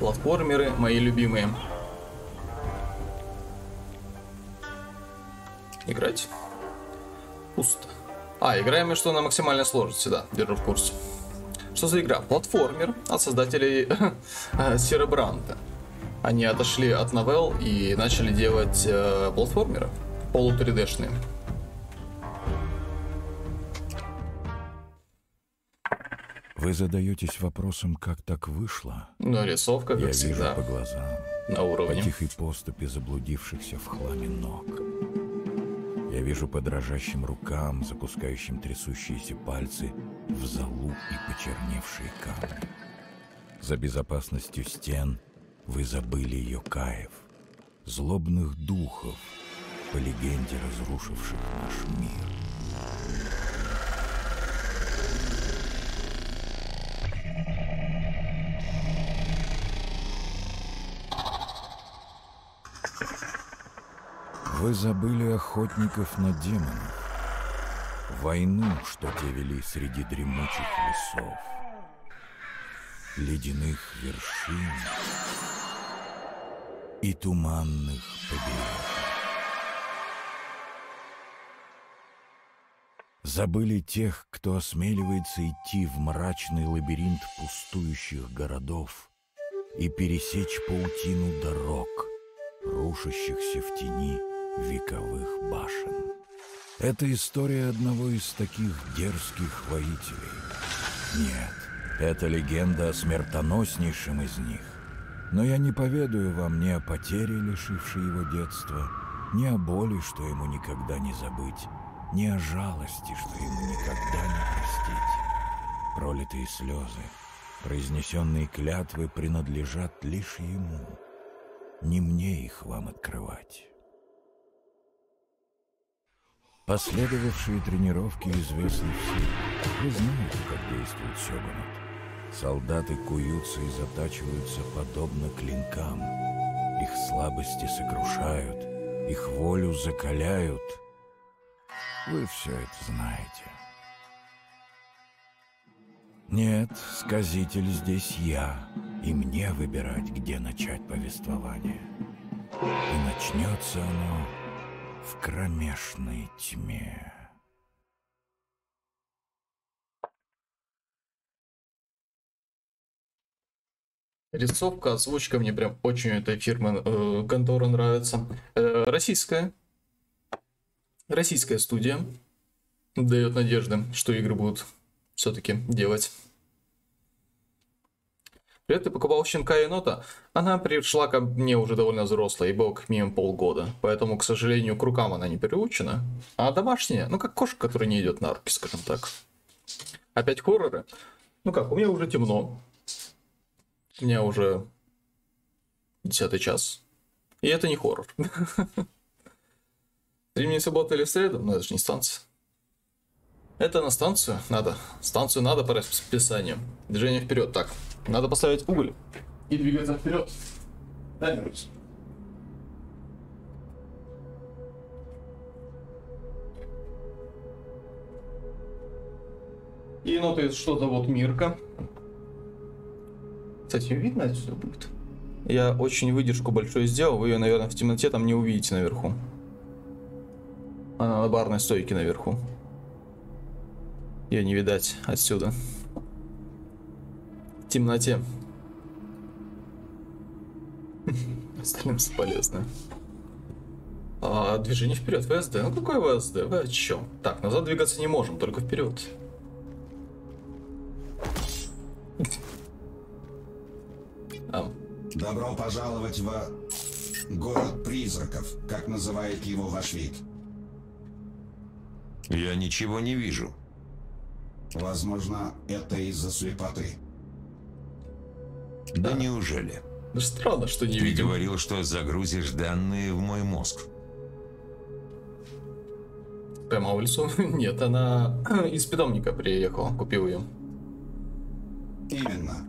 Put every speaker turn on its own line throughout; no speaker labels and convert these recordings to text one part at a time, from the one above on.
Платформеры мои любимые. Играть. Пусто. А, играем мы что на максимальной сложности, да, держу в курсе. Что за игра? Платформер от создателей Серебранта. Они отошли от новелл и начали делать э, платформеры полу 3D-шные.
Вы задаетесь вопросом, как так вышло?
Ну, рисовка, как
Я
всегда,
вижу по глазам,
на
по
уровне.
тихой поступе заблудившихся в хламе ног. Я вижу по дрожащим рукам, запускающим трясущиеся пальцы в залу и почерневшие камни. За безопасностью стен вы забыли Йокаев, злобных духов, по легенде разрушивших наш мир. Вы забыли охотников на демонов, войну, что те вели среди дремучих лесов, ледяных вершин и туманных побережий. Забыли тех, кто осмеливается идти в мрачный лабиринт пустующих городов и пересечь паутину дорог, рушащихся в тени вековых башен. Это история одного из таких дерзких воителей. Нет, это легенда о смертоноснейшем из них. Но я не поведаю вам ни о потере, лишившей его детства, ни о боли, что ему никогда не забыть, ни о жалости, что ему никогда не простить. Пролитые слезы, произнесенные клятвы принадлежат лишь ему. Не мне их вам открывать. Последовавшие тренировки известны всем. Вы знаете, как действует Сёганат. Солдаты куются и затачиваются подобно клинкам. Их слабости сокрушают, их волю закаляют. Вы все это знаете. Нет, сказитель здесь я, и мне выбирать, где начать повествование. И начнется оно в кромешной тьме.
Рисовка, озвучка мне прям очень этой фирмы э, нравится. Э, российская. Российская студия. Дает надежды, что игры будут все-таки делать. Привет, ты покупал щенка енота? Она пришла ко мне уже довольно взрослая, и было как минимум полгода. Поэтому, к сожалению, к рукам она не приучена. А домашняя, ну как кошка, которая не идет на руки, скажем так. Опять хорроры? Ну как, у меня уже темно. У меня уже десятый час. И это не хоррор. Времени суббота или в среду, но это же не станция. Это на станцию надо. Станцию надо по расписанию. Движение вперед. Так, надо поставить уголь. И двигаться вперед. Дай мне руки. И ну есть что-то вот Мирка. Кстати, видно отсюда будет? Я очень выдержку большую сделал, вы ее, наверное, в темноте там не увидите наверху. Она на барной стойке наверху. Ее не видать отсюда. В темноте. Остальным полезно. А, движение вперед, ВСД. Ну какой ВСД? Вы о чем? Так, назад двигаться не можем, только вперед. Ам.
Добро пожаловать в город призраков, как называет его ваш вид.
Я ничего не вижу.
Возможно, это из-за слепоты.
Да неужели?
Ну странно, что не
Ты
видим.
говорил, что загрузишь данные в мой мозг.
В лесу? Нет, она из питомника приехала, купил ее.
Именно.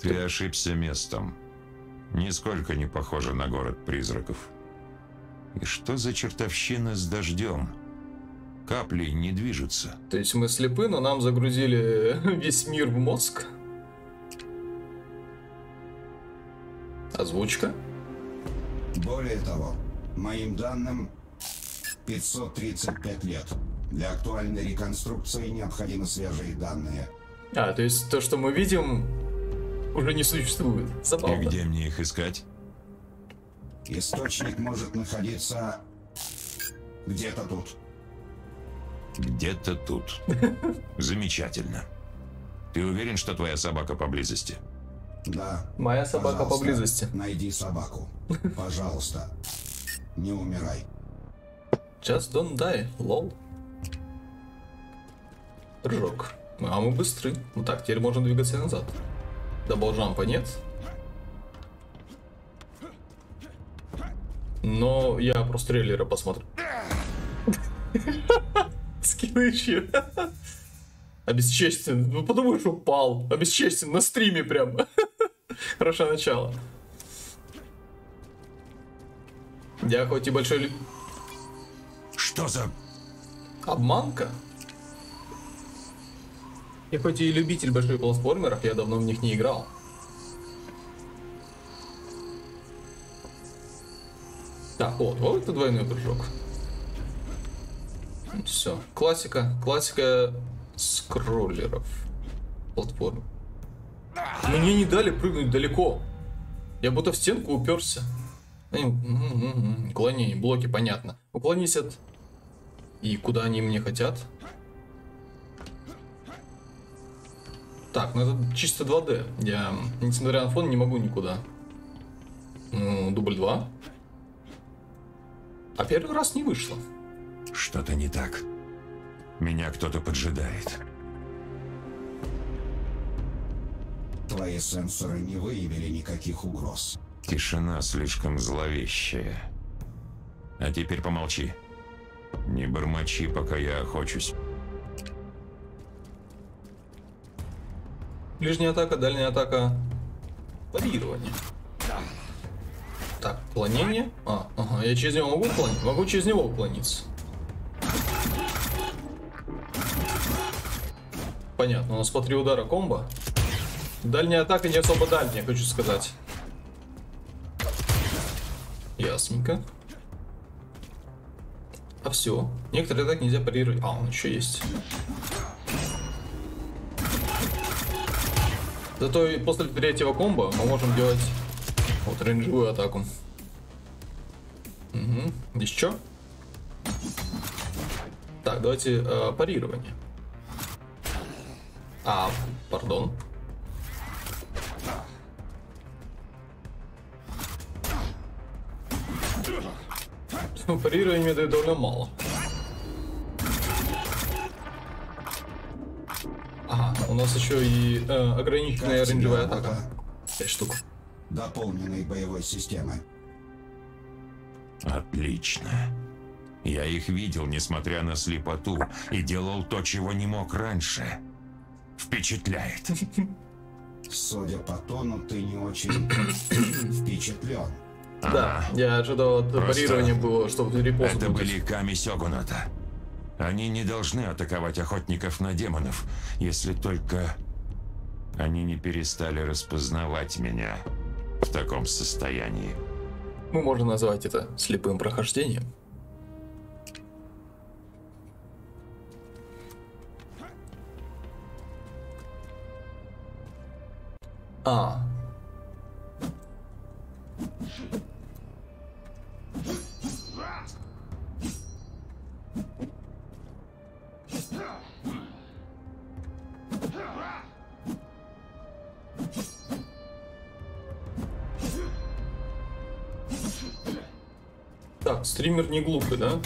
Ты ошибся местом. Нисколько не похоже на город призраков. И что за чертовщина с дождем? Капли не движутся.
То есть мы слепы, но нам загрузили весь мир в мозг. Озвучка.
Более того, моим данным 535 лет. Для актуальной реконструкции необходимы свежие данные.
А, то есть то, что мы видим, уже не существует.
И
Забавно.
где мне их искать?
Источник может находиться где-то тут.
Где-то тут. Замечательно. Ты уверен, что твоя собака поблизости?
Да.
Моя собака
Пожалуйста,
поблизости.
Найди собаку. Пожалуйста. Не умирай.
Just don't die, лол. Прыжок. А мы быстры. Ну так, теперь можно двигаться назад. Дабл jump'а нет. Но я просто трейлеры посмотрю. Скидывающий. Обесчестен. Ну подумаешь, упал. Обесчестен на стриме прям. Хорошее начало. Я хоть и большой...
Что за...
Обманка? Я хоть и любитель больших платформеров, я давно в них не играл. Так, вот, вот это двойной прыжок. Все, классика, классика скроллеров платформ. Мне не дали прыгнуть далеко. Я будто в стенку уперся. Уклонение, блоки, понятно. Уклонись от... И куда они мне хотят? Так, ну это чисто 2D. Я, несмотря на фон, не могу никуда. Ну, дубль 2. А первый раз не вышло.
Что-то не так. Меня кто-то поджидает.
Твои сенсоры не выявили никаких угроз.
Тишина слишком зловещая. А теперь помолчи. Не бормочи, пока я охочусь.
Ближняя атака, дальняя атака. Парирование. Так, уклонение. А, ага, я через него могу уклониться? Могу через него уклониться. Понятно, у нас по три удара комбо. Дальняя атака не особо дальняя, хочу сказать. Ясненько. А все. Некоторые атаки нельзя парировать. А, он еще есть. Зато и после третьего комбо мы можем делать вот рейнджевую атаку. Угу. Еще? Так, давайте э, парирование. А, пардон. Ну, Парирование мне дает довольно мало. Ага, у нас еще и э, ограниченная рейнджевая атака. 5 штук.
Дополненной боевой системы.
Отлично. Я их видел, несмотря на слепоту, и делал то, чего не мог раньше. Впечатляет.
Судя по тону, ты не очень впечатлен.
Да, я ожидал от парирования было, чтобы репост
Это были Ками Сёгуната. Они не должны атаковать охотников на демонов, если только они не перестали распознавать меня в таком состоянии.
Мы можем назвать это слепым прохождением. А. Так, стример не глупый, да?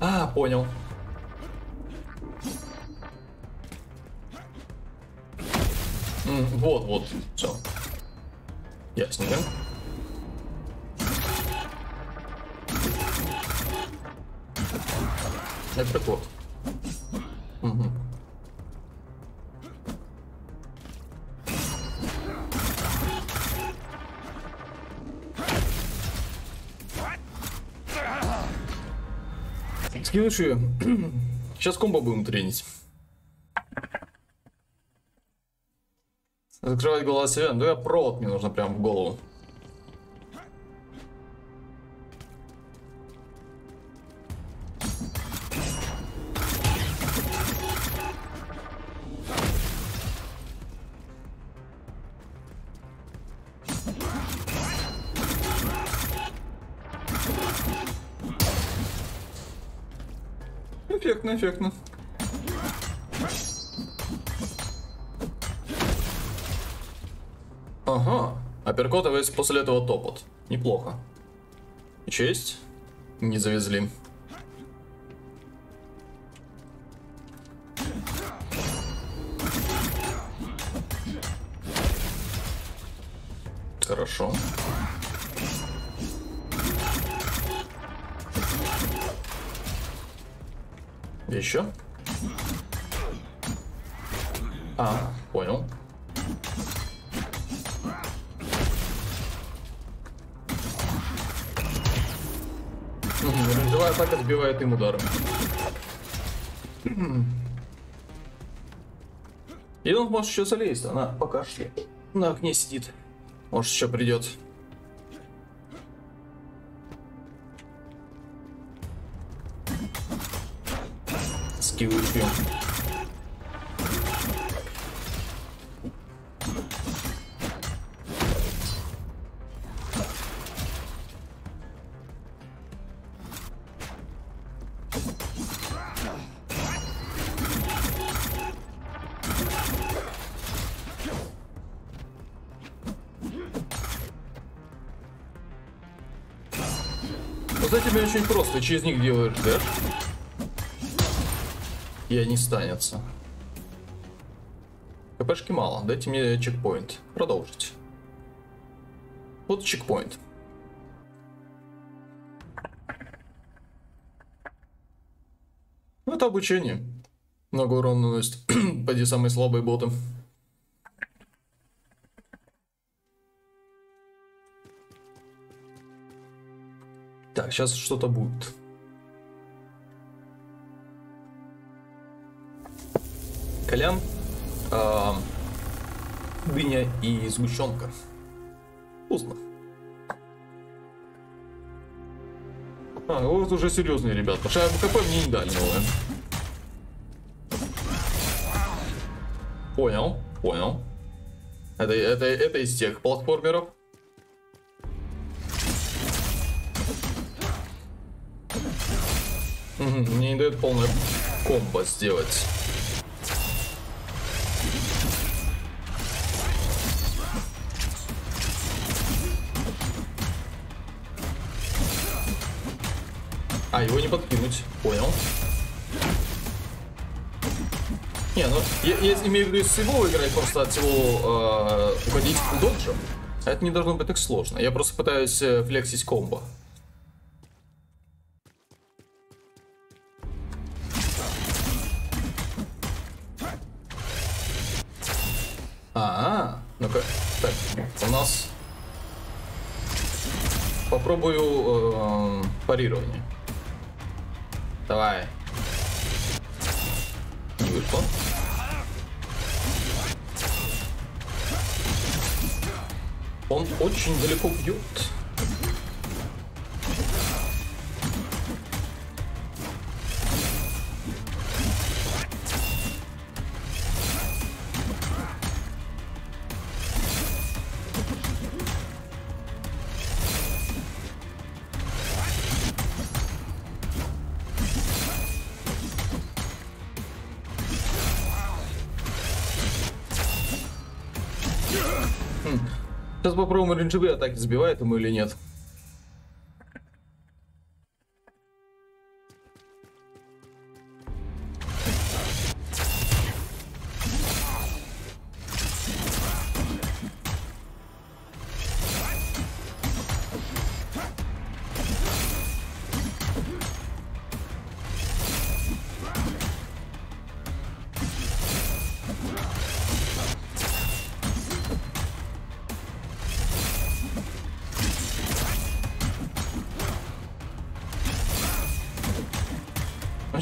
А, понял. Вот, вот, все. Ясненько. Это прикол. Мгм. Скинувши. Сейчас комбо будем тренить. Закрывать голова себя. Ну я провод мне нужно прям в голову. Эффектно, эффектно. Ага. Апперкот, а весь после этого топот. Неплохо. Честь. Не завезли. Атака сбивает им ударом. И он может еще залезть, она пока что на окне сидит. Может еще придет. Скиллы просто, через них делаешь дэш. И они станятся. КПшки мало, дайте мне чекпоинт. Продолжите. Вот чекпоинт. Ну, это обучение. Много урона наносит. Пойди самые слабые боты. Так, сейчас что-то будет. Колян, а, дыня и сгущенка. Вкусно. А, вот уже серьезные ребята. Потому что КП мне не дали новое. Понял, понял. Это, это, это из тех платформеров. Мне не дает полное комбо сделать. А, его не подкинуть. Понял. Не, ну, я, я имею в виду, если его играть, просто от всего э, уходить доджем, это не должно быть так сложно. Я просто пытаюсь э, флексить комбо. А, ну-ка, так, у нас попробую э, парирование. Давай. Не вышло. Он очень далеко бьет. Попробуем оранжевые атаки сбивает ему или нет.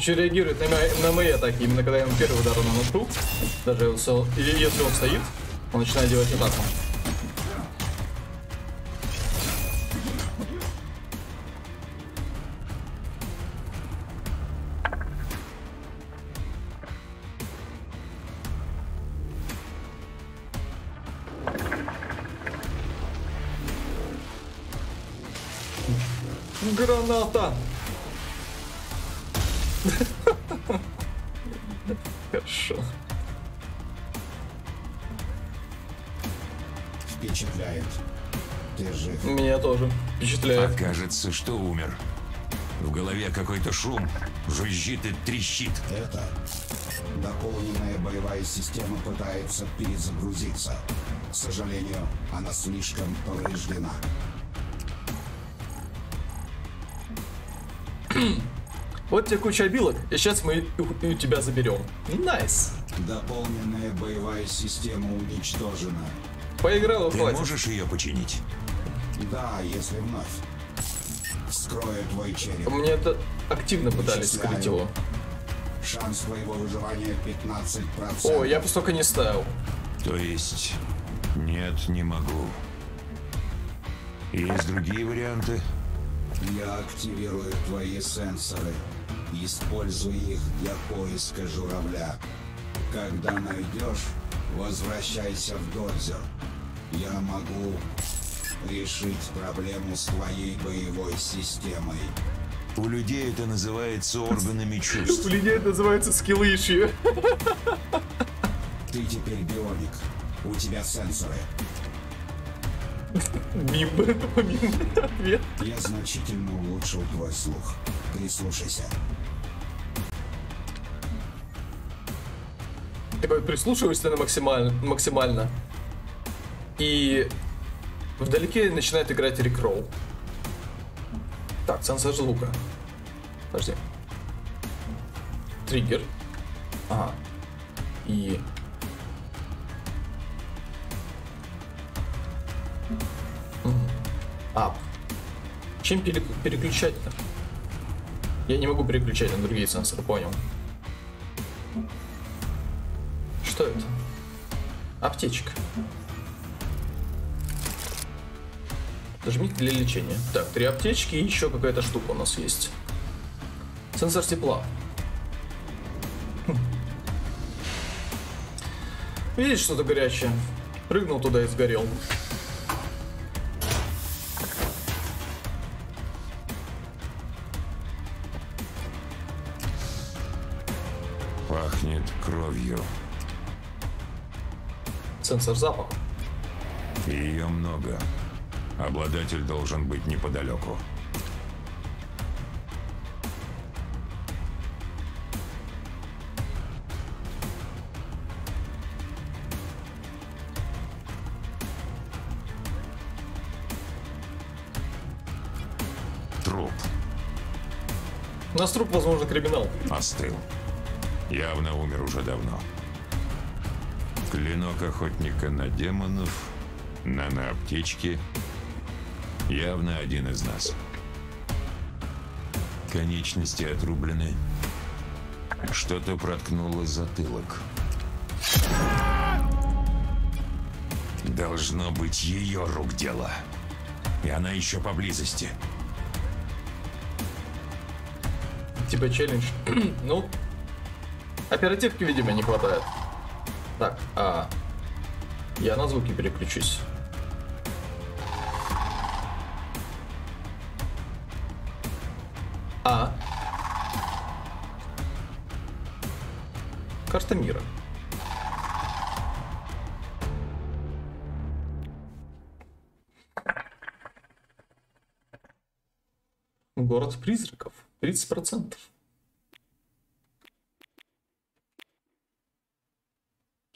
Еще реагирует на на мои атаки, именно когда я ему первый удар наношу. Даже если он стоит, он начинает делать атаку.
Кажется, что умер. В голове какой-то шум, жужжит и трещит.
Это дополненная боевая система пытается перезагрузиться. К сожалению, она слишком повреждена.
Вот тебе куча обилок, и сейчас мы у, тебя заберем. Nice.
Дополненная боевая система уничтожена.
Поиграл и
Ты
хватит.
можешь ее починить?
Да, если вновь. Вскрою твой череп.
Мне это активно пытались
Вычисляю.
скрыть его.
Шанс твоего выживания 15%.
О, я бы столько не ставил.
То есть... Нет, не могу. Есть другие варианты?
Я активирую твои сенсоры. Используй их для поиска журавля. Когда найдешь, возвращайся в дозер. Я могу решить проблему с твоей боевой системой.
У людей это называется органами
У
чувств.
людей это называется скиллыши.
Ты теперь бионик. У тебя сенсоры.
Мим. Мим. Ответ.
Я значительно улучшил твой слух. Прислушайся.
Ты прислушиваешься на максимально, максимально. И вдалеке начинает играть Рик Роу. Так, сенсор звука. Подожди. Триггер. Ага. И... Ап. Чем пере- переключать-то? Я не могу переключать на другие сенсоры, понял. Что это? Аптечка. Нажмите для лечения. Так, три аптечки и еще какая-то штука у нас есть. Сенсор тепла. Хм. Видишь что-то горячее? Прыгнул туда и сгорел.
Пахнет кровью.
Сенсор запаха.
И ее много. Обладатель должен быть неподалеку. Труп
У нас труп, возможно, криминал.
остыл. Явно умер уже давно. Клинок охотника на демонов, наноаптечки. Явно один из нас. Конечности отрублены. Что-то проткнуло затылок. Должно быть ее рук дело. И она еще поблизости.
Типа челлендж. ну, оперативки, видимо, не хватает. Так, а я на звуки переключусь. А. Карта мира. Город призраков. 30%.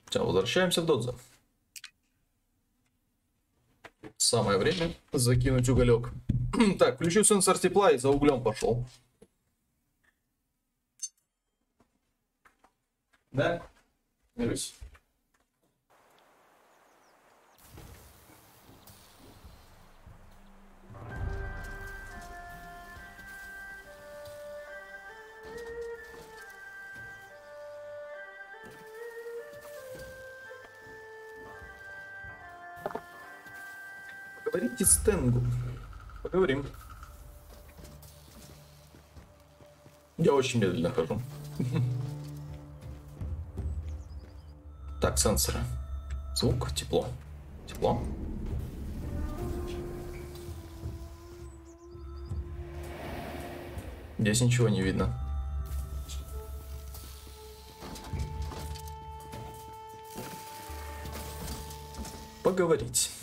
Все, возвращаемся в Додзо. Самое время закинуть уголек. так, включу сенсор тепла и за углем пошел. Да? Верюсь. Поговорите с Тенгу. Поговорим. Я очень медленно хожу. Так, сенсоры. Звук, тепло. Тепло. Здесь ничего не видно. Поговорить.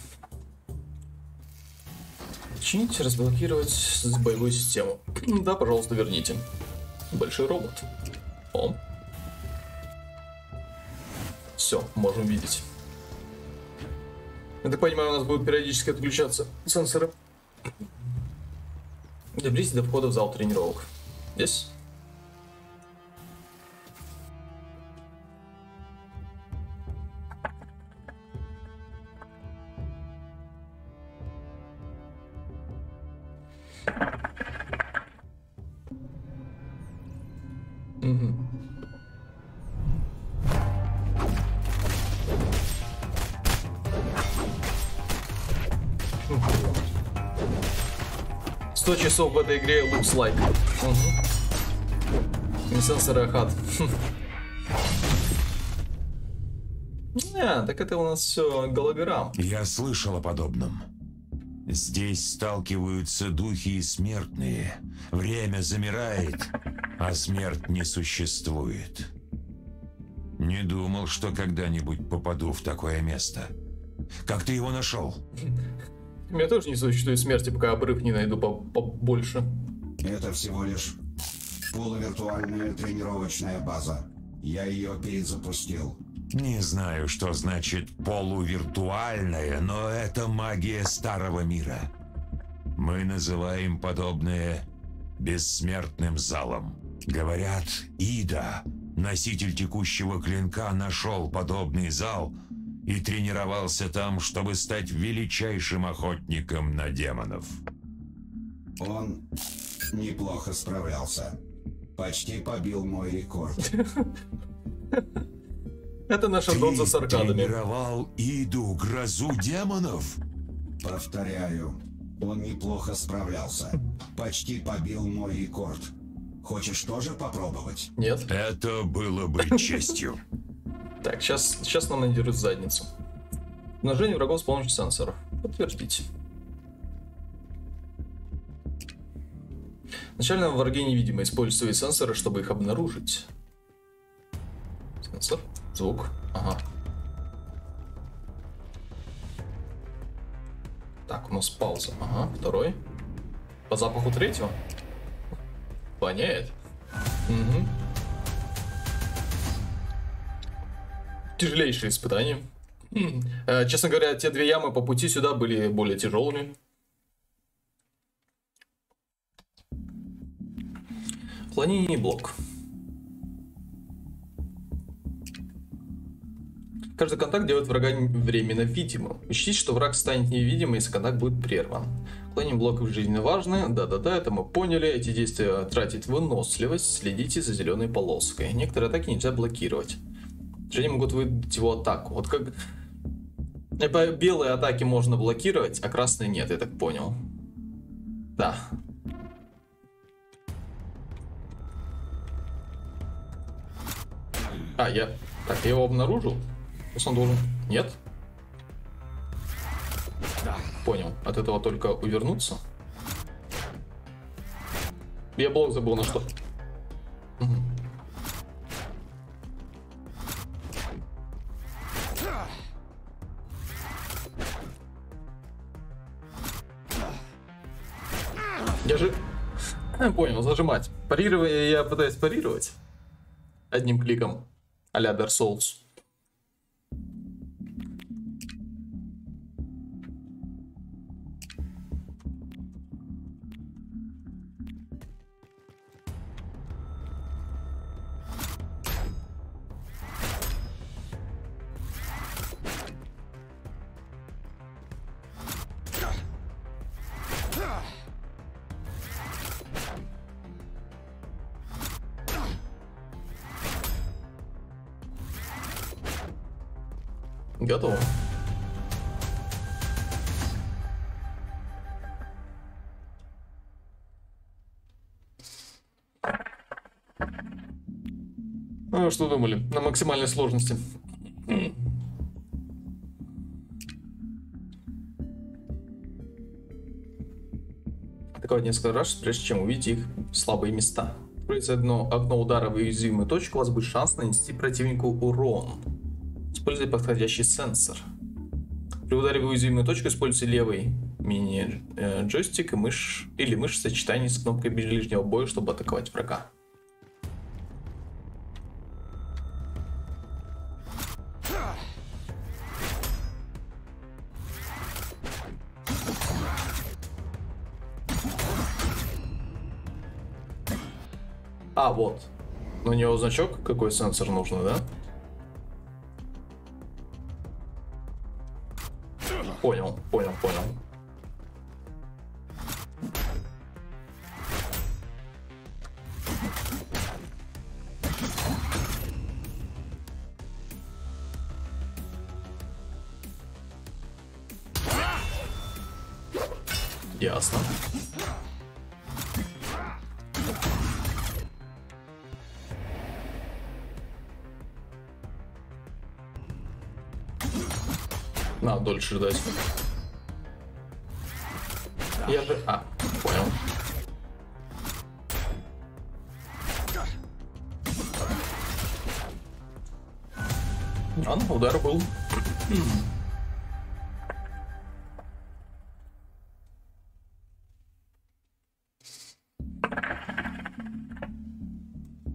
Чинить, разблокировать боевую систему. да, пожалуйста, верните. Большой робот. О. Все, можем видеть. Так понимаю, у нас будут периодически отключаться сенсоры. Доберитесь до входа в зал тренировок. Здесь? Мгм. Сто часов в этой игре looks like. Угу. Не сенсоры, хат. Не, так это у нас все голограмм.
Я слышал о подобном. Здесь сталкиваются духи и смертные. Время замирает, а смерть не существует. Не думал, что когда-нибудь попаду в такое место. Как ты его нашел?
У меня тоже не существует смерти, пока обрыв не найду по- побольше.
Это всего лишь полувиртуальная тренировочная база. Я ее перезапустил.
Не знаю, что значит полувиртуальное, но это магия старого мира. Мы называем подобное бессмертным залом. Говорят, Ида, носитель текущего клинка, нашел подобный зал и тренировался там, чтобы стать величайшим охотником на демонов.
Он неплохо справлялся. Почти побил мой рекорд.
Это наш Антон за с аркадами.
тренировал Иду, грозу демонов?
Повторяю, он неплохо справлялся. Почти побил мой рекорд. Хочешь тоже попробовать?
Нет.
Это было бы честью.
Так, сейчас, сейчас нам надерут задницу. Умножение врагов с помощью сенсоров. Подтвердить. Начально враги невидимы. Используют свои сенсоры, чтобы их обнаружить. Сенсор. Звук. Ага. Так, у нас пауза. Ага, второй. По запаху третьего. Воняет. Угу. Тяжелейшие испытания. Хм. Э, Честно говоря, те две ямы по пути сюда были более тяжелыми. Планини блок. Каждый контакт делает врага временно видимым. Учтите, что враг станет невидимым, если контакт будет прерван. Клонинг блоков жизненно важны. Да-да-да, это мы поняли. Эти действия тратят выносливость. Следите за зеленой полоской. Некоторые атаки нельзя блокировать. Они могут выдать его атаку. Вот как... Белые атаки можно блокировать, а красные нет, я так понял. Да. А, я... Так, я его обнаружил? Сейчас он должен... Нет? Понял. От этого только увернуться. Я блок забыл на что. Я же... Я понял, зажимать. Парирование я пытаюсь парировать. Одним кликом. А-ля Dark Souls. А что думали? На максимальной сложности. Атаковать несколько раз, прежде чем увидеть их слабые места. Откроется одно окно удара в уязвимую точку, у вас будет шанс нанести противнику урон. Используйте подходящий сенсор. При ударе в уязвимую точку используйте левый мини-джойстик и мышь или мышь в сочетании с кнопкой ближнего боя, чтобы атаковать врага. Значок, какой сенсор нужно, да? Надо дольше ждать. Я же... А, понял. Ладно, удар был.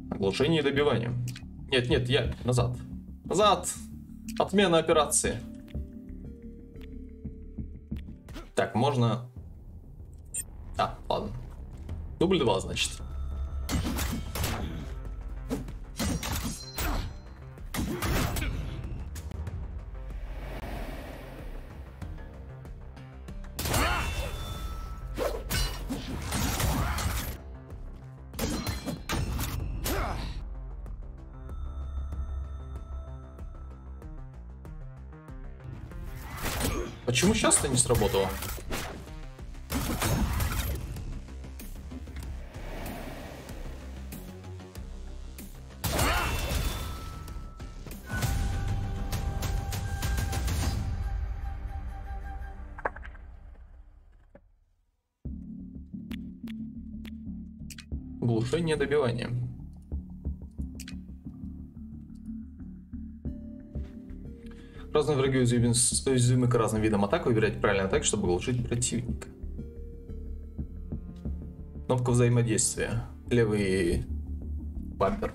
Оглушение и добивание. Нет, нет, я... Назад. Назад! Отмена операции. Можно... А, ладно. Дубль 2, значит. Почему сейчас-то не сработало? Глушение добивания. Разные враги уязвимы, к разным видам атак. Выбирайте правильно так, чтобы глушить противника. Кнопка взаимодействия. Левый бампер.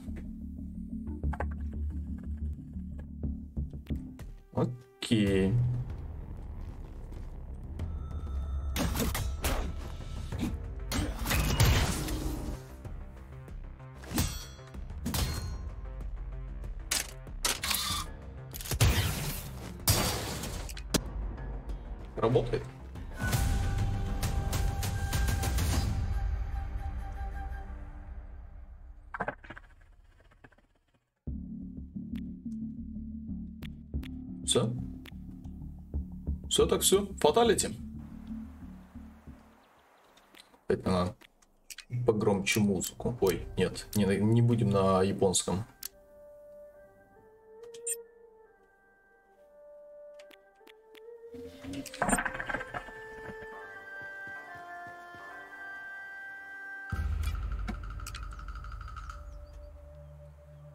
Фаталити. Опять надо погромче музыку. Ой, нет, не, не будем на японском.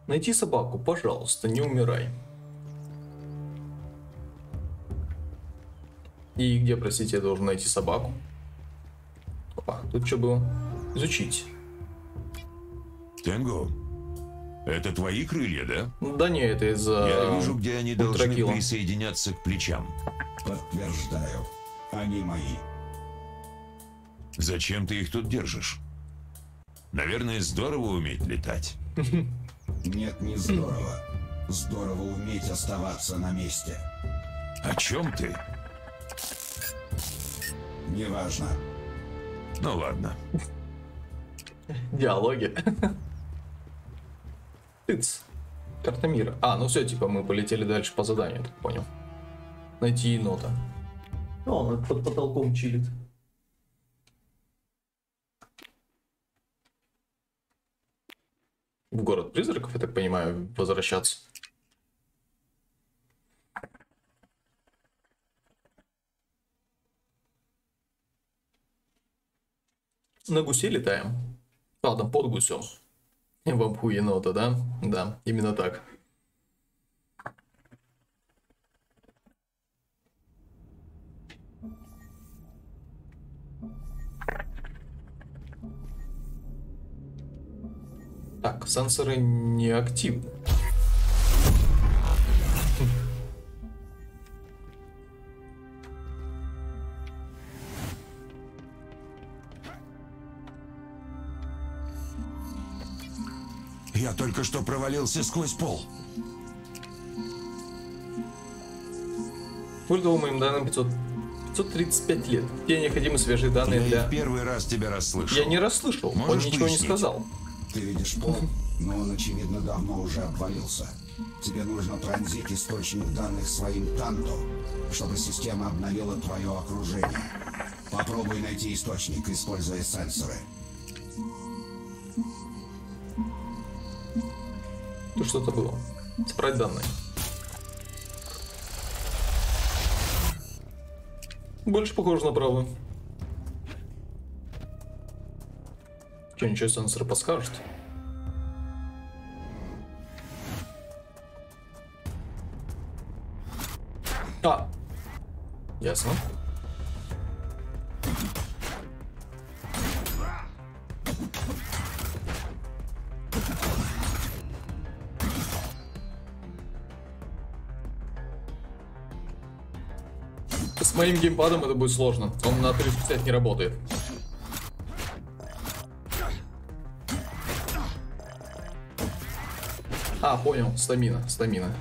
Найти собаку, пожалуйста, не умирай. И где, простите, я должен найти собаку? Опа, тут что было? Изучить.
Тенго, это твои крылья, да?
Да не, это из-за...
Я вижу, где они должны присоединяться к плечам.
Подтверждаю. Они мои.
Зачем ты их тут держишь? Наверное, здорово уметь летать.
Нет, не здорово. Здорово уметь оставаться на месте.
О чем ты?
Неважно.
Ну ладно.
Диалоги. Тыц. Карта мира. А, ну все, типа мы полетели дальше по заданию, я так понял. Найти енота. О, он под потолком чилит. в город призраков, я так понимаю, возвращаться. На гусе летаем. Там под гусем. Вампу енота, да? Да, именно так. Так, сенсоры не активны.
Я только что провалился сквозь пол.
Пультовым моим данным 500... 535 лет. Тебе необходимы свежие данные
Я
для...
в первый раз тебя расслышал.
Я не расслышал, он
Можешь
ничего не
пояснить?
сказал.
Ты видишь пол, но он, очевидно, давно уже обвалился. Тебе нужно пронзить источник данных своим танто, чтобы система обновила твое окружение. Попробуй найти источник, используя сенсоры.
Что-то было. Собрать данные. Больше похоже на правую. Че, ничего сенсор подскажет? А! Ясно. С моим геймпадом это будет сложно. Он на 360 не работает. А, понял. Стамина, стамина.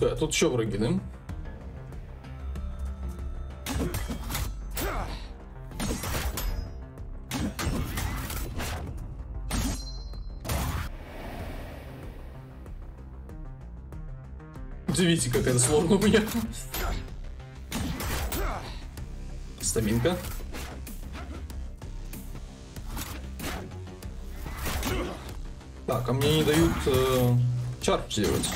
Пускай. А тут еще враги, да? Видите, как это сложно у меня. Стаминка. Так, а мне не дают э, чарп сделать.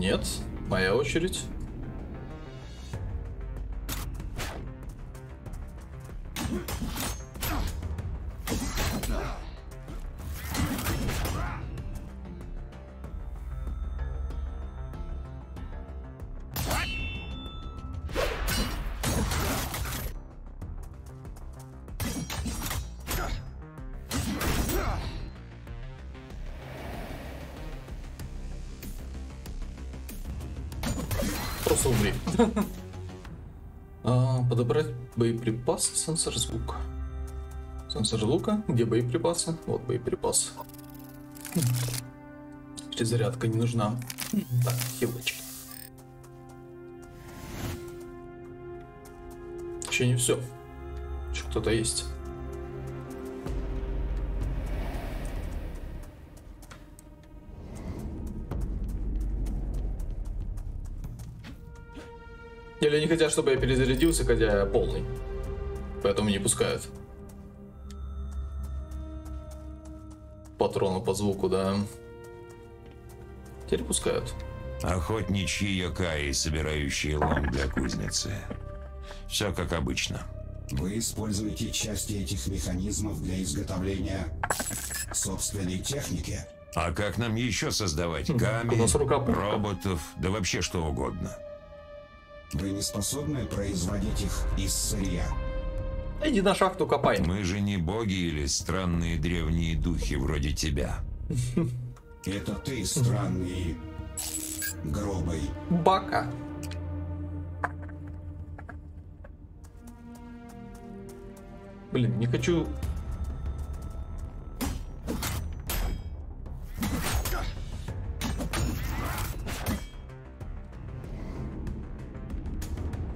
Нет, моя очередь. Сенсор звука. Сенсор звука, где боеприпасы? Вот боеприпасы. Хм. Перезарядка не нужна. Так, хилочки. Еще не все. Еще кто-то есть. Или они хотят, чтобы я перезарядился, хотя я полный. Поэтому не пускают. Патроны по звуку, да. Теперь пускают.
Охотничьи якаи, собирающие лом для кузницы. Все как обычно.
Вы используете части этих механизмов для изготовления собственной техники.
А как нам еще создавать камень, роботов, да вообще что угодно?
Вы не способны производить их из сырья.
Иди на шахту копай.
Мы же не боги или странные древние духи вроде тебя.
Это ты странный, грубый.
Бака. Блин, не хочу...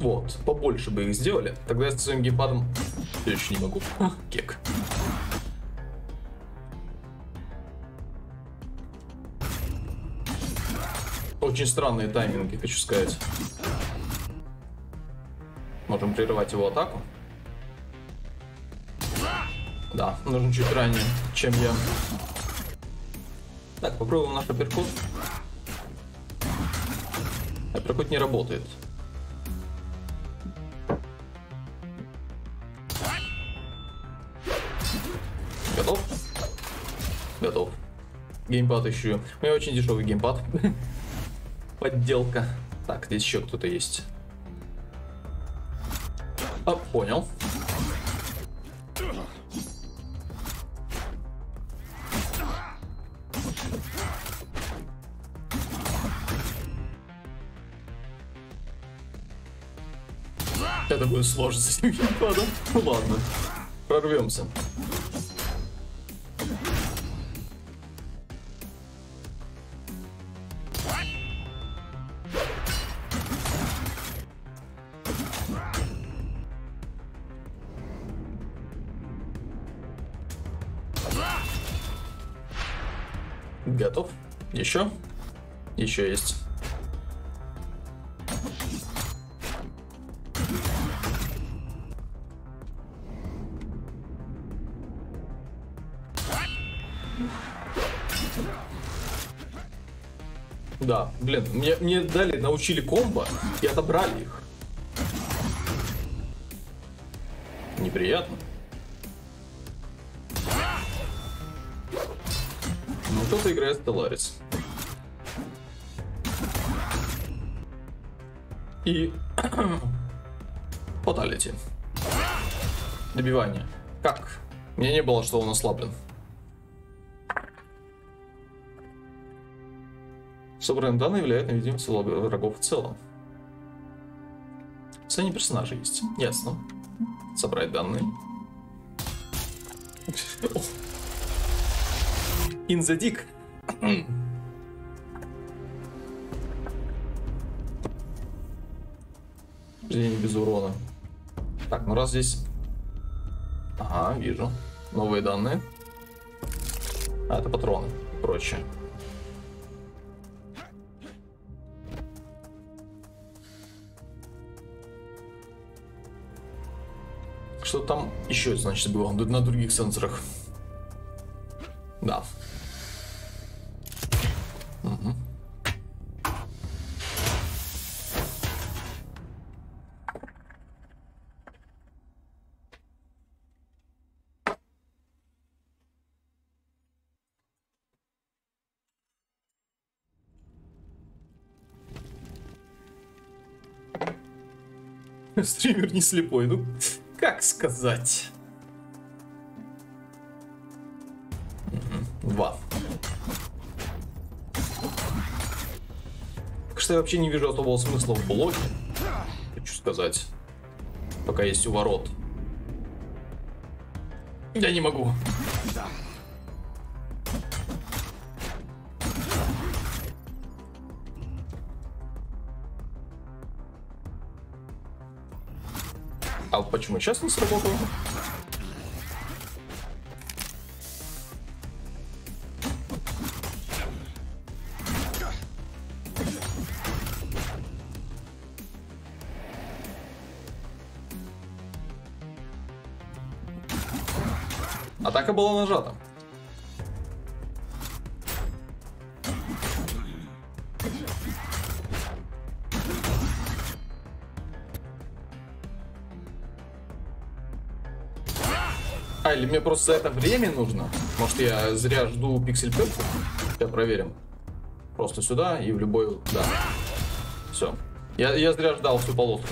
Вот, побольше бы их сделали. Тогда я своим геймпадом все еще не могу. А, Кек. Очень странные тайминги, хочу сказать. Можем прерывать его атаку. Да, нужно чуть ранее, чем я. Так, попробуем наш апперкот. Апперкот не работает. Геймпад ищу. У меня очень дешевый геймпад. Подделка. Так, здесь еще кто-то есть. А, понял. Это будет сложно с этим геймпадом. Ну ладно, прорвемся. Еще есть. Да, блин, мне, мне дали, научили комбо и отобрали их. Неприятно. Ну, кто-то играет Stellaris. И... Фаталити. Добивание. Как? Мне не было, что он ослаблен. Собранные данные влияют на видимость врагов в целом. Сами персонажи есть. Ясно. Собрать данные. In the dick. Жизнь без урона. Так, ну раз здесь... Ага, вижу. Новые данные. А, это патроны и прочее. Что там еще, значит, было на других сенсорах? Да. Стример не слепой, ну как сказать? Два. Что я вообще не вижу особого смысла в блоке. Хочу сказать. Пока есть у ворот. Я не могу. Почему сейчас не сработало? Атака была нажата. А, или мне просто за это время нужно? Может я зря жду пиксель пепку? Сейчас проверим. Просто сюда и в любой... Да. Все. Я, я зря ждал всю полоску.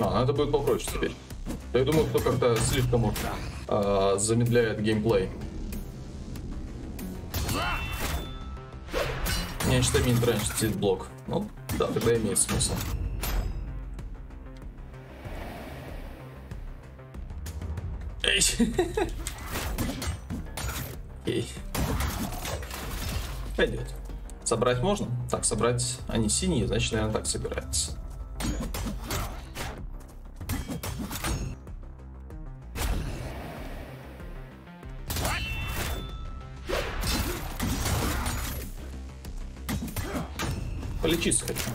А, надо будет попроще теперь. Я думаю, кто как-то слишком э, замедляет геймплей. Мне штамин раньше блок. Ну, да, тогда имеет смысл. Эй. Эй. Пойдет. Собрать можно? Так, собрать. Они синие, значит, наверное, так собирается. Полечиться хочу.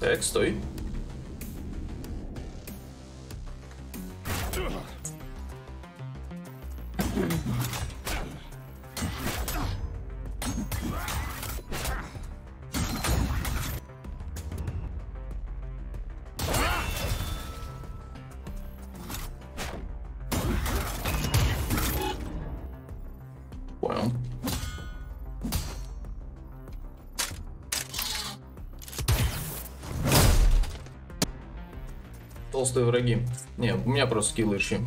Так, стой. Враги. Не, у меня просто скиллы ищи.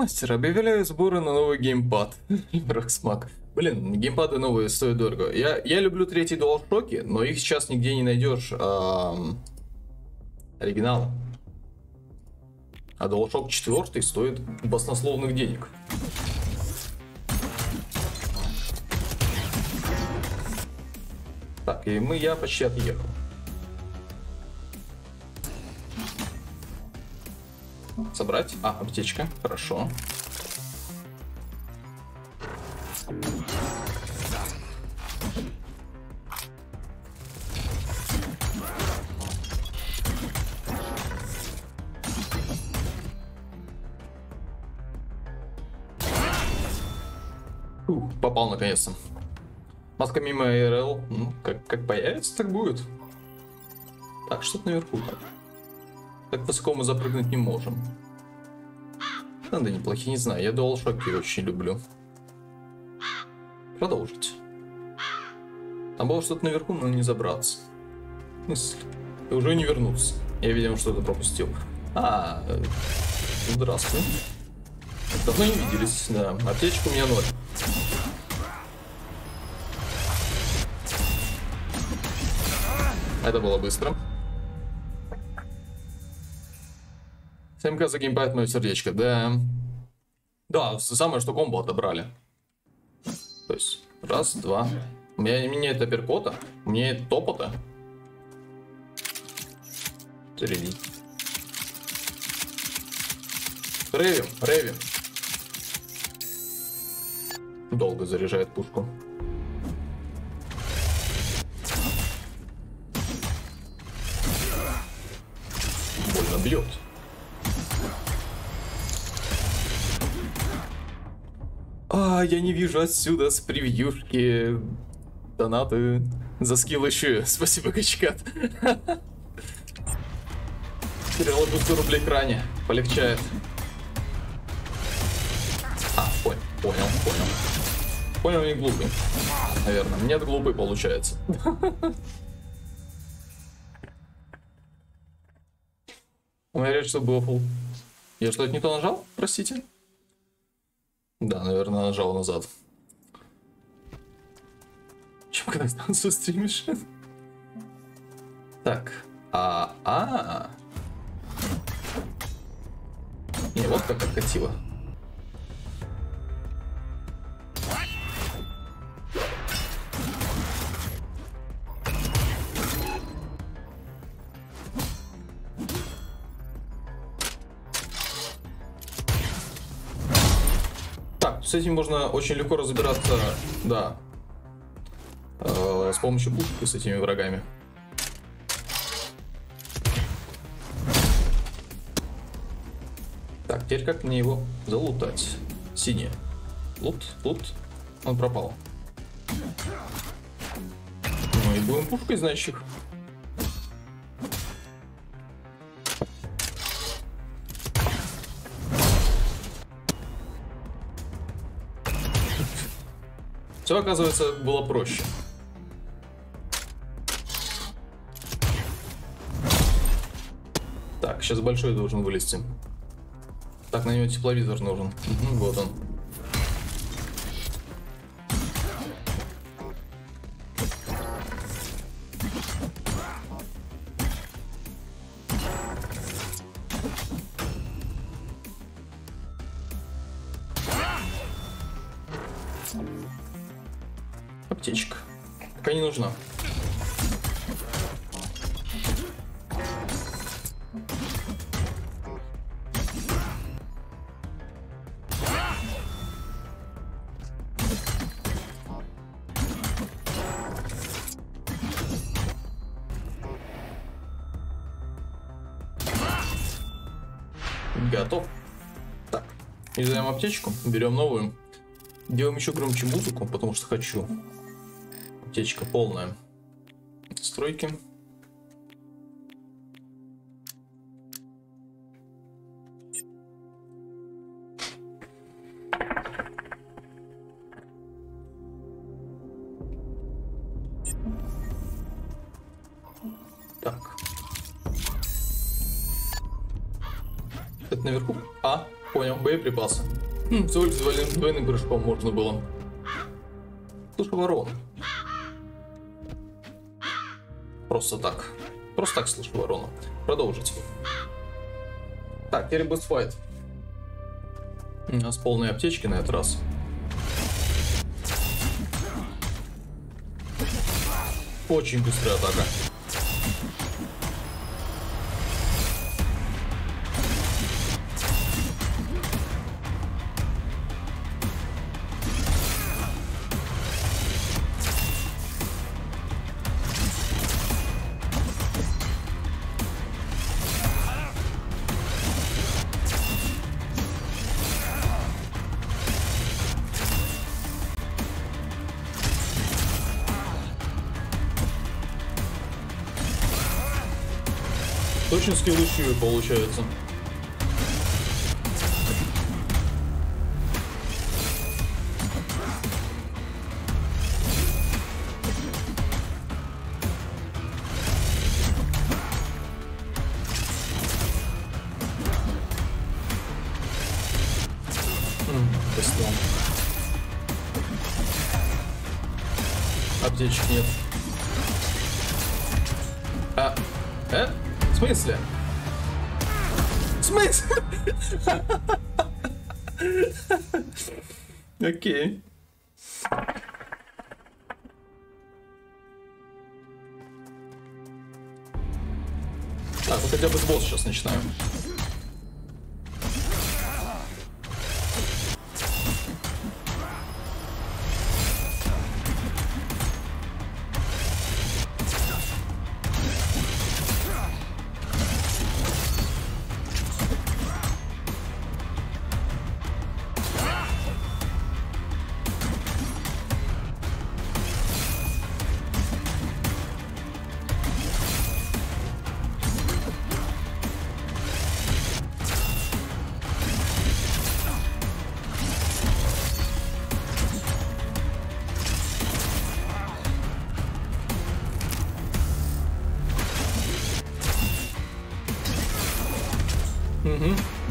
Никмастер, объявляю сборы на новый геймпад. Роксмак. Блин, геймпады новые стоят дорого. Я, я люблю третий DualShock, но их сейчас нигде не найдешь ам, оригинала. А DualShock 4 стоит баснословных денег. Так, и мы, я почти отъехал. Собрать? А, аптечка. Хорошо. Фух, попал наконец-то. Маска мимо АРЛ. Ну, как, как появится, так будет. Так, что-то наверху. Так высоко мы запрыгнуть не можем. Надо неплохие, не знаю. Я DualShock очень люблю. Продолжить. Там было что-то наверху, но не забраться. Мысль. И уже не вернуться. Я, видимо, что-то пропустил. А, э, здравствуй. Давно не виделись, да. Аптечка у меня ноль. Это было быстро. СМК за геймпад мое сердечко, да. Да, самое, что комбо отобрали. То есть, раз, два. У меня не это перкота, у меня это топота. Три. Ревим, ревим. Долго заряжает пушку. Больно бьет. А, я не вижу отсюда с превьюшки донаты за скилл еще. Спасибо, Качкат. Переложу 100 рублей кране. Полегчает. А, понял, понял, понял. Понял, не глупый. Наверное. Нет, глупый получается. У меня речь, фул. Я что-то не то нажал? Простите. Да, наверное, нажал назад. Чем когда станцию стримишь? Так. А, а. Не, вот как откатило. С этим можно очень легко разбираться. Да. с помощью пушки с этими врагами. Так, теперь как мне его залутать? Синий. Лут, лут. Он пропал. Ну и будем пушкой, значит. Все, оказывается, было проще. Так, сейчас большой должен вылезти. Так, на него тепловизор нужен. Угу, вот он. Аптечку, берем новую. Делаем еще громче музыку, потому что хочу. Аптечка полная. Стройки. Так. Это наверху? А, понял, боеприпасы. Хм, всего лишь двойным, прыжком можно было. Слушай, ворон. Просто так. Просто так слышу ворону. Продолжить. Так, теперь быстфайт. У нас полные аптечки на этот раз. Очень быстрая атака. Точно скиллы Шиви получается. Аптечек нет.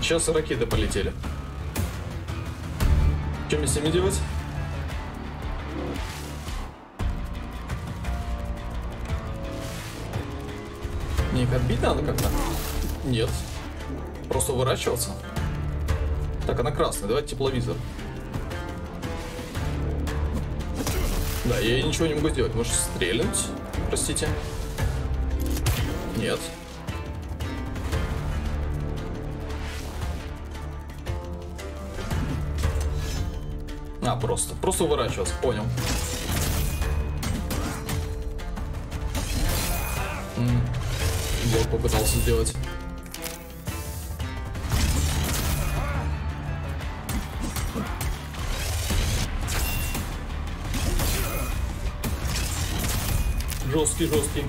Сейчас ракеты полетели. Что мне с ними делать? Мне их отбить надо как-то? Нет. Просто уворачиваться? Так, она красная. Давайте тепловизор. Да, я ничего не могу сделать. Может, стрельнуть? Простите. Нет. просто. Просто уворачиваться, понял. Вот попытался сделать. Жесткий, жесткий.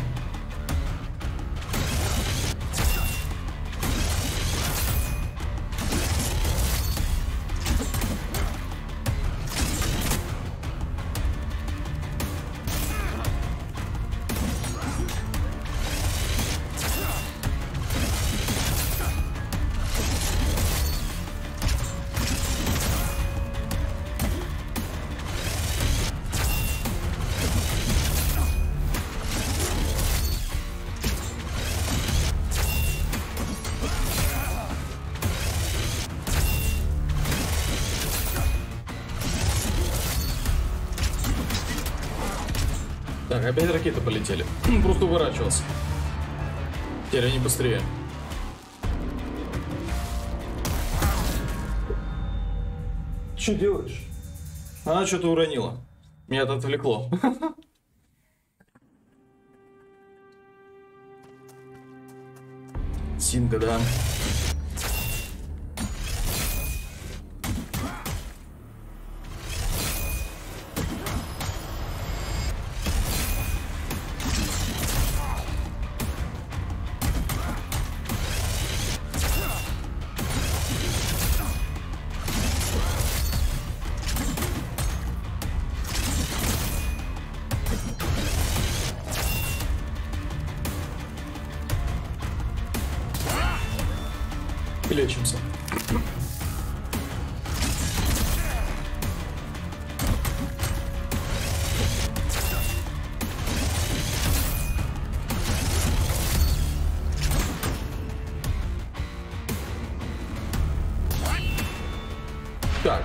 Опять ракеты полетели. Просто уворачивался. Теперь они быстрее. Что делаешь? Она что-то уронила. Меня это отвлекло. Синга, да.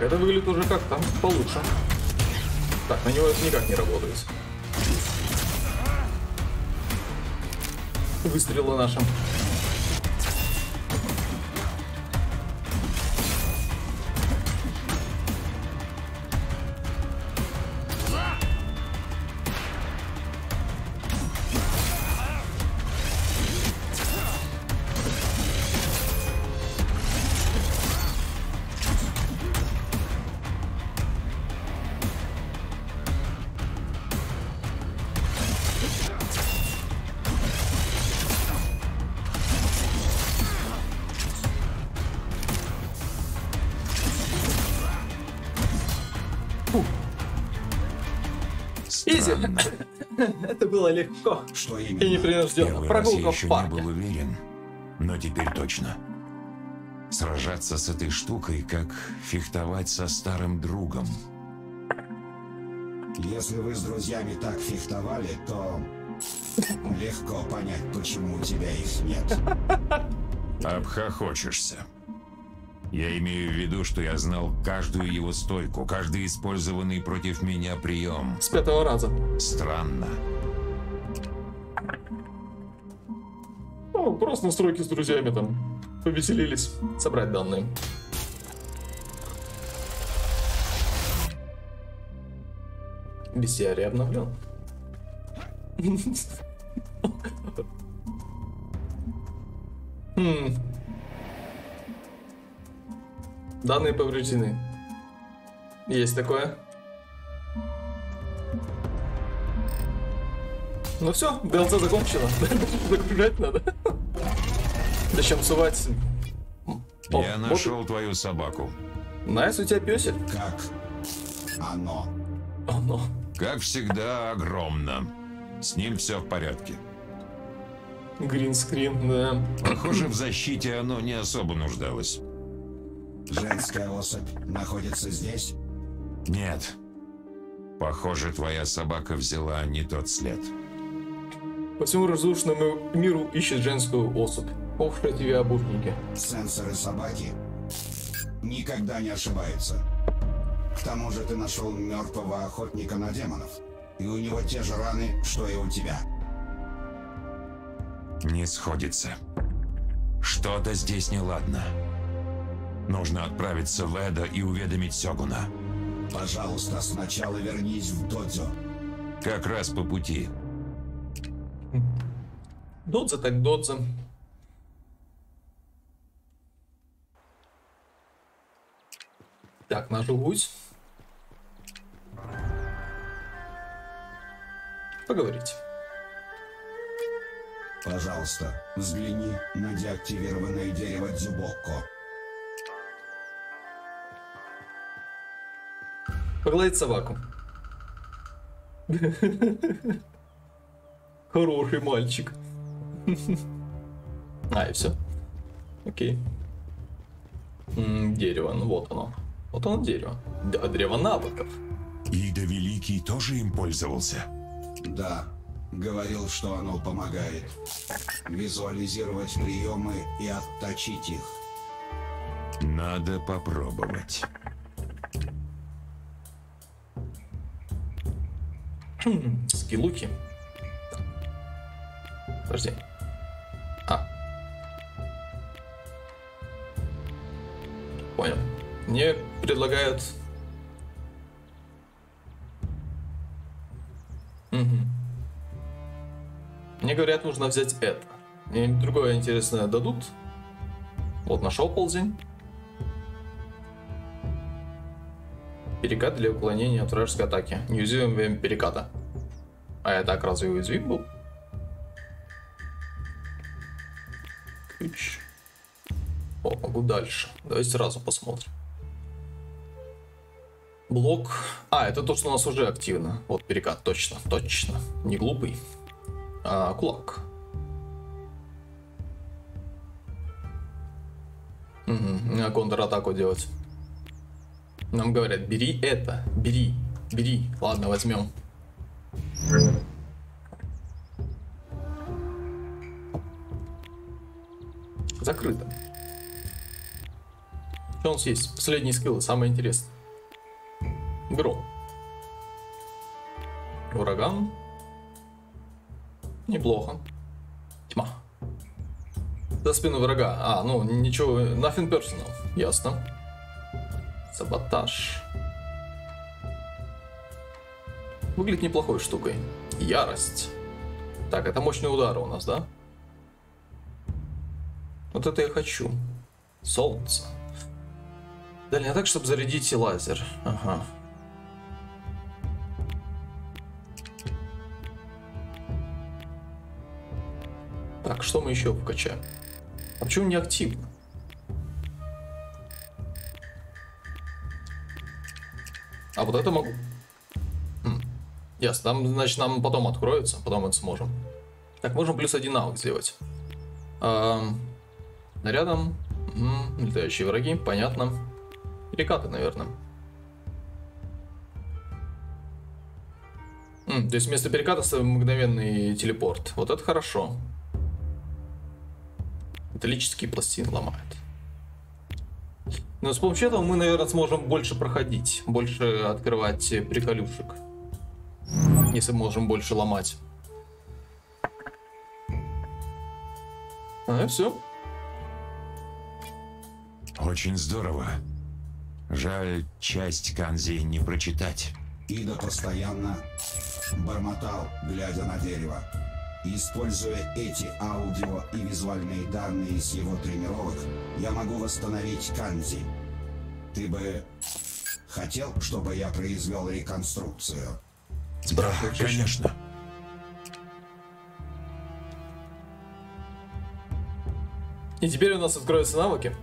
Это выглядит уже как-то получше. Так, на него это никак не работает. Выстрелы нашим. Изи. Это было легко
Что
и
именно?
непринужденно.
Первый раз я
Прогулка в парке.
был уверен, но теперь точно. Сражаться с этой штукой, как фехтовать со старым другом.
Если вы с друзьями так фехтовали, то легко понять, почему у тебя их нет.
Обхохочешься. Я имею в виду, что я знал каждую его стойку, каждый использованный против меня прием.
С пятого раза.
Странно.
Ну, просто настройки с друзьями там. Повеселились. Собрать данные. Бестиарий обновлен. Хм. Данные повреждены. Есть такое. Ну все, DLC закончено. Загружать надо. Зачем сувать?
Я нашел твою собаку.
Nice, у тебя песик.
Как оно?
Оно.
Как всегда, огромно. С ним все в порядке.
Green screen, да.
Похоже, в защите оно не особо нуждалось.
Женская особь находится здесь?
Нет. Похоже, твоя собака взяла не тот след.
По всему разрушенному миру ищет женскую особь. Ох, эти виабушники.
Сенсоры собаки никогда не ошибаются. К тому же ты нашел мертвого охотника на демонов. И у него те же раны, что и у тебя.
Не сходится. Что-то здесь неладно. Нужно отправиться в Эдо и уведомить Сёгуна.
Пожалуйста, сначала вернись в додзё.
Как раз по пути.
Додзе так додзе. Так, наш гусь. Поговорить.
Пожалуйста, взгляни на деактивированное дерево Дзюбокко.
Погладить собаку. Хороший мальчик. А, и все. Окей. Дерево, ну вот оно. Вот оно дерево. Да, древо навыков.
Ида Великий тоже им пользовался.
Да, говорил, что оно помогает. Визуализировать приемы и отточить их.
Надо попробовать.
Скиллуки. Подожди. А. Понял. Мне предлагают... Мгм. Мне говорят, нужно взять это. Мне другое интересное дадут. Вот нашел ползень. Перекат для уклонения от вражеской атаки. Неуязвим время переката. А я так разве уязвим был? О, могу дальше. Давайте сразу посмотрим. Блок. А, это то, что у нас уже активно. Вот перекат, точно, точно. Не глупый. А, кулак. Угу, контратаку делать. Нам говорят, бери это, бери, бери. Ладно, возьмем. Закрыто. Что у нас есть? Последние скиллы, самое интересное. Гром. Ураган. Неплохо. Тьма. За спину врага. А, ну ничего, nothing personal. Ясно. Саботаж. Выглядит неплохой штукой. Ярость. Так, это мощный удар у нас, да? Вот это я хочу. Солнце. Дальний атак, чтобы зарядить лазер. Ага. Так, что мы еще вкачаем? А почему не активно? А вот это могу. Ясно, там, значит, нам потом откроется, потом это сможем. Так, можем плюс один навык сделать. Ам, Рядом летающие враги, понятно. Перекаты, наверное. То есть вместо переката мгновенный телепорт. Вот это хорошо. Металлические пластины ломает. Но с помощью этого мы, наверное, сможем больше проходить, больше открывать приколюшек. Если можем больше ломать. А, все.
Очень здорово. Жаль, часть канзи не прочитать.
Ида постоянно бормотал, глядя на дерево. Используя эти аудио и визуальные данные из его тренировок, я могу восстановить канзи. Ты бы хотел, чтобы я произвел реконструкцию?
Да, конечно.
И теперь у нас откроются навыки.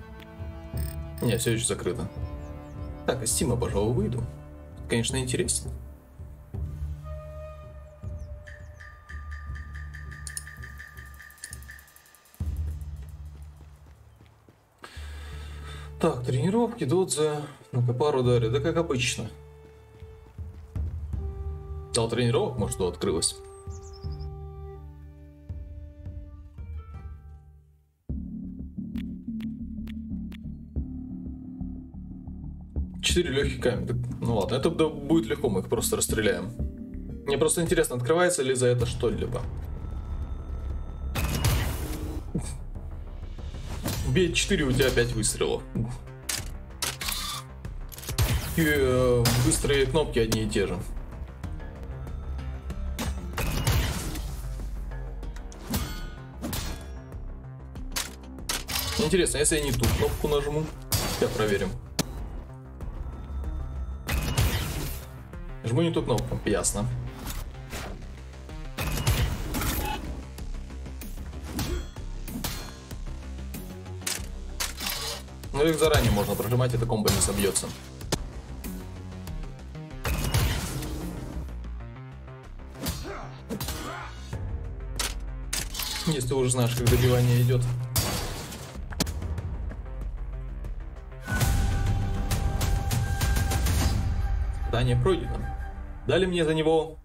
Не, все еще закрыто. Так, из Стима, пожалуй, выйду. Конечно, интересно. Так, тренировки, додзе, на копар ударе, да как обычно. Зал тренировок, может, что открылось. Четыре легких. Так, Ну ладно, это будет легко, мы их просто расстреляем. Мне просто интересно, открывается ли за это что-либо. Бей 4, у тебя 5 выстрелов. И, э, быстрые кнопки одни и те же. Интересно, если я не ту кнопку нажму, я проверим. Жму не ту кнопку, ясно. Ну их заранее можно прожимать, это комбо не собьется. Если уже знаешь, как добивание идет. Задание пройдено. Дали мне за него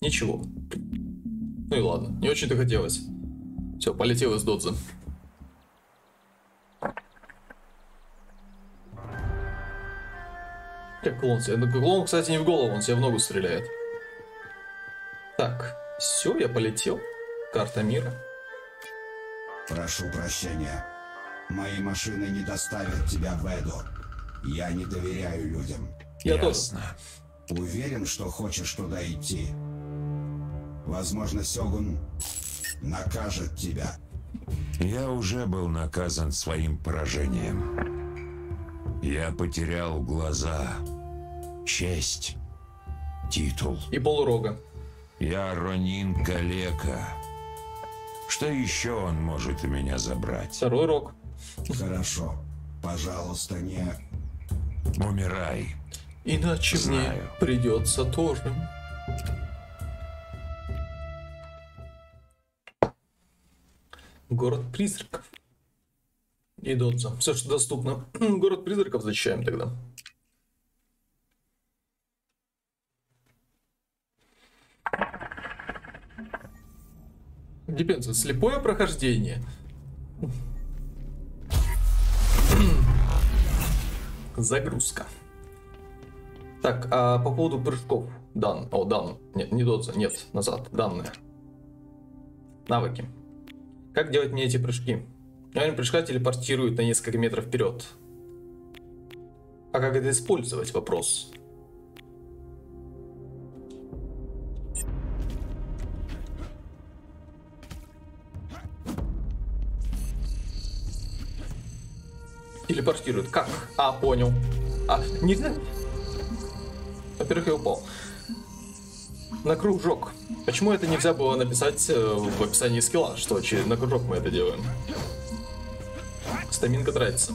ничего. Ну и ладно, не очень-то хотелось. Все, полетел из Додза. Как клон себе. Ну, клон, кстати, не в голову, он себе в ногу стреляет. Так, все, я полетел. Карта мира.
Прошу прощения. Мои машины не доставят тебя в Эду. Я не доверяю людям.
Я
Ясно.
Уверен, что хочешь туда идти. Возможно, Сёгун накажет тебя.
Я уже был наказан своим поражением. Я потерял глаза, честь, титул.
И полурога.
Я Ронин Калека. Что еще он может у меня забрать?
Второй рог.
Хорошо. Пожалуйста, не...
Умирай.
Иначе мне
Знаю.
придется тоже. Город призраков. И Додза. Все, что доступно. Город призраков защищаем тогда. Депенса, слепое прохождение. Загрузка. Так, а по поводу прыжков. Дан. О, дан. Нет, не додза. Нет, назад. Данные. Навыки. Как делать мне эти прыжки? Время прыжка телепортирует на несколько метров вперед. А как это использовать? Вопрос. Телепортирует. Как? А, понял. А, нельзя? Во-первых, я упал. На кружок. Почему это нельзя было написать э, в описании скилла, что че- на кружок мы это делаем? Стаминка тратится.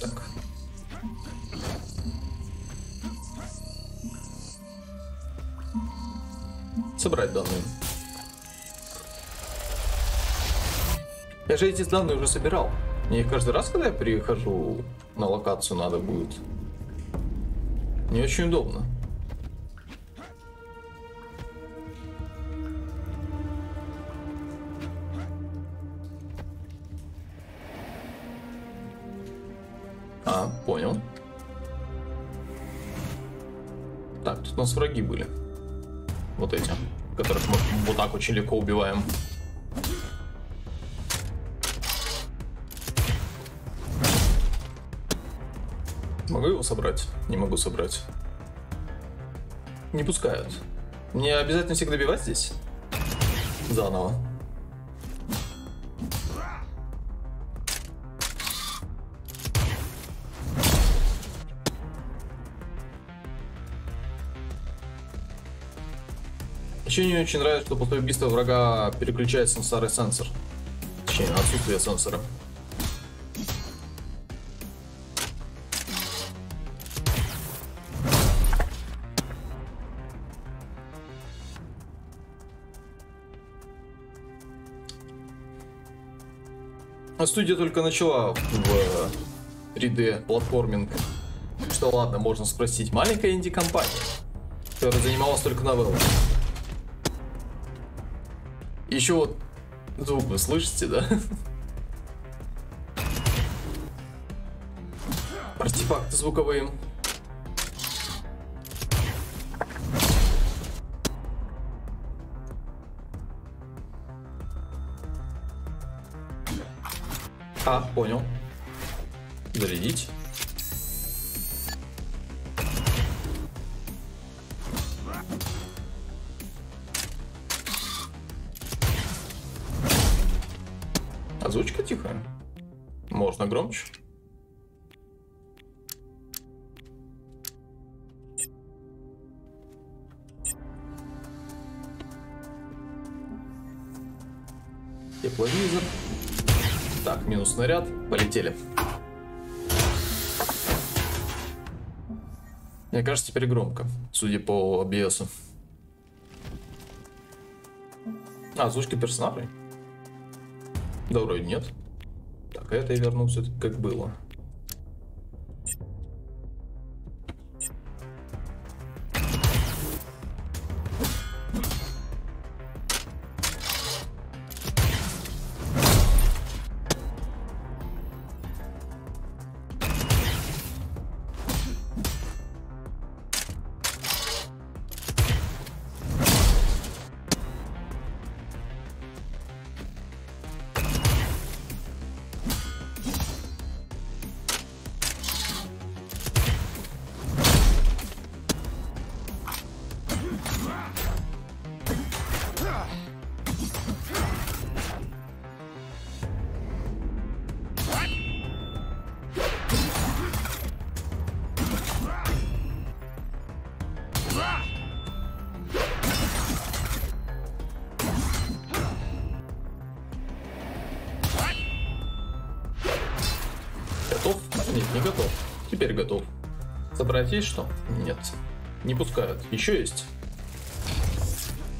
Так. Собрать данные. Я же эти данные уже собирал. Мне каждый раз, когда я прихожу на локацию, надо будет. Не очень удобно. А, понял. Так, тут у нас враги были. Вот эти, которых мы вот так очень легко убиваем. Могу его собрать? Не могу собрать. Не пускают. Мне обязательно всех добивать здесь? Заново. Еще не очень нравится, что после убийства врага переключается на старый сенсор. Точнее, на отсутствие сенсора. Студия только начала в 3D платформинг. Что ладно, можно спросить. Маленькая инди-компания, которая занималась только новеллой. Еще вот звук вы слышите, да? Артефакты звуковые. А, понял. Зарядить. Озвучка тихая. Можно громче. Снаряд. Полетели. Мне кажется, теперь громко, судя по объесу. А, озвучка персонажей? Да, вроде нет. Так, это я верну все как было. Есть что? Нет. Не пускают. Еще есть?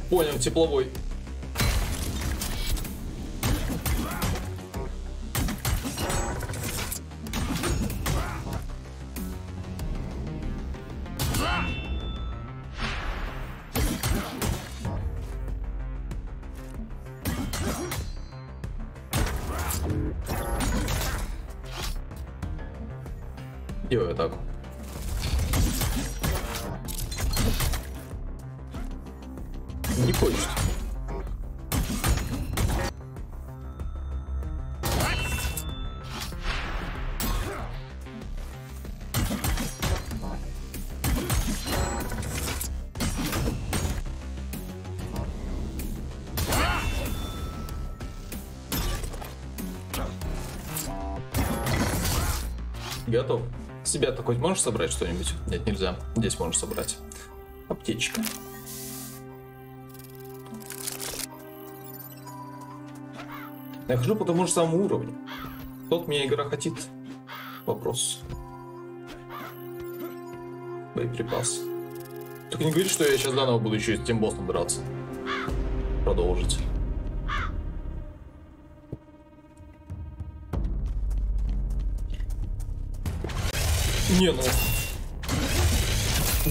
Понял, тепловой. Себя такой можешь собрать что-нибудь? Нет, нельзя. Здесь можешь собрать. Аптечка. Я хожу по тому же самому уровню. Тот мне игра хотит. Вопрос. Боеприпас. Только не говори, что я сейчас заново буду еще с тем боссом драться. Продолжить. Не, ну...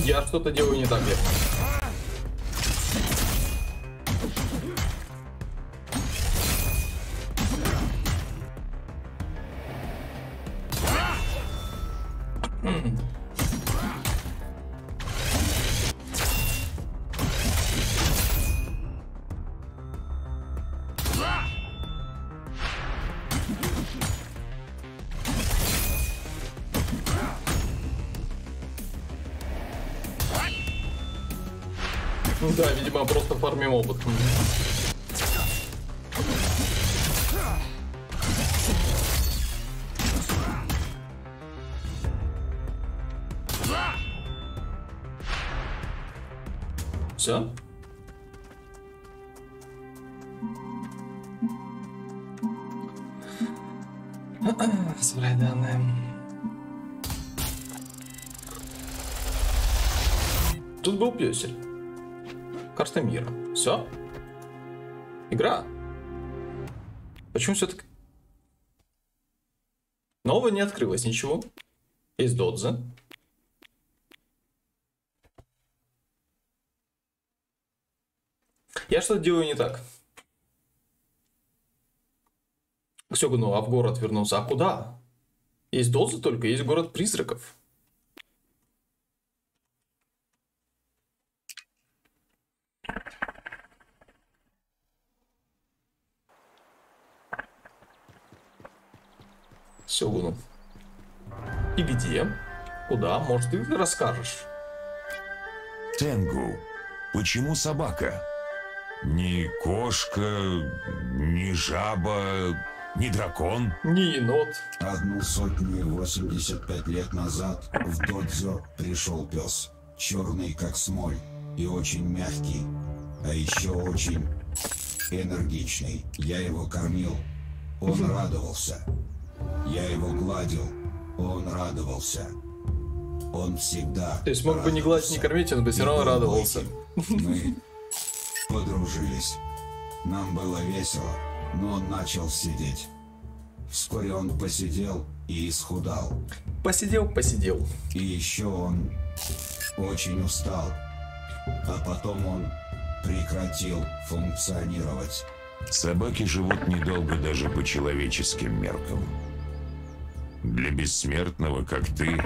Я что-то делаю не так, верно. Ну да, видимо, просто фармим опыт. Все? Собрать данные. Тут был песель. Карта мира. Все? Игра? Почему все так... Новое не открылось, ничего. Есть Додзе. Я что-то делаю не так. Все, ну, а в город вернулся. А куда? Есть Додзе только, есть город призраков. Сёгуну. И где? Куда? Может, ты расскажешь?
Тенгу, почему собака? Ни кошка, ни жаба, не дракон.
Не енот.
Одну сотню и 85 лет назад в Додзо пришел пес. Черный, как смоль, и очень мягкий, а еще очень энергичный. Я его кормил, он радовался. Я его гладил, он радовался. Он всегда
То есть мог бы не гладить, не
радовался.
кормить, он бы все равно радовался.
Мы подружились. Нам было весело, но он начал сидеть. Вскоре он посидел и исхудал.
Посидел, посидел.
И еще он очень устал. А потом он прекратил функционировать.
Собаки живут недолго даже по человеческим меркам. Для бессмертного, как ты,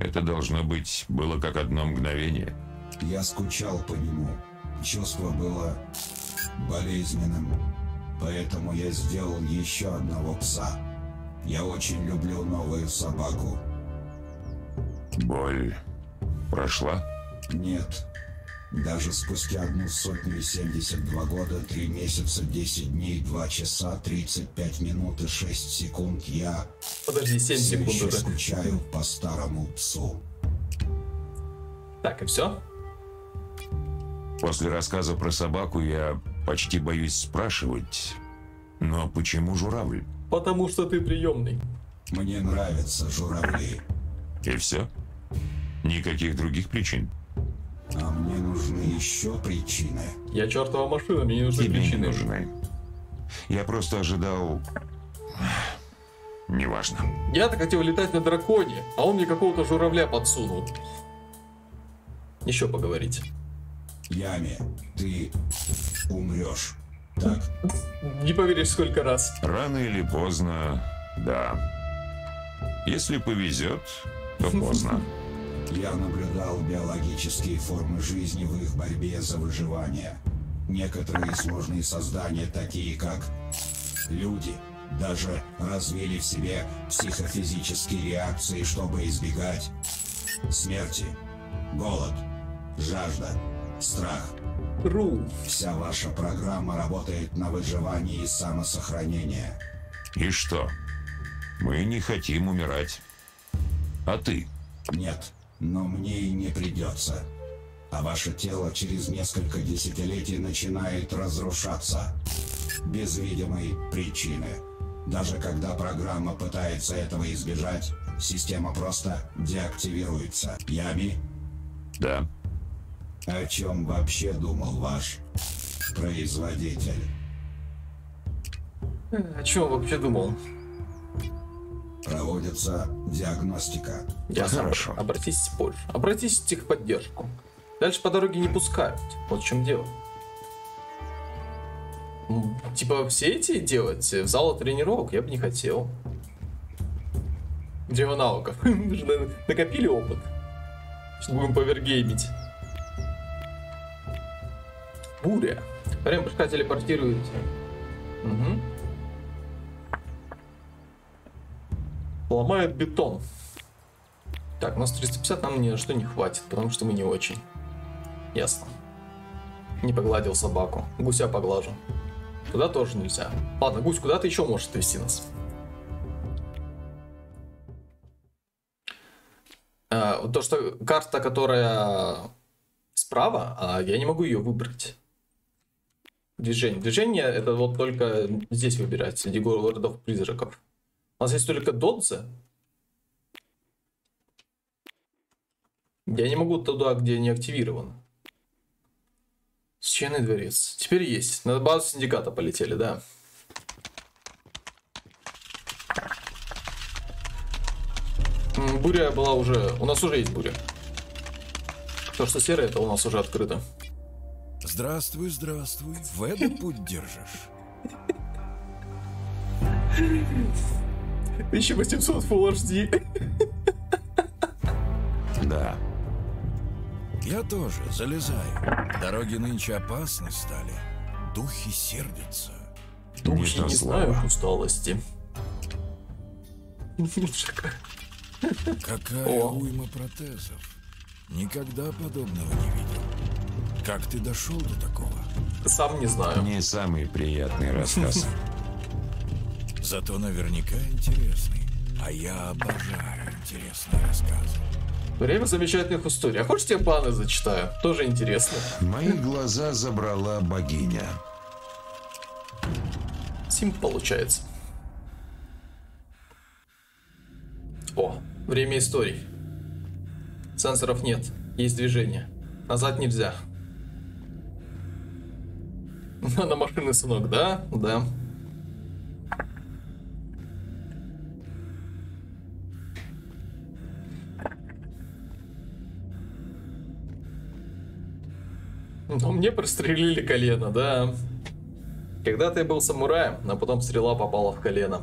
это должно быть было как одно мгновение.
Я скучал по нему. Чувство было болезненным. Поэтому я сделал еще одного пса. Я очень люблю новую собаку.
Боль прошла?
Нет. Даже спустя одну сотню и семьдесят два года, три месяца, десять дней, два часа, тридцать пять минут и шесть секунд я
Подожди, 7
все
секунд
еще скучаю по старому псу.
Так, и все?
После рассказа про собаку я почти боюсь спрашивать. Но почему журавль?
Потому что ты приемный.
Мне нравятся журавли,
И все? Никаких других причин?
А мне нужны еще причины.
Я чертова машина, мне не нужны
Тебе не
причины.
нужны. Я просто ожидал... Неважно.
Я-то хотел летать на драконе, а он мне какого-то журавля подсунул. Еще поговорить.
Ями, ты умрешь. Так,
Не поверишь, сколько раз.
Рано или поздно, да. Если повезет, то поздно.
Я наблюдал биологические формы жизни в их борьбе за выживание. Некоторые сложные создания, такие как люди, даже развили в себе психофизические реакции, чтобы избегать смерти, голод, жажда, страх.
Ру.
Вся ваша программа работает на выживание и самосохранение.
И что? Мы не хотим умирать. А ты?
Нет, но мне и не придется. А ваше тело через несколько десятилетий начинает разрушаться. Без видимой причины. Даже когда программа пытается этого избежать, система просто деактивируется. Ями,
Да.
о чем вообще думал ваш производитель?
О чем вообще думал?
Проводится диагностика.
Я
Хорошо.
Обратись позже. Обратись в техподдержку. Дальше по дороге не пускают. Вот в чем дело. Типа все эти делать в зал тренировок я бы не хотел. Дерево навыков. Мы же на- накопили опыт. Сейчас будем повергеймить. Буря. Время прыжка телепортирует. Угу. Ломает бетон. Так, у нас 350 нам ни на что не хватит, потому что мы не очень. Ясно. Не погладил собаку. Гуся поглажу. Туда тоже нельзя. Ладно, гусь, куда ты еще можешь отвезти нас? А, то, что карта, которая справа, а я не могу ее выбрать. Движение. Движение это вот только здесь выбирать, среди городов призраков. У нас есть только Додзе. Я не могу туда, где не активировано. Священный дворец. Теперь есть. На базу синдиката полетели, да. Буря была уже... У нас уже есть буря. То, что серое, это у нас уже открыто.
Здравствуй, здравствуй. В этот путь держишь.
1800 Full HD.
Да.
Я тоже залезаю. Дороги нынче опасны стали. Духи сердятся.
Духи не знаю усталости.
Какая
О.
уйма протезов. Никогда подобного не видел. Как ты дошел до такого?
Сам не знаю.
Не самый приятный рассказ.
Зато наверняка интересный. А я обожаю интересные рассказы.
Время замечательных историй. А хочешь, тебе планы зачитаю? Тоже интересно.
Мои глаза забрала богиня.
Симп получается. О, время историй. Сенсоров нет, есть движение. Назад нельзя. На машины, сынок, да? Да. Но мне прострелили колено, да. Когда-то я был самураем, а потом стрела попала в колено.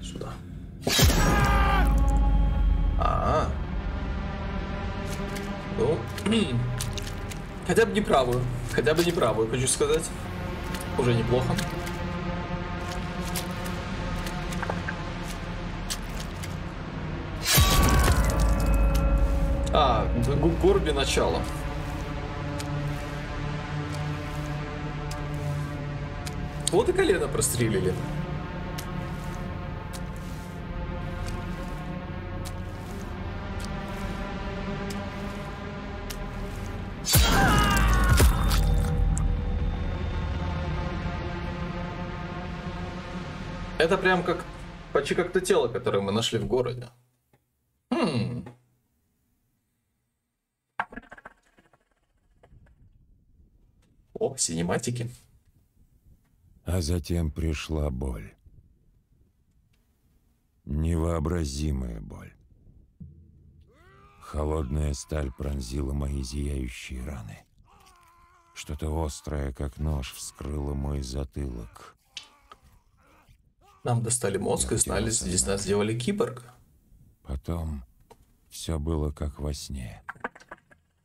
Сюда. А, -а, -а. Ну, хотя бы не правую. Хотя бы не правую, хочу сказать. Уже неплохо. Горби начало. Вот и колено прострелили. Это прям как почти как то тело, которое мы нашли в городе. Хм. О, синематики.
А затем пришла боль. Невообразимая боль. Холодная сталь пронзила мои зияющие раны. Что-то острое, как нож, вскрыло мой затылок.
Нам достали мозг и знали, здесь нас сделали киборга.
Потом все было как во сне.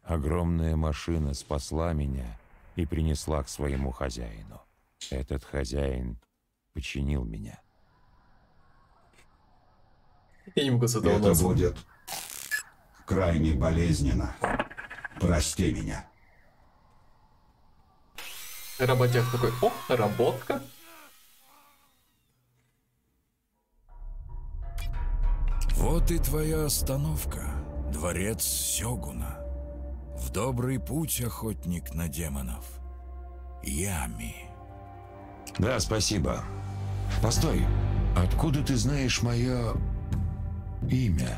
Огромная машина спасла меня и принесла к своему хозяину. Этот хозяин починил меня.
Я не могу с этого
Это
назвать.
будет крайне болезненно. Прости меня.
Работяг такой, о, работка.
Вот и твоя остановка. Дворец Сёгуна. В добрый путь, охотник на демонов. Ями.
Да, спасибо. Постой. Откуда ты знаешь мое имя?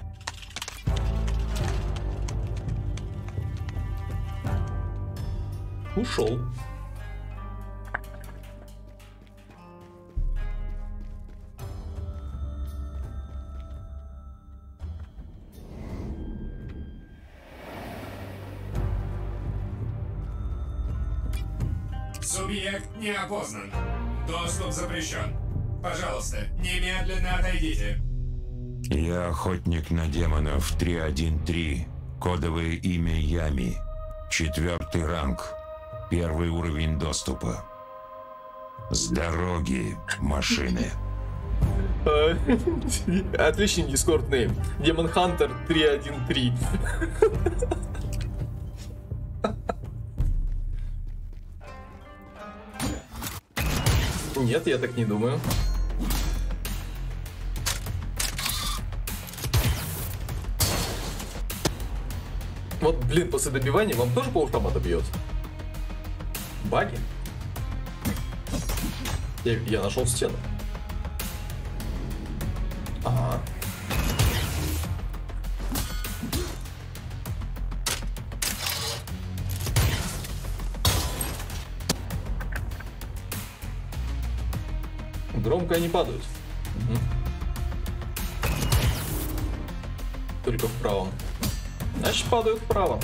Ушел.
Не опознан. Доступ запрещен. Пожалуйста, немедленно отойдите.
Я охотник на демонов 313. Кодовое имя Ями. Четвертый ранг. Первый уровень доступа. С дороги, машины.
Отличный дискорд нейм. Демон Хантер 313. Нет, я так не думаю. Вот, блин, после добивания вам тоже по ушам отобьет. Баги? Я, я нашел стену. Громко они падают. Мгм. Только вправо. Значит, падают вправо.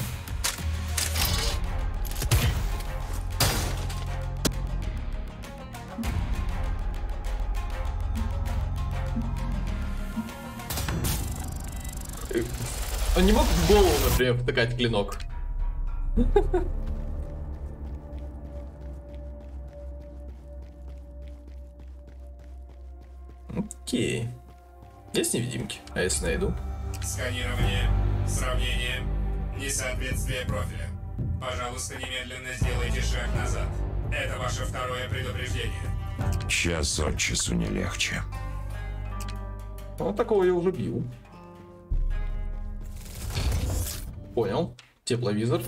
Э, Он не мог в голову, например, втыкать клинок. Окей. Есть невидимки? А если найду?
Сканирование, сравнение, несоответствие профиля. Пожалуйста, немедленно сделайте шаг назад. Это ваше второе предупреждение.
Час от часу не легче.
Вот такого я уже бил. Понял. Тепловизор.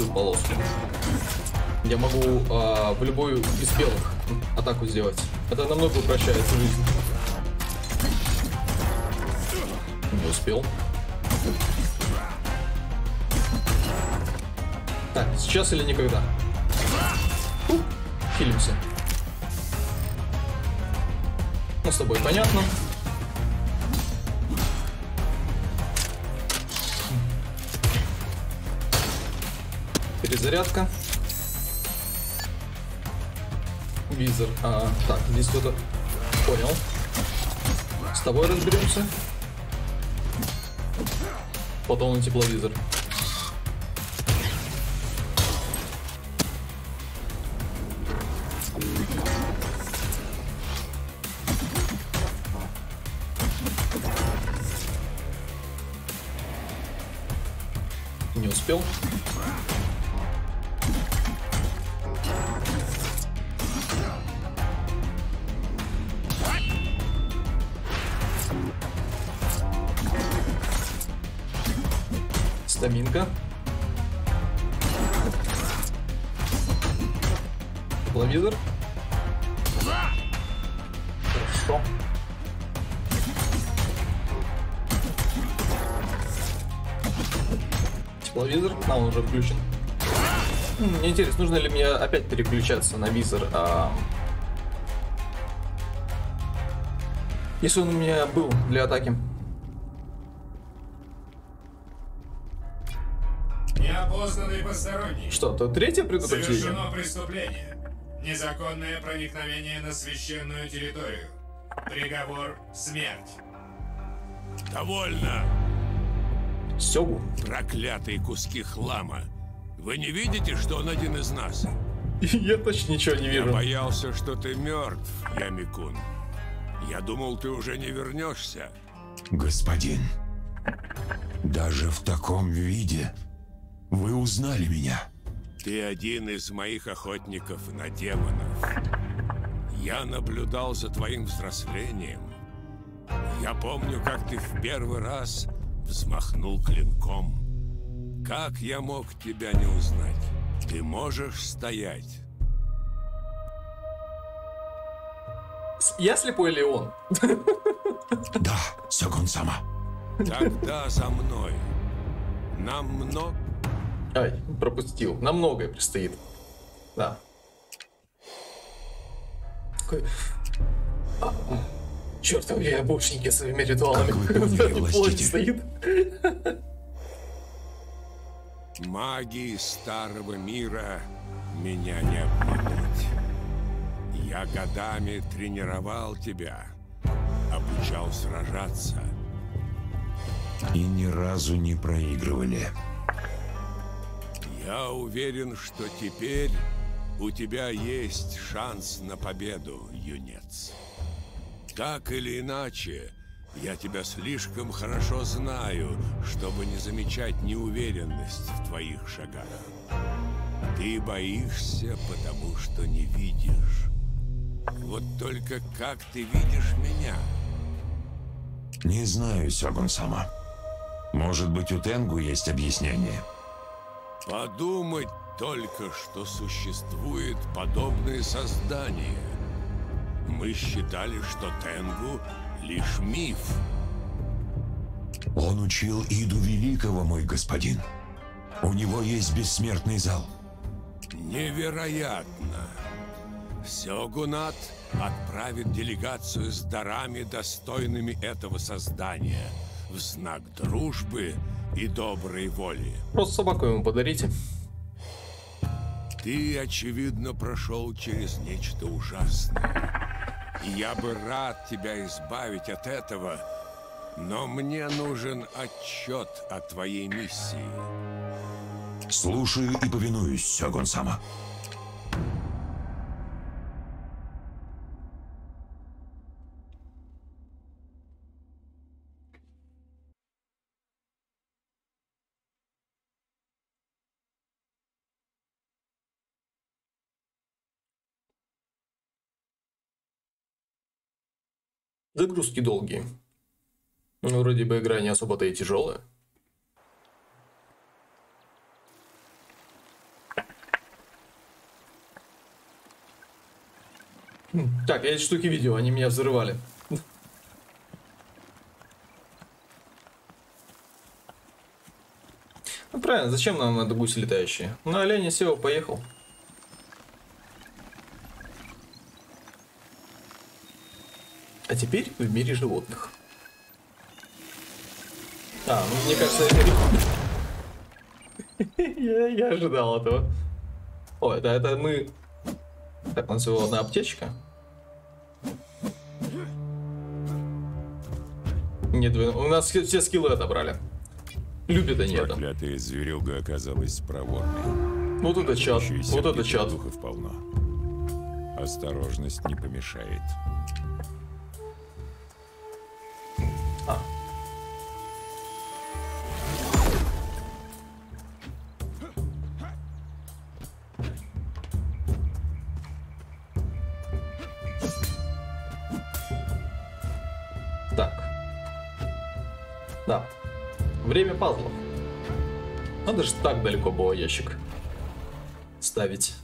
Желтую полоску. Я могу а, в любую из белых атаку сделать. Это намного упрощает жизнь. Не успел. Так, сейчас или никогда? Фу, Хилимся. Ну, с тобой понятно. Перезарядка. Визор. А, так, здесь кто-то... Понял. С тобой разберемся. Потом на тепловизор. Опять переключаться на визор? а, Если он у меня был для атаки.
Неопознанный посторонний.
Что, то третье предупреждение?
Совершено преступление. Незаконное проникновение на священную территорию. Приговор – смерть.
Довольно,
Сёгу?
проклятые куски хлама. Вы не видите, что он один из нас?
Я точно ничего не
Я
вижу.
боялся, что ты мертв, Ямикун. Я думал, ты уже не вернешься.
Господин, даже в таком виде вы узнали меня.
Ты один из моих охотников на демонов. Я наблюдал за твоим взрослением. Я помню, как ты в первый раз взмахнул клинком. Как я мог тебя не узнать? Ты можешь стоять.
Я слепой ли он?
Да, Сёгун сама.
Тогда за мной. Нам много...
Ай, пропустил. Нам многое предстоит. Да. Такой... А, чертовы обушники своими ритуалами.
Как вы поняли,
Сзади плоть
властитель?
стоит.
Магии старого мира меня не обмануть. Я годами тренировал тебя, обучал сражаться.
И ни разу не проигрывали.
Я уверен, что теперь у тебя есть шанс на победу, юнец. Так или иначе, я тебя слишком хорошо знаю, чтобы не замечать неуверенность в твоих шагах. Ты боишься, потому что не видишь. Вот только как ты видишь меня?
Не знаю, Сёгун сама. Может быть, у Тенгу есть объяснение?
Подумать только, что существует подобное создание. Мы считали, что Тенгу лишь миф.
Он учил Иду Великого, мой господин. У него есть бессмертный зал.
Невероятно. Сёгунат отправит делегацию с дарами, достойными этого создания, в знак дружбы и доброй воли.
Просто собаку ему подарите.
Ты, очевидно, прошел через нечто ужасное. Я бы рад тебя избавить от этого, но мне нужен отчет о твоей миссии.
Слушаю и повинуюсь, Сёгун-сама.
Загрузки долгие. Ну, вроде бы игра не особо-то и тяжелая. Хм, Так, я эти штуки видел, они меня взрывали. Ну правильно, зачем нам это гуси летающие? На оленя сел, поехал. А теперь в мире животных. А, ну мне кажется, это... я, я ожидал этого. О, это, это мы... Так, у нас всего одна аптечка. Нет, у нас все скиллы отобрали. Любят они это.
Проклятая зверюга оказалась проворной.
Вот это чат, вот это чат.
духов полно. Осторожность не помешает.
А. Так. Да. Время пазлов. Надо же так далеко было ящик ставить.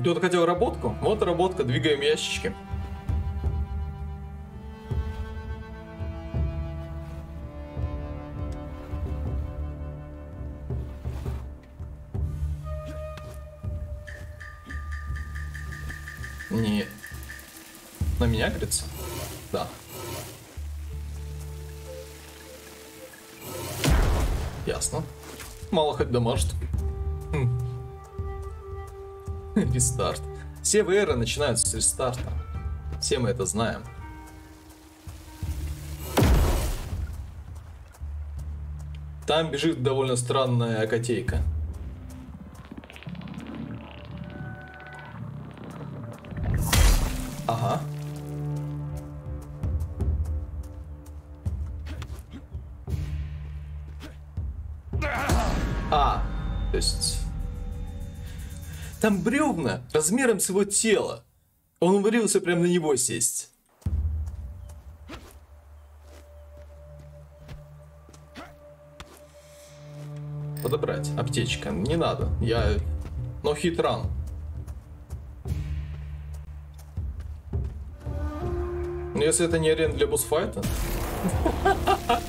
Кто-то хотел работку? Вот работка, двигаем ящички. Не. На меня, говорится? Да. Ясно. Мало хоть домашт. Рестарт. Все ВР начинаются с рестарта. Все мы это знаем. Там бежит довольно странная котейка. Там бревна размером с его тело. Он умудрился прям на него сесть. Подобрать. Аптечка. Не надо. Я... Но хит ран. Ну, если это не арена для босс-файта...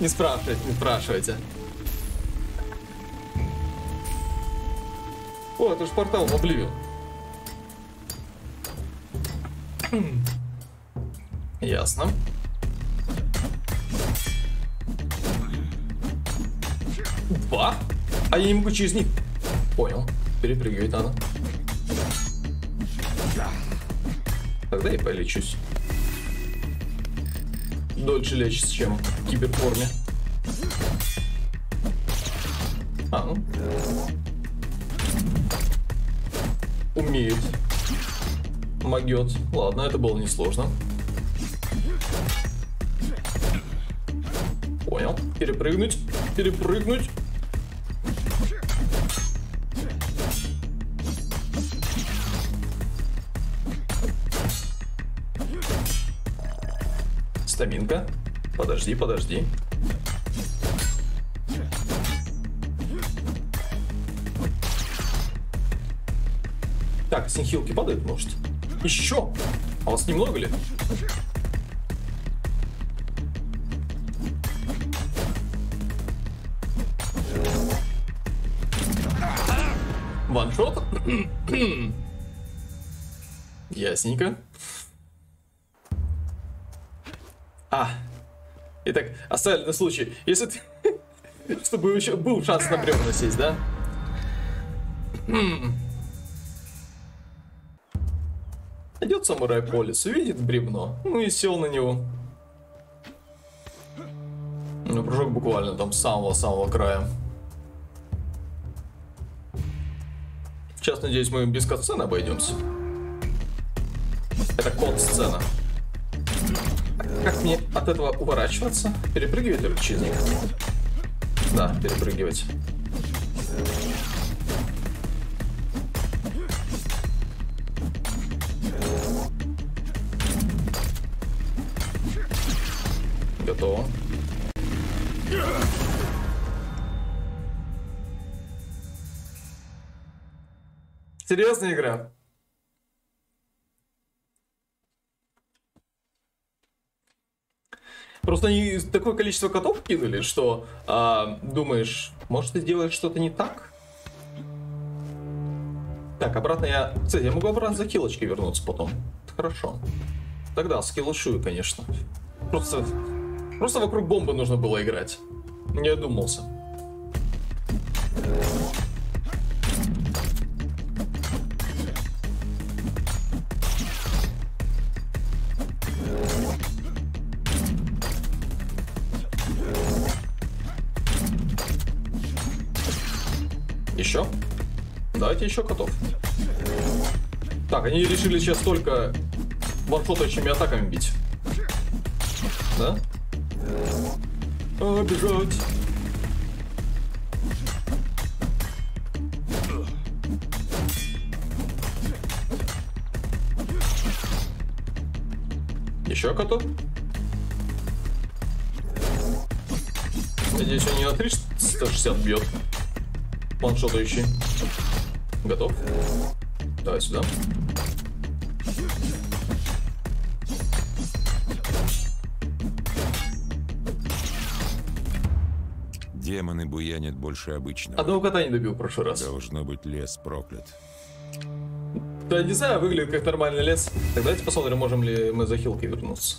Не спрашивайте, не спрашивайте. О, это же портал в Обливион. Хм. Ясно. Два? А я не могу через них. Понял. Перепрыгивать надо. Тогда и полечусь. Дольше лечится, чем в киберформе. А, ну. Умеет. Могет. Ладно, это было несложно. Понял. Перепрыгнуть. Перепрыгнуть. Стаминка. Подожди, подожди. Синхилки падают, может? Еще? А вас немного ли? Ваншот? Ясненько. А. Итак, оставили на случай. Если ты... Чтобы еще был шанс на бревна сесть, да? Самурай по лесу, видит бревно, ну и сел на него. Ну, прыжок буквально там самого-самого края. Сейчас, надеюсь, мы без катсцены обойдемся. Это код-сцена. Как мне от этого уворачиваться? Перепрыгивать только через них? Да, перепрыгивать. Серьезная игра? Просто они такое количество котов кинули, что а, думаешь, может ты сделаешь что-то не так? Так, обратно я... Кстати, я могу обратно за килочкой вернуться потом. Хорошо. Тогда скиллушую, конечно. Просто... Просто вокруг бомбы нужно было играть. Не одумался. Давайте еще котов. Так, они решили сейчас только ваншотающими атаками бить. Да? А, бежать. Еще котов? Надеюсь, он не на 360 бьет. Ваншотающий. Готов? Давай сюда.
Демоны буянят больше обычного.
Одного кота не добил в прошлый раз.
Должно быть лес проклят.
Да не знаю, выглядит как нормальный лес. Так давайте посмотрим, можем ли мы за хилкой вернуться.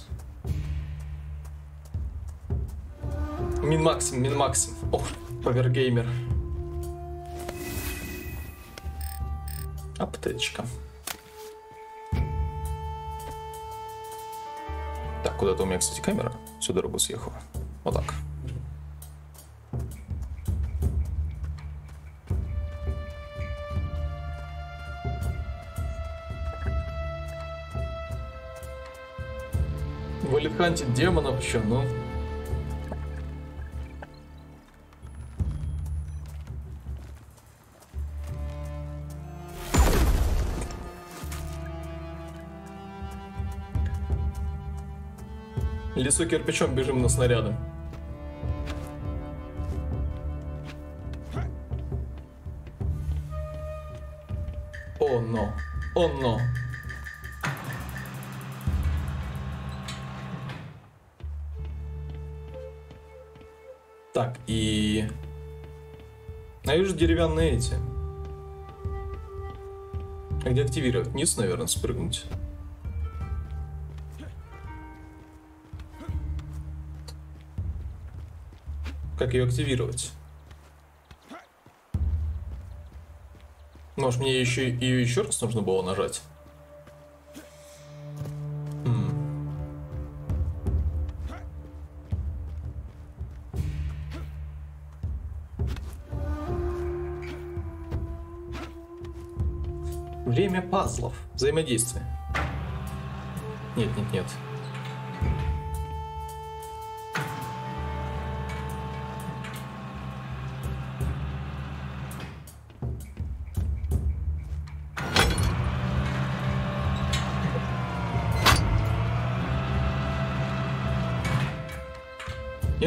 Мин-максим, мин-максим. Ох, повергеймер. Аптечка. Так, куда-то у меня, кстати, камера всю дорогу съехала. Вот так. Валитхантит демонов еще, ну. Лесу кирпичом бежим на снаряды. О, но. О, но. Так, и... А вижу деревянные эти. А где активировать? Вниз, наверное, спрыгнуть. Как ее активировать? Может, мне еще ее еще раз нужно было нажать? М. Время пазлов. Взаимодействие. Нет, нет, нет.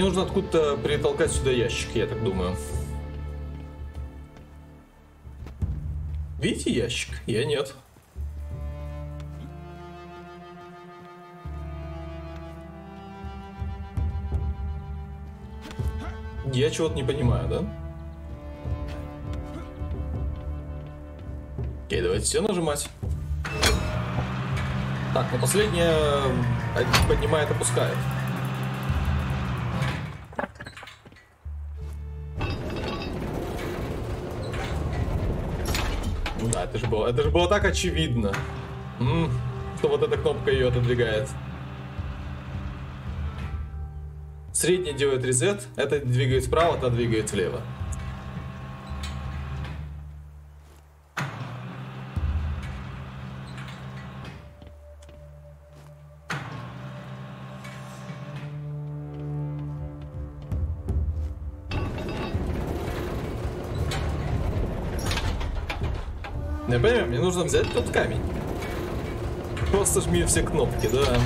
Мне нужно откуда-то притолкать сюда ящик, я так думаю. Видите ящик? Я нет. Я чего-то не понимаю, да? Окей, давайте все нажимать. Так, ну последнее э, поднимает, опускает. Это же было, это же было так очевидно, М, что вот эта кнопка ее отодвигает. Средний делает резет, это двигает вправо, та двигает влево. Я понимаю, мне нужно взять тот камень. Просто жми все кнопки, да.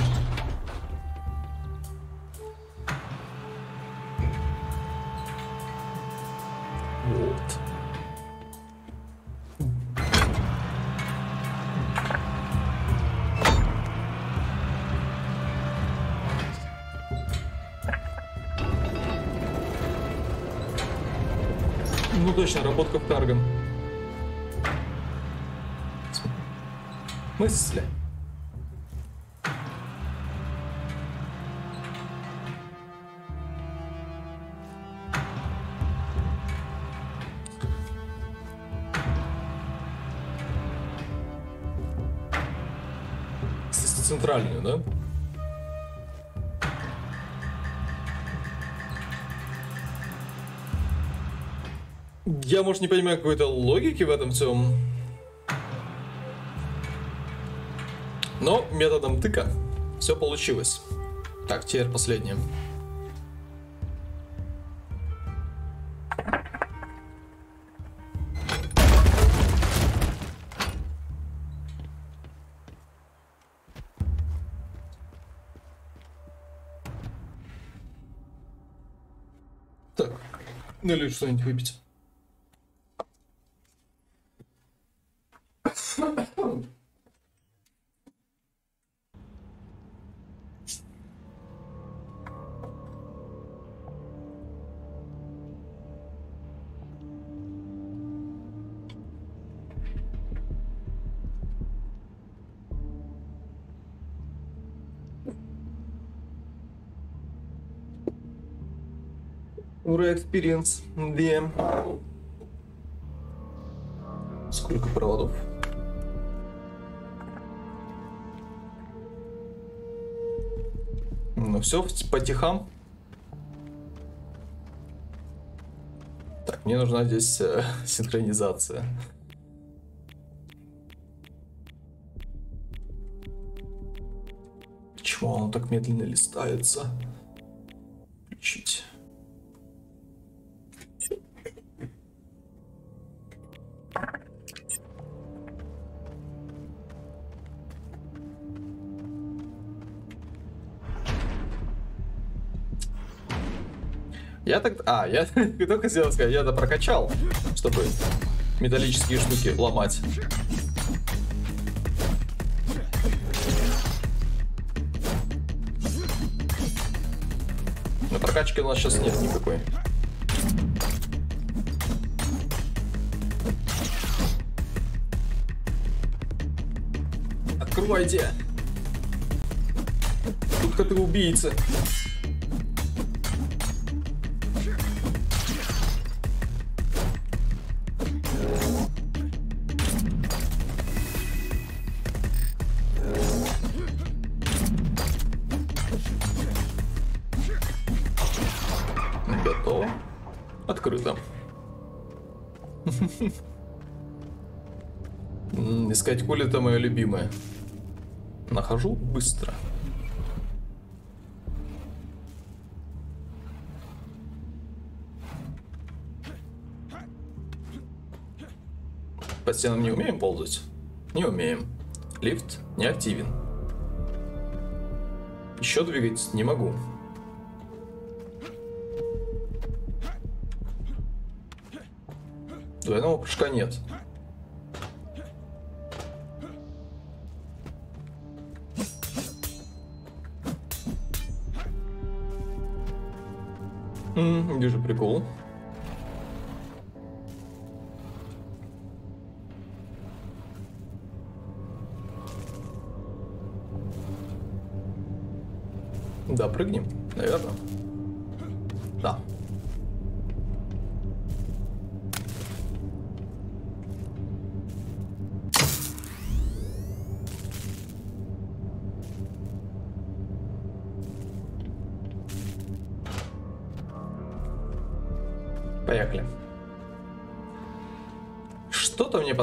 Смысле? Центральную, да? Я, может, не понимаю какой-то логики в этом всем. Методом тыка все получилось. Так, теперь последнее. Так, ну или что-нибудь выпить. Ура, experience. Две. Сколько проводов? Ну все, по тихам. Так, мне нужна здесь э, синхронизация. Почему оно так медленно листается? А, я только хотел сказать, я это прокачал, чтобы металлические штуки ломать. На прокачке у нас сейчас нет никакой. Открывайте! Тут как убийца. Блять, Коля это мое любимое. Нахожу быстро. По стенам не умеем ползать? Не умеем. Лифт не активен. Еще двигать не могу. Двойного прыжка нет. М, Вижу прикол. Да, прыгнем, наверное. Да.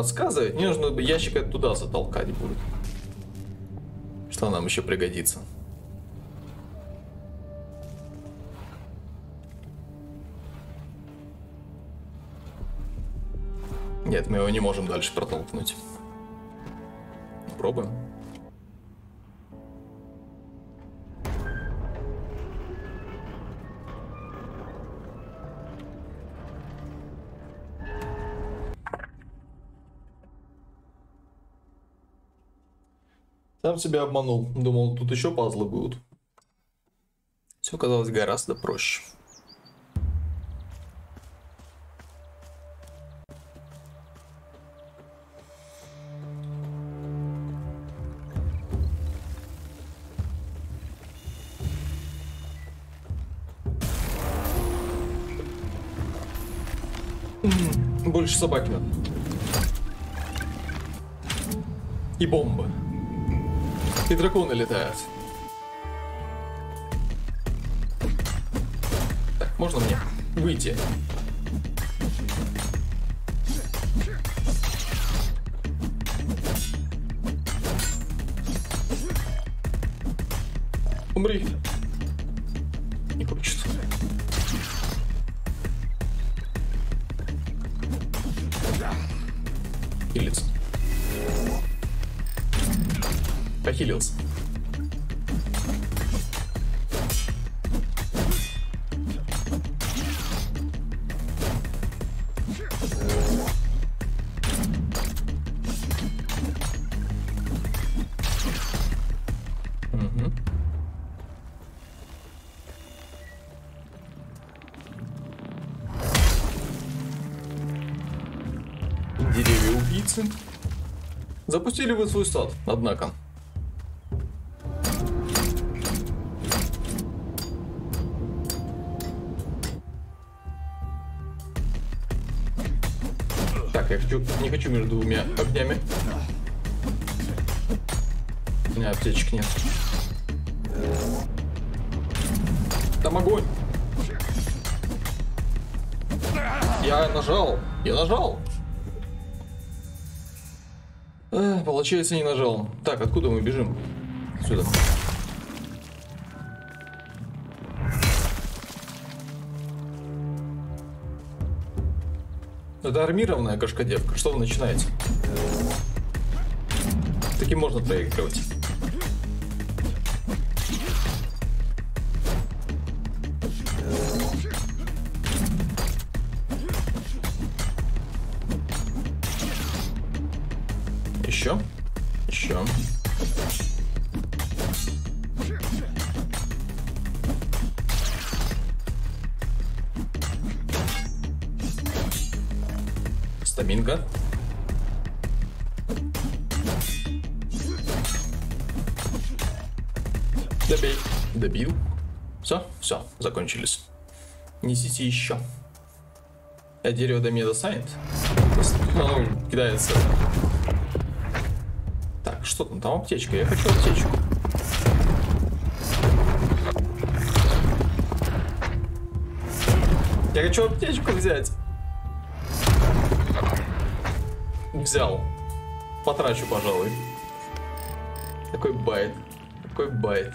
Подсказывает, мне нужно ящик туда затолкать будет. Что нам еще пригодится. Нет, мы его не можем дальше протолкнуть. Пробуем. Сам себя обманул. Думал, тут еще пазлы будут. Все казалось гораздо проще. Больше собаки надо. И бомбы. И драконы летают. Так, можно мне выйти? Умри. Похилился. Мгм. Деревья убийцы. Запустили вы свой сад, однако. Хочу, между двумя огнями. У меня аптечек нет. Там огонь. Я нажал. Я нажал. Эх, получается, не нажал. Так, откуда мы бежим? Сюда. Это армированная кошкодевка. Что вы начинаете? Таким можно проигрывать. А дерево до меня достанет? Ну, кидается. Так, что там? Там аптечка. Я хочу аптечку. Я хочу аптечку взять. Взял. Потрачу, пожалуй. Такой байт. Такой байт.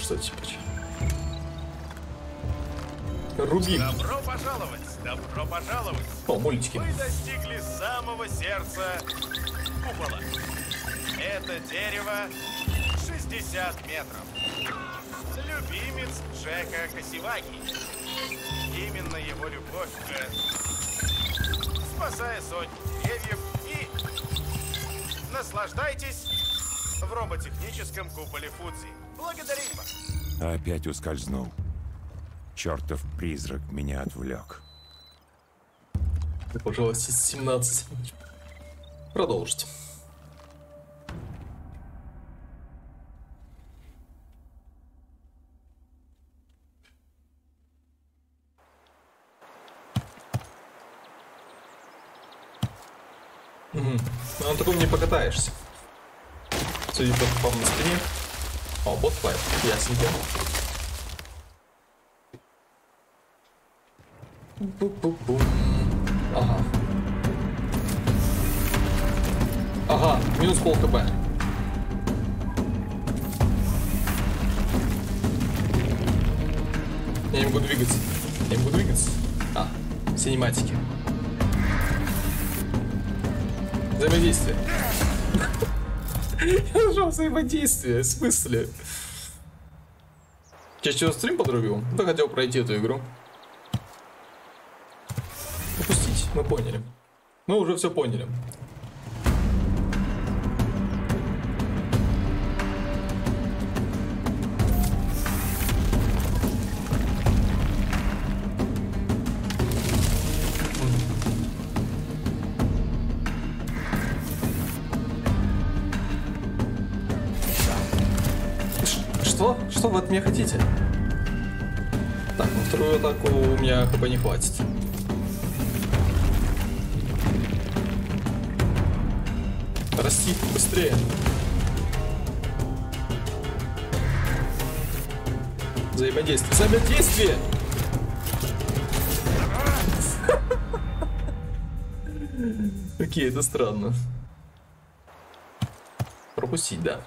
Что теперь? Руби.
Добро пожаловать! Добро пожаловать!
О, мультики.
Вы достигли самого сердца купола. Это дерево 60 метров. Любимец Джека Косеваги. Именно его любовь к... спасая сотни деревьев и наслаждайтесь в роботехническом куполе Фудзи. Благодарим вас.
Опять ускользнул. Чертов призрак меня отвлек.
Пожалуйста, 17. Продолжить. Угу. Ну, на таком не покатаешься. Судя по на спине. О, бот файт. Ясненько. Бу-бу-бу. Ага. Ага, минус пол хп. Я не могу двигаться. Я не могу двигаться. А, синематики. Взаимодействие. Я нажал взаимодействие. В смысле? Я что, стрим подрубил? Да хотел пройти эту игру. Упустить, мы поняли. Мы уже все поняли. Что? Вы от меня хотите? Так, на вторую атаку у меня хп не хватит. Расти быстрее. Взаимодействие. Взаимодействие! Окей, это странно. Пропустить, да.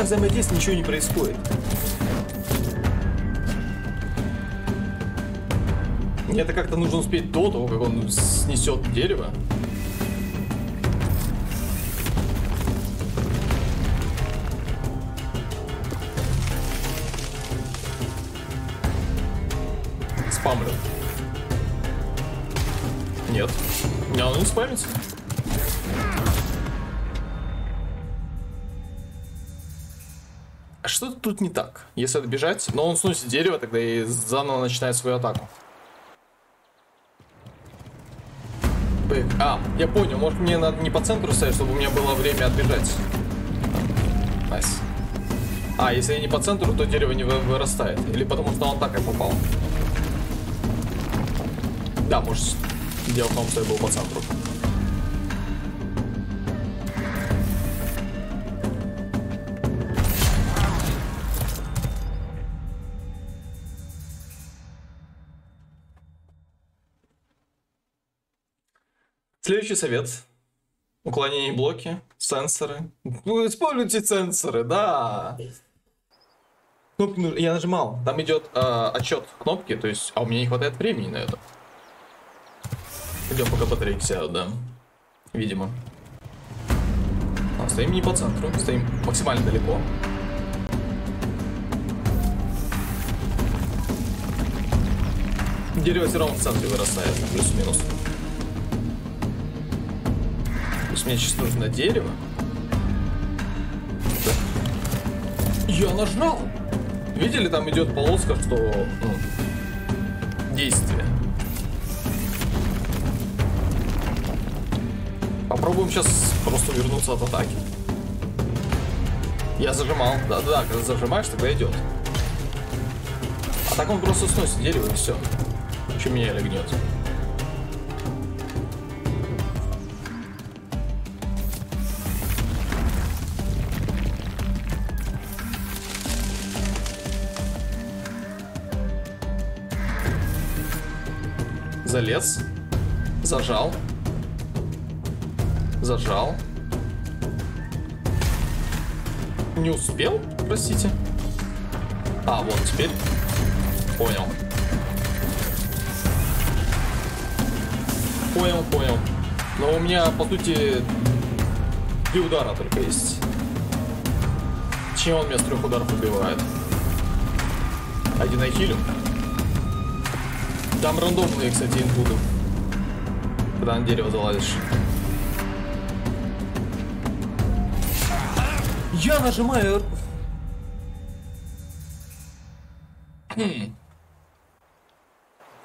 Я нажимаю взаимодействие, ничего не происходит. Мне это как-то нужно успеть до того, как он снесет дерево. Тут не так? Если отбежать, но он сносит дерево, тогда и заново начинает свою атаку. Back. А, я понял, может мне надо не по центру стоять, чтобы у меня было время отбежать. Nice. А, если я не по центру, то дерево не вы- вырастает. Или потому что он атакой попал. Да, может, дело в том, что я был по центру. Следующий совет. Уклонение блоки, сенсоры. Ну, используйте сенсоры, да. Кнопки нуж- я нажимал. Там идет э, отчет кнопки, то есть, а у меня не хватает времени на это. Идем пока батарейки сядут, да. Видимо. А, стоим не по центру, стоим максимально далеко. Дерево все равно в центре вырастает, плюс-минус. То мне сейчас нужно дерево. Я нажал! Видели, там идет полоска, что ну, действие. Попробуем сейчас просто вернуться от атаки. Я зажимал. Да-да-да, когда зажимаешь, тогда идет. А так он просто сносит дерево и все. Чем меня легнет. Залез. Зажал. Зажал. Не успел, простите. А, вот теперь. Понял. Понял, понял. Но у меня, по сути, три удара только есть. Чем он меня с трех ударов убивает? Один айхилю. Там рандомные, кстати, инпуты. Когда на дерево залазишь. Я нажимаю... Хм.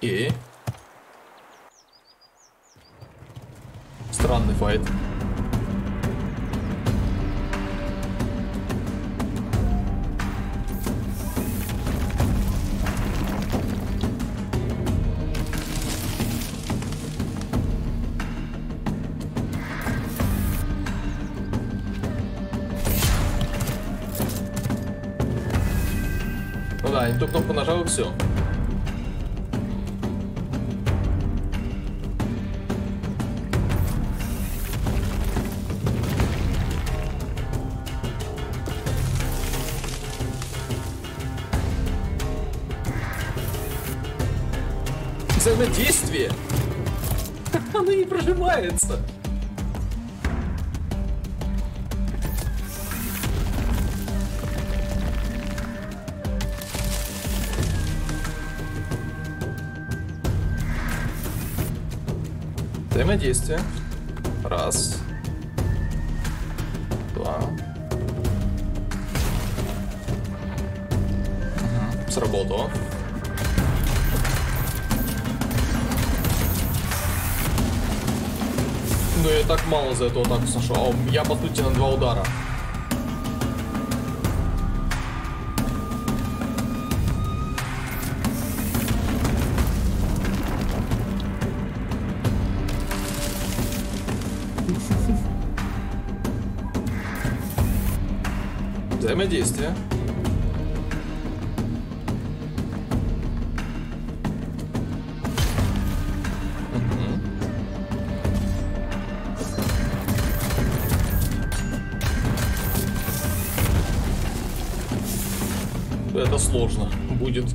И... Странный файт. И все. Взаимодействие! Оно не прожимается! Взаимодействие. Раз. Два. Сработало. Ну я так мало за эту атаку сошел. Я по сути на два удара. Взаимодействие. Это сложно будет.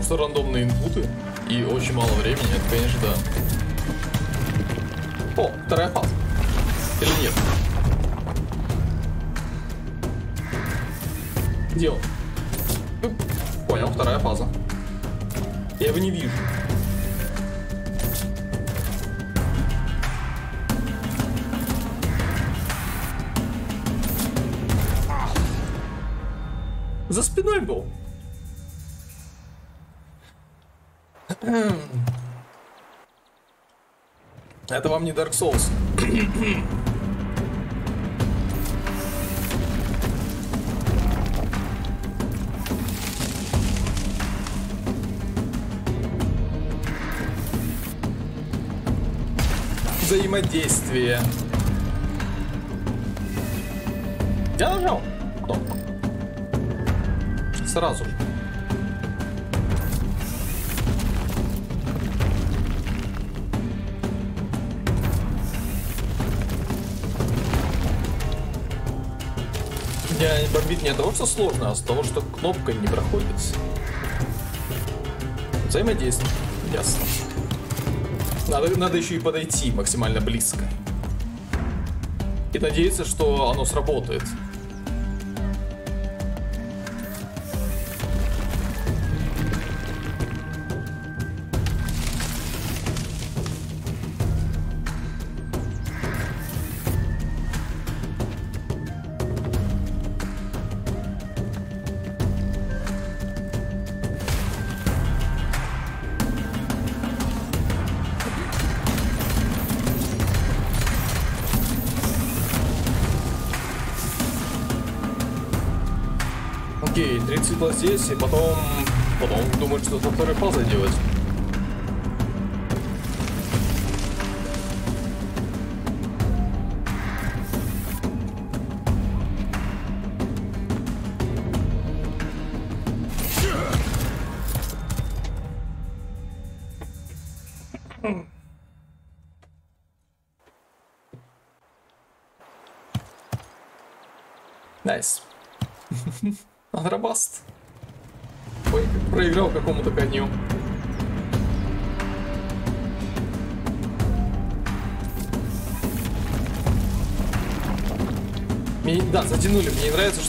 То, что рандомные инпуты и очень мало времени, это, конечно, да. О, вторая фаза. Или нет? Где он? Понял, вторая фаза. Я его не вижу. За спиной был. Вам не Dark Souls. Взаимодействие. Я нажал кнопку. Сразу же. Бомбит не от того, что сложно, а с того, что кнопка не проходит. Взаимодействие. Ясно. Надо, надо еще и подойти максимально близко. И надеяться, что оно сработает. Здесь, и потом...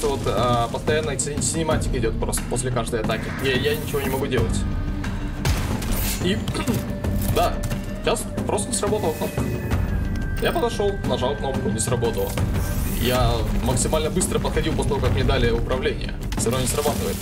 Что вот а, постоянно син- синематика идет просто после каждой атаки. Я, я ничего не могу делать. И да, сейчас просто не сработала кнопка. Я подошел, нажал кнопку, не сработало. Я максимально быстро подходил после того, как мне дали управление. Все равно не срабатывает.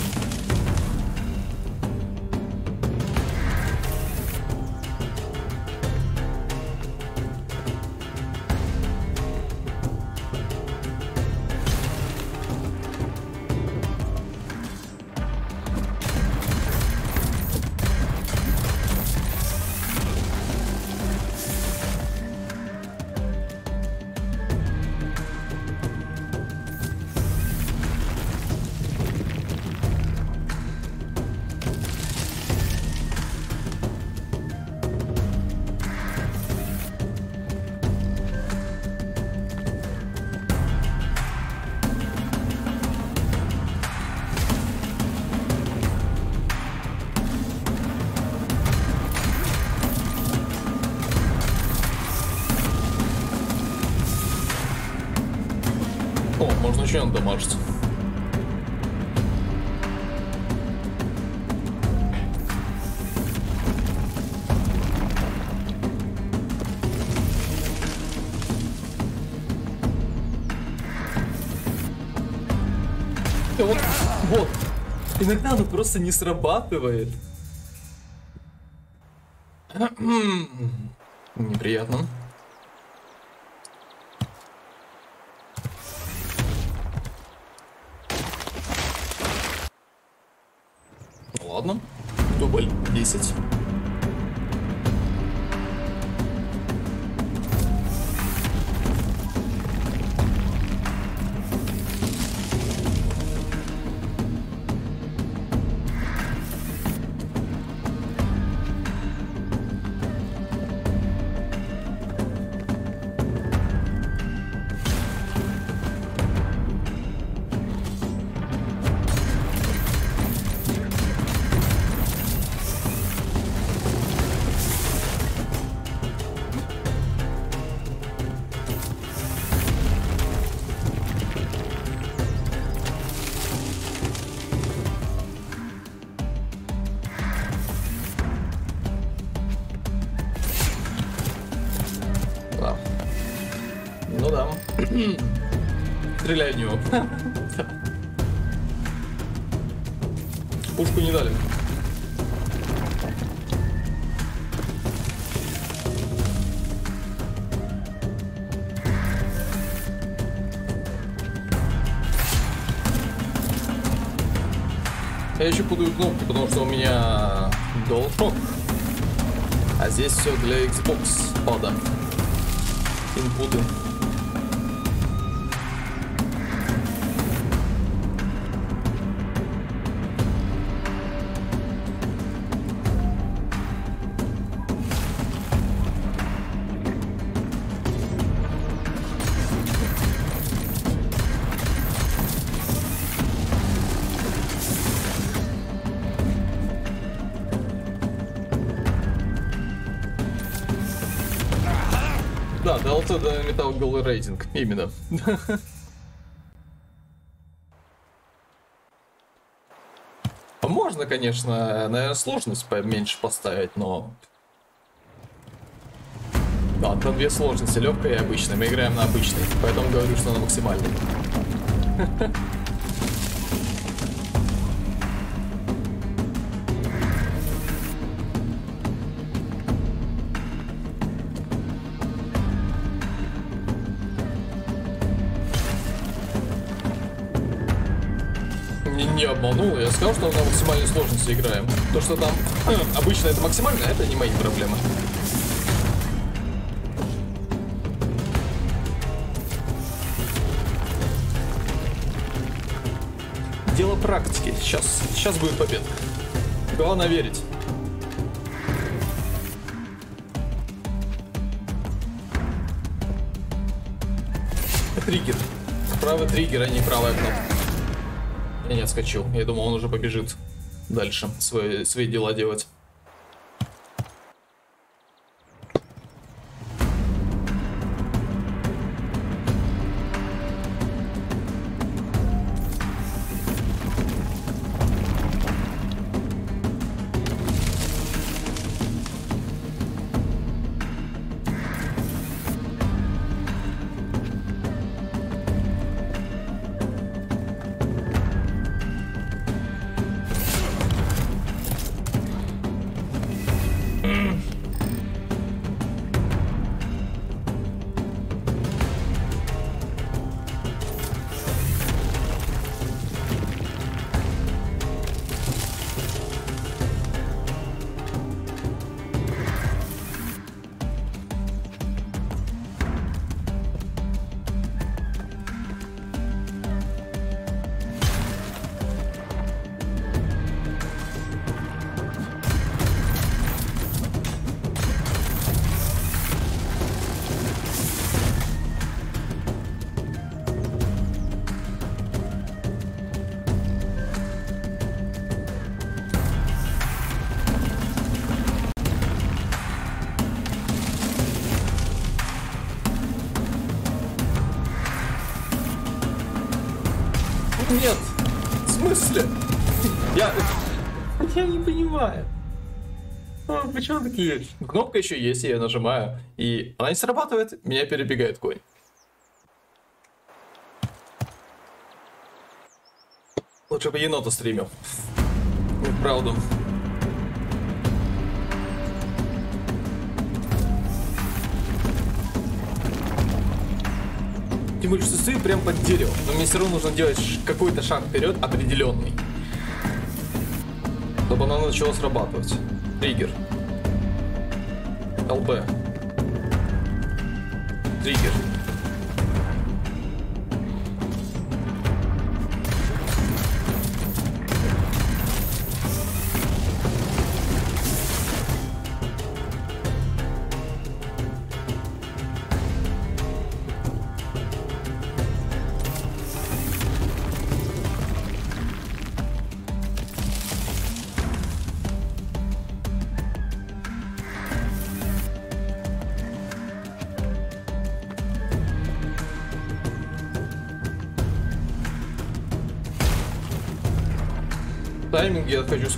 О, можно еще дамажить. Да Вот, вот. Иногда оно просто не срабатывает. Что у меня DualShock. А здесь все для Xbox пада. Инпуты. Рейтинг. Именно. А Можно, конечно, наверное, сложность поменьше поставить, но... Да, там две сложности, легкая и обычная. Мы играем на обычной, поэтому говорю, что она максимальная. Что на максимальной сложности играем. То, что там обычно это максимально, это не мои проблемы. Дело практики. Сейчас, сейчас будет победа. Главное верить. Триггер. Правый триггер, а не правая кнопка. Я не отскочил. Я думал, он уже побежит дальше свои, свои дела делать. Смысле? Я... Я не понимаю. А, почему такие? Кнопка еще есть, я нажимаю. И она не срабатывает, меня перебегает конь. Лучше бы енота стримил. Правду. Что стою прям под деревом. Но мне все равно нужно делать какой-то шаг вперед определенный. Чтобы она начала срабатывать. Триггер. ЛБ. Триггер.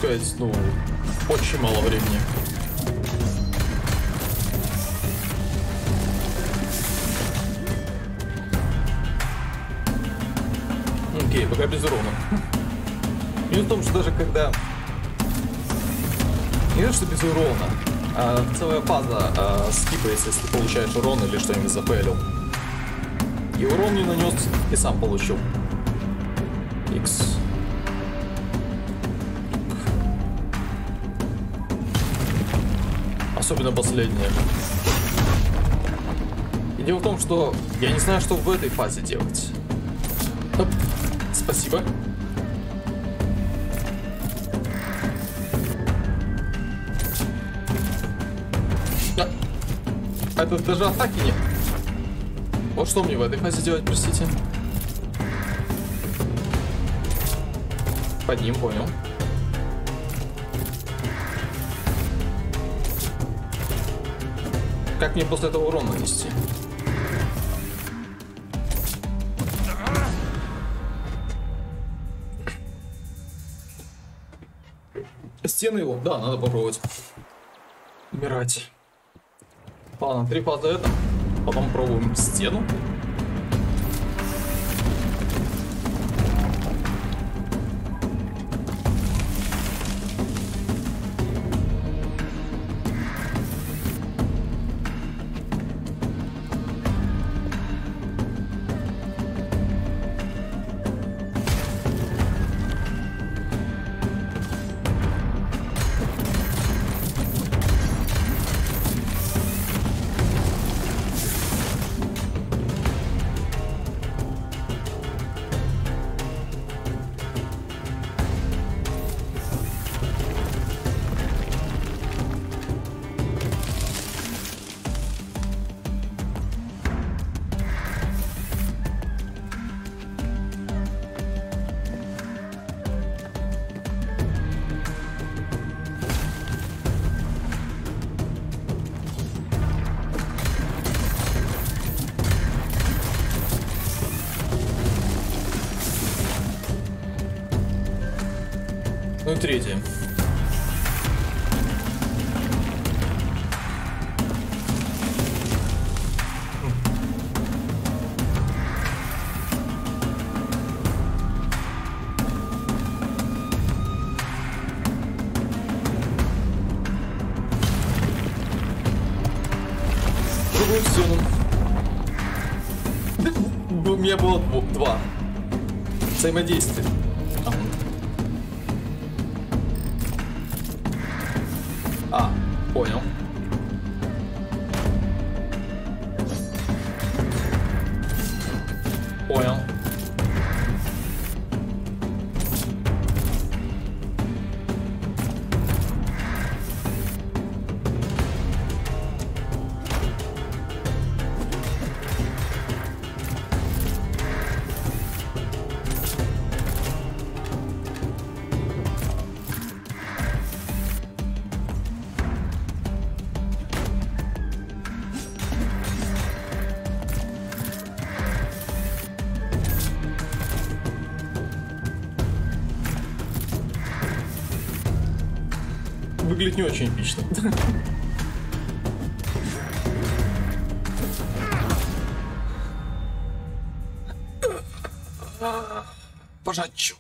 Сказать, ну, очень мало времени. Окей, пока без урона. Минус в том, что даже когда... Не то, что без урона, а целая фаза а, скипается, если ты получаешь урон или что-нибудь запэлил. И урон не нанес, и сам получил. X. Особенно последнее. И дело в том, что я не знаю, что в этой фазе делать. Оп. Спасибо. А, это даже атаки нет. Вот что мне в этой фазе делать, простите? Под ним, понял. Как мне после этого урон нанести? Стены его? Да, надо попробовать. Умирать. Ладно, три фазы это. Потом пробуем стену. Меня дво- два. Взаимодействие. Выглядит не очень эпично. Пожачу.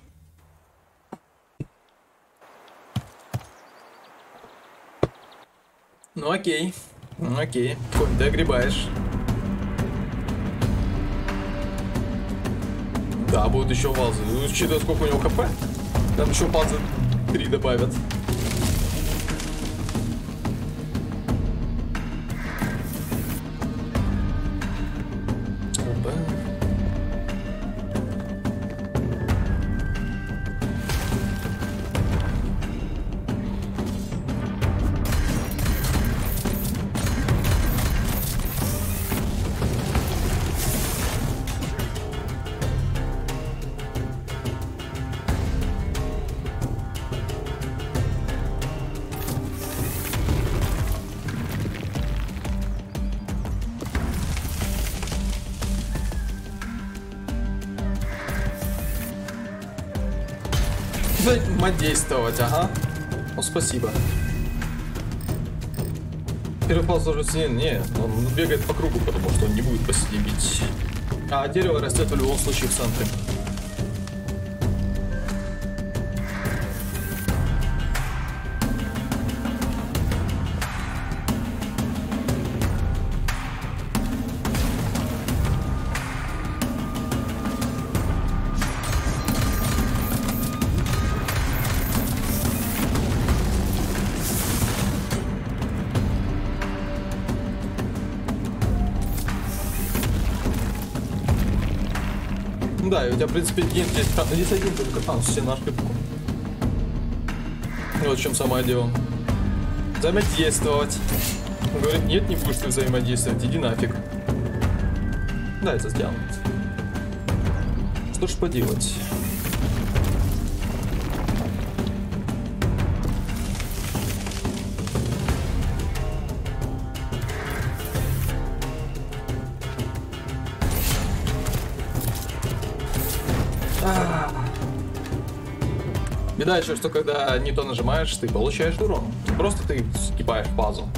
Ну окей. Ну окей. Конь, ты огребаешь. Да, будут еще вазы. Учитывая, сколько у него хп, там еще вазы 3 добавят. Взаимодействовать, ага. Ну, спасибо. Уже сильнее. Не, он бегает по кругу, потому что он не будет по себе бить. А дерево растет в любом случае в центре. Да, у тебя, в принципе, нет, здесь, та- здесь один только танк, все на ошибку. Вот в чем самое дело. Взаимодействовать. Говорит, нет, не будешь ты взаимодействовать, иди нафиг. Да, это сделано. Что ж поделать? Еще, что когда не то нажимаешь, ты получаешь урон. Просто ты скипаешь базу.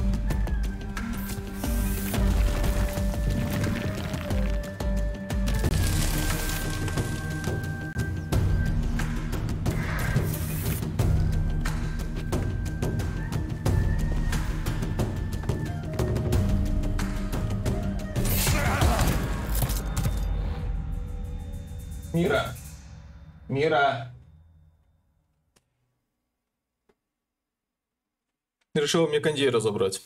Решил мне кондей разобрать.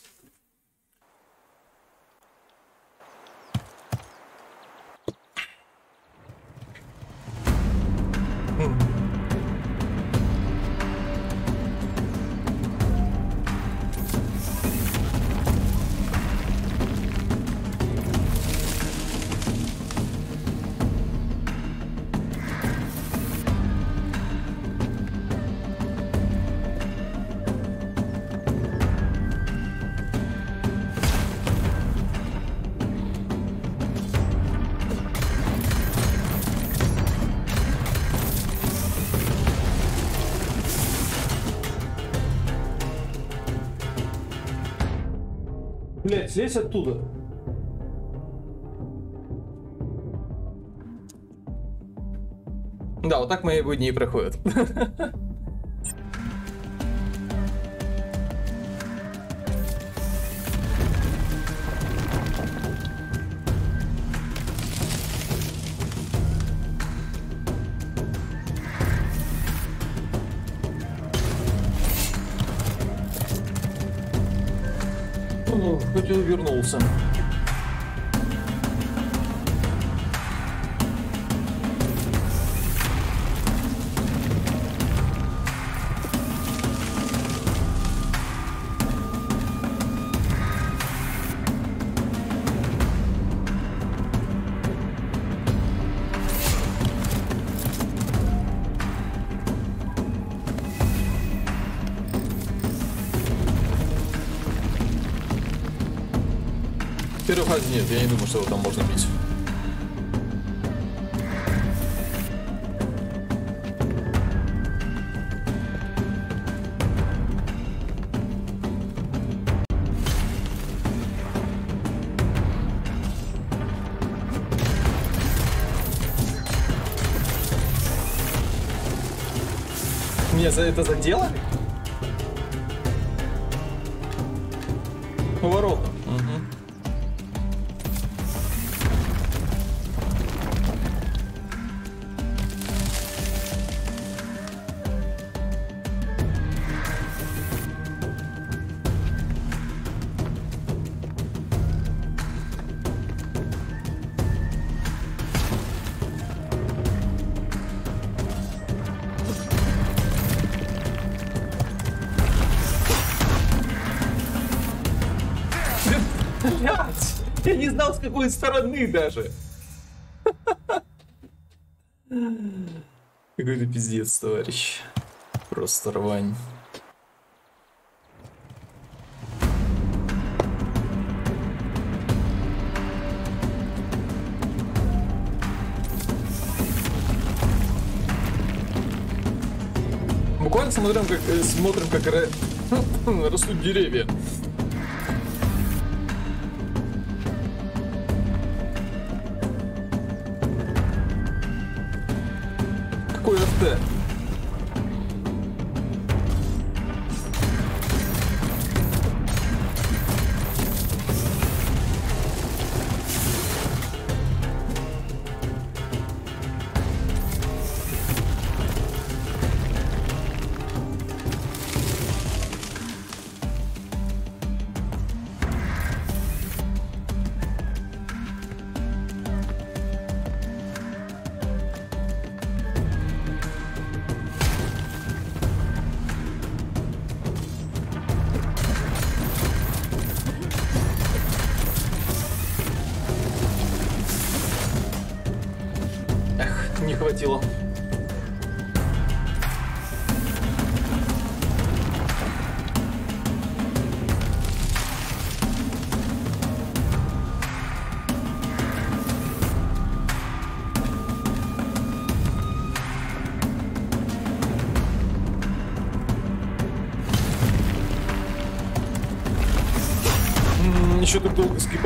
Слезь оттуда. Да, вот так мои будни и проходят. нет, я не думаю, что его там можно бить. Меня за это заделали? Какой стороны даже. Какой-то пиздец, товарищ. Просто рвань. Буквально смотрим, как, э, смотрим, как ра- растут деревья.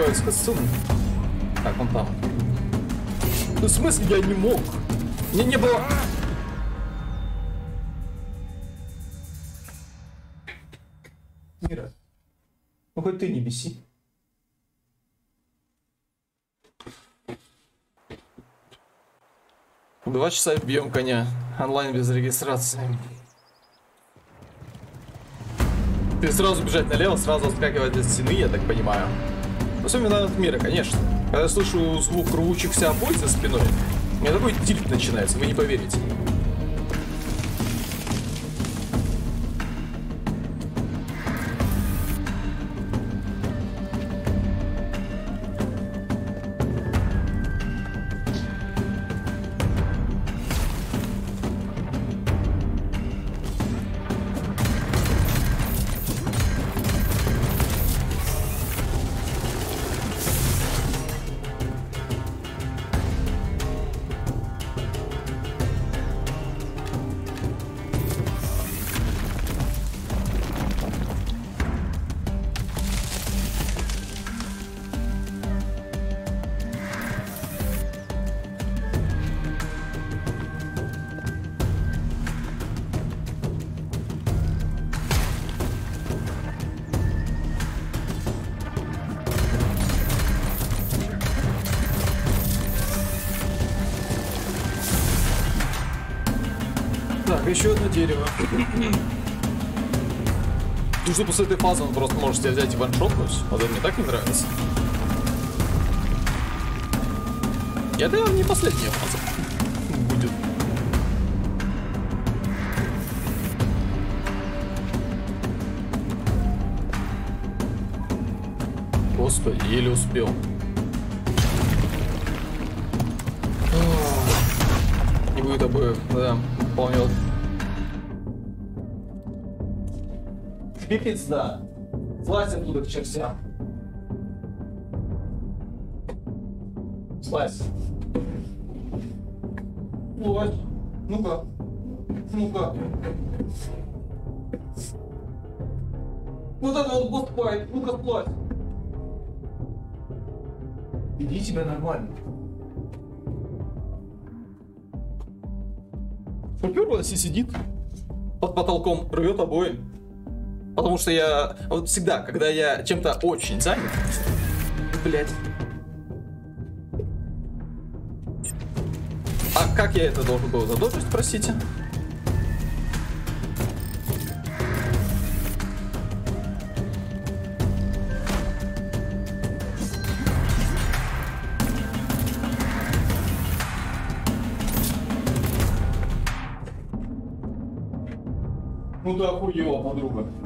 Скипаются касцены. Так, он там. Ну, в смысле, я не мог? Мне не было... Мира, ну хоть ты не беси. Два часа бьем коня. Онлайн без регистрации. Ты сразу бежать налево, сразу отскакивать от стены, я так понимаю. Но все виноват мира, конечно. Когда я слышу звук рвущихся обои за спиной, у меня такой тильт начинается, вы не поверите. Что после этой фазы он просто может взять и ваншотнуть. Вот это мне так не нравится. И это не последняя фаза. Будет. Господи, еле успел. Пипец, да. Слазь оттуда к чертям. Слазь. Слазь. Ну-ка. Ну-ка. Вот это вот босс-файт. Ну-ка, слазь. Веди себя нормально. Уперлась и сидит под потолком, рвет обои. Потому что я вот всегда, когда я чем-то очень занят, блять. А как я это должен был задолжить, простите? Ну ты охуела, подруга.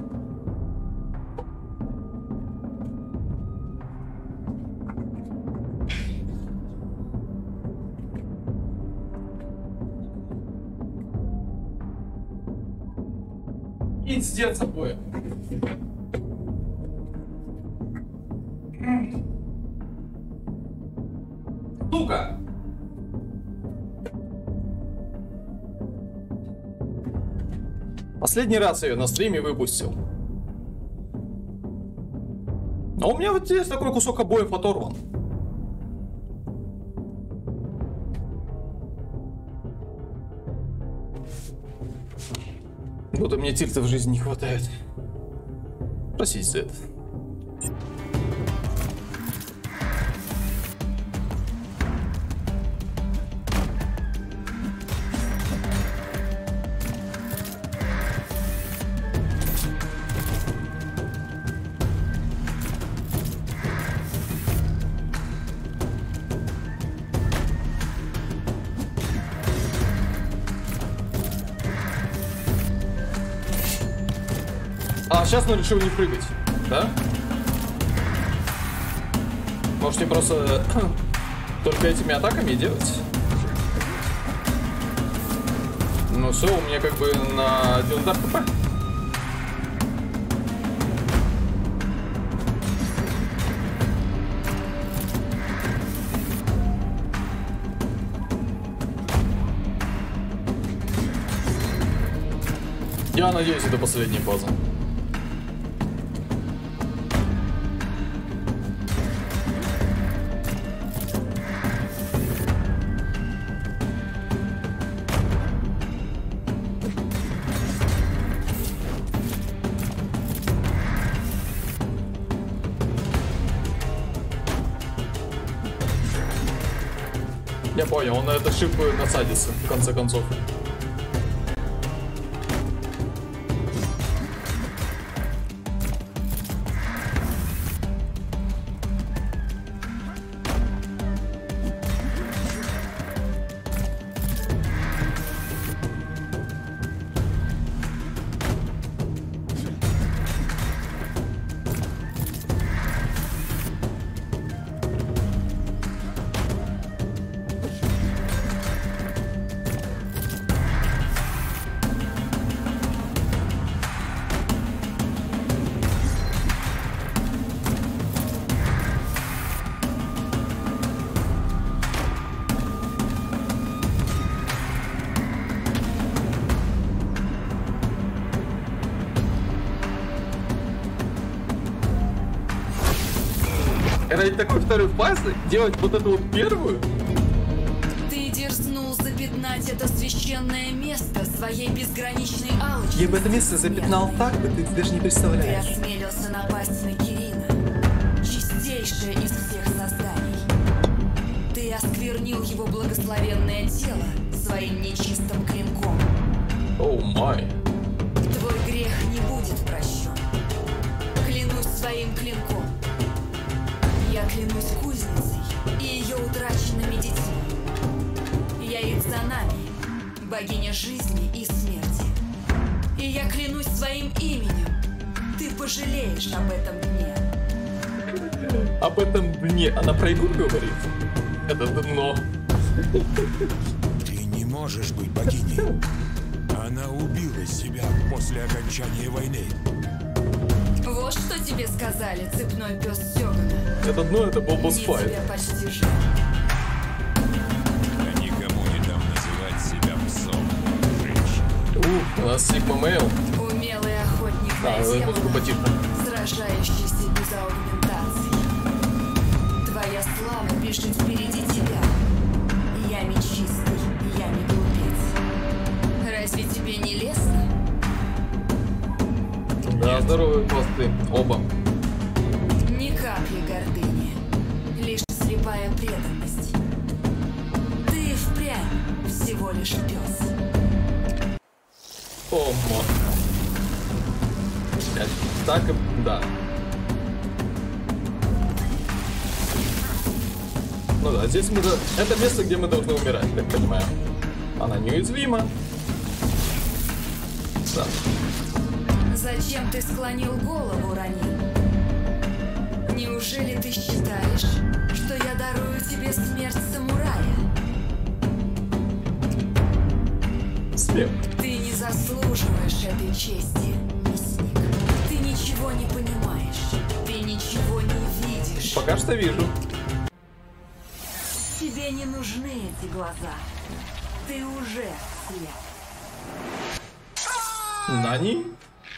Пиздец обои. Сука! Последний раз я ее на стриме выпустил. А у меня вот здесь такой кусок обоев оторван. Вот и мне тильта в жизни не хватает. Простите за это. Сейчас он решил не прыгать, да? Можете просто только этими атаками делать? Ну все, у меня как бы на один удар КП. Я надеюсь, это последняя база. Понял, он на это шип насадится, в конце концов. Ради такой второй фазы делать вот эту вот первую?
Ты дерзнул запятнать это священное место своей безграничной алчностью.
Я бы это место запятнал так, бы ты даже не
Ты
представляешь.
осмелился напасть на Кирина, чистейшее из всех созданий. Ты осквернил его благословенное клянусь кузницей и ее утраченными детьми. Я Ицанами, богиня жизни и смерти. И я клянусь своим именем. Ты пожалеешь об этом дне.
Об этом дне она про игру говорит? Это дно.
Ты не можешь быть богиней. Она убила себя после окончания войны.
Вот что тебе сказали, цепной пес.
Это дно, это был
почти жаль.
Я никому не дам называть себя псом, женщина.
Ух, у нас Сигма Мейл.
Умелый охотник
Да,
на
музыку потише.
сражающийся без аугментации. Твоя слава бежит впереди тебя. Я чистый, я не глупец. Разве тебе не лестно?
Да, здоровые хвосты. Оба. Блядь, Так, и- да. Ну да, здесь мы... Это место, где мы должны умирать, так понимаю. Она неуязвима. Да.
Зачем ты склонил голову, Ранин? Неужели ты считаешь, что я дарую тебе смерть самурая?
Слеп.
Ты не заслуживаешь этой чести, ничего не понимаешь. Ты ничего не видишь.
Пока что вижу.
Тебе не нужны эти глаза. Ты уже слеп.
Нани?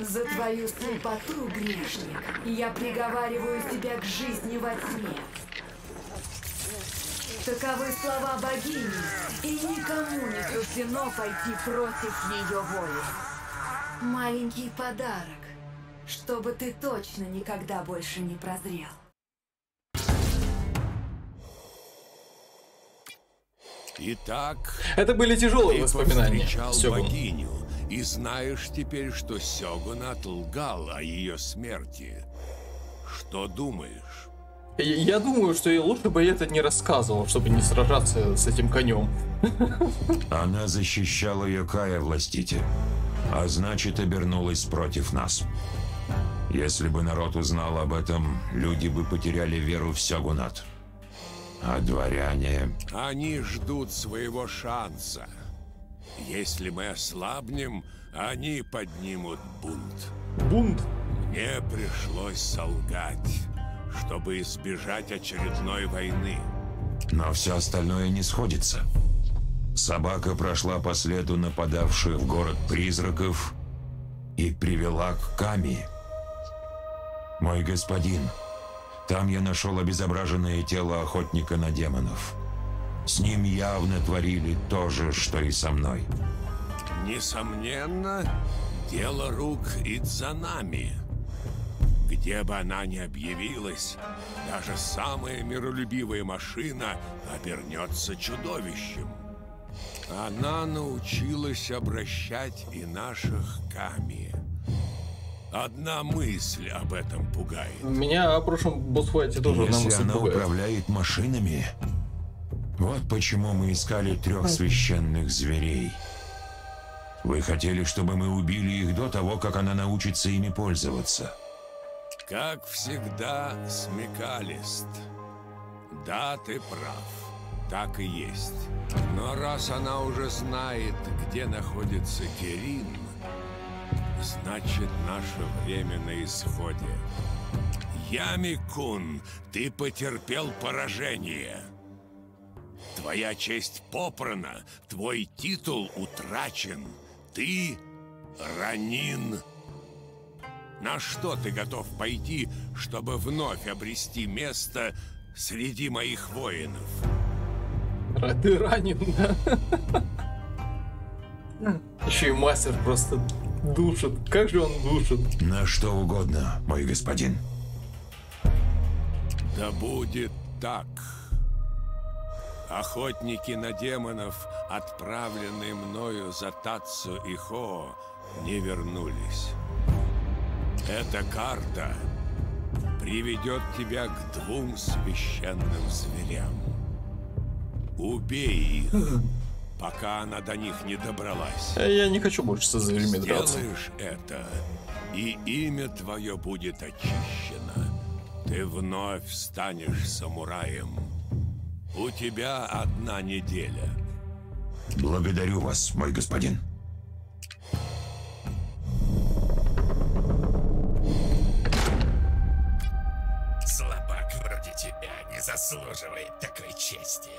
За твою слепоту, грешник, я приговариваю тебя к жизни во тьме. Таковы слова богини, и никому не суждено пойти против ее воли. Маленький подарок, чтобы ты точно никогда больше не прозрел.
Итак,
Это были тяжелые
ты
воспоминания. Сёгун.
богиню и знаешь теперь, что Сёгунат лгал о ее смерти. Что думаешь?
Я, я думаю, что и лучше бы я это не рассказывал, чтобы не сражаться с этим конем.
Она защищала Йокая, властитель, а значит обернулась против нас. Если бы народ узнал об этом, люди бы потеряли веру в Сёгунат. А дворяне...
Они ждут своего шанса. Если мы ослабнем, они поднимут бунт.
Бунт.
Мне пришлось солгать, чтобы избежать очередной войны.
Но все остальное не сходится. Собака прошла по следу нападавших в город призраков и привела к Ками. Мой господин, там я нашел обезображенное тело охотника на демонов. С ним явно творили то же, что и со мной.
Несомненно, дело рук Идзанами. Где бы она ни объявилась, даже самая миролюбивая машина обернется чудовищем. Она научилась обращать и наших Ками. Одна мысль об этом пугает.
Меня о прошлом босс-файте тоже одна
Если
мысль
она
пугает.
управляет машинами, вот почему мы искали трех священных зверей. Вы хотели, чтобы мы убили их до того, как она научится ими пользоваться.
Как всегда, смекалист. Да, ты прав. Так и есть. Но раз она уже знает, где находится Керин, значит, наше время на исходе. Ямикун, ты потерпел поражение. Твоя честь попрана, твой титул утрачен. Ты ранин. На что ты готов пойти, чтобы вновь обрести место среди моих воинов?
Ты ранен, да? Еще и мастер просто душит. Как же он душит?
На что угодно, мой господин.
Да будет так. Охотники на демонов, отправленные мною за Тацу и Хо, не вернулись. Эта карта приведет тебя к двум священным зверям. Убей их, пока она до них не добралась.
Я не хочу больше со зверями драться.
Сделаешь это, и имя твое будет очищено. Ты вновь станешь самураем. У тебя одна неделя.
Благодарю вас, мой господин.
Слабак вроде тебя не заслуживает такой чести.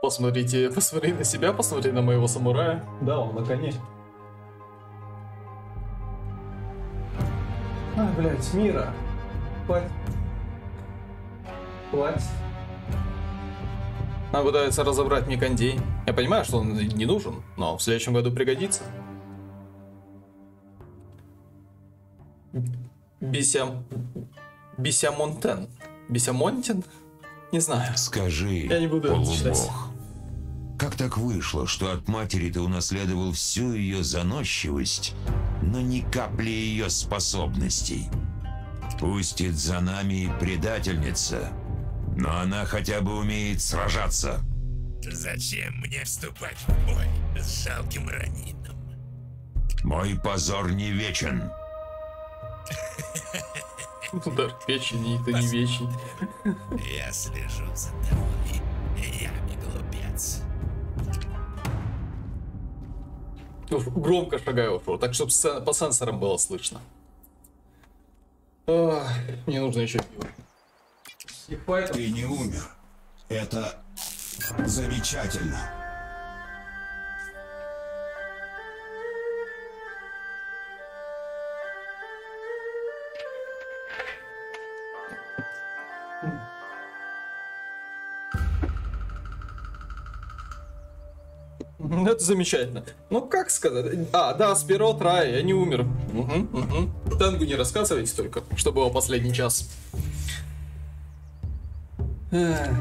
Посмотрите, посмотри на себя, посмотри на моего самурая. Да, он на коне. А, блядь, Мира. Хватит. Хватит. Она пытается разобрать мне кондей. Я понимаю, что он не нужен, но в следующем году пригодится. Бисям... Бисямонтен. Бисямонтин? Не знаю.
Скажи,
Я не буду это читать.
Как так вышло, что от матери ты унаследовал всю ее заносчивость, но ни капли ее способностей? Пустит за нами и предательница, но она хотя бы умеет сражаться.
Зачем мне вступать в бой с жалким ранином?
Мой позор не вечен.
Удар печени, это не вечный.
Я слежу за тобой. Я не глупец.
Громко шагаю оффроуд, так чтобы по сенсорам было слышно. Ах, мне нужно еще пиво. И поэтому...
Ты не умер. Это замечательно.
Это замечательно. Ну, как сказать? А, да, Спиро Трай, я не умер. Угу, угу. Тенгу не рассказывайте только, что было последний час. Э,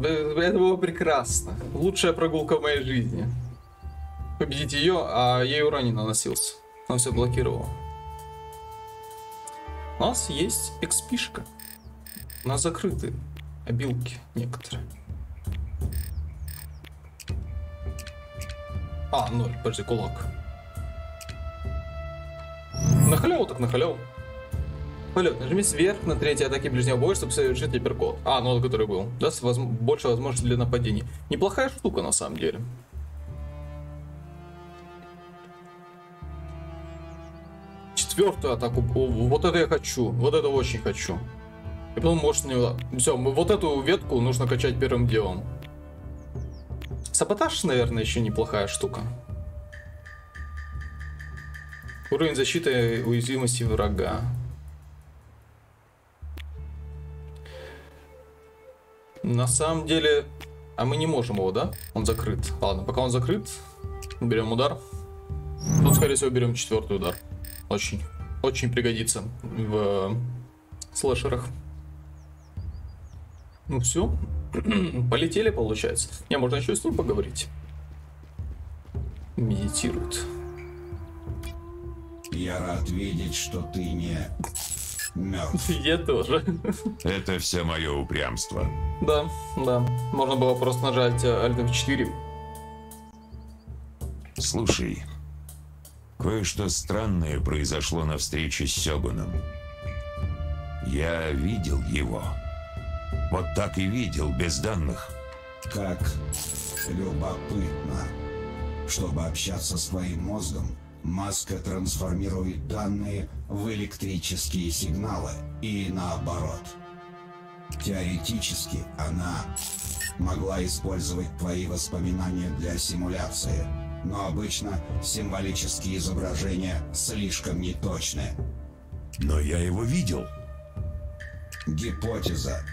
Это было прекрасно. Лучшая прогулка в моей жизни. Победить ее, а ей урон не наносился. Он все блокировал. У нас есть экспишка. У нас закрыты обилки некоторые. А, ноль, подожди, кулак. На халяву так на халяву. Полет, нажми вверх на третьей атаке ближнего боя, чтобы совершить апперкот. А, ну, который был. Даст возм- больше возможностей для нападений. Неплохая штука, на самом деле. Четвертую атаку. О, вот это я хочу. Вот это очень хочу. И потом, может, не... Все, вот эту ветку нужно качать первым делом. Саботаж, наверное, еще неплохая штука. Уровень защиты уязвимости врага. На самом деле... А мы не можем его, да? Он закрыт. Ладно, пока он закрыт, берем удар. Тут, скорее всего, берем четвертый удар. Очень, очень пригодится в э, слэшерах. Ну все, полетели, получается. Не, можно еще с ним поговорить. Медитирует.
Я рад видеть, что ты не мертв.
Я тоже.
Это все мое упрямство.
Да, да. Можно было просто нажать э, Alt F4.
Слушай, кое-что странное произошло на встрече с Сёгуном. Я видел его. Вот так и видел, без данных.
Как любопытно. Чтобы общаться с твоим мозгом, маска трансформирует данные в электрические сигналы и наоборот. Теоретически она могла использовать твои воспоминания для симуляции, но обычно символические изображения слишком неточны.
Но я его видел.
Гипотеза.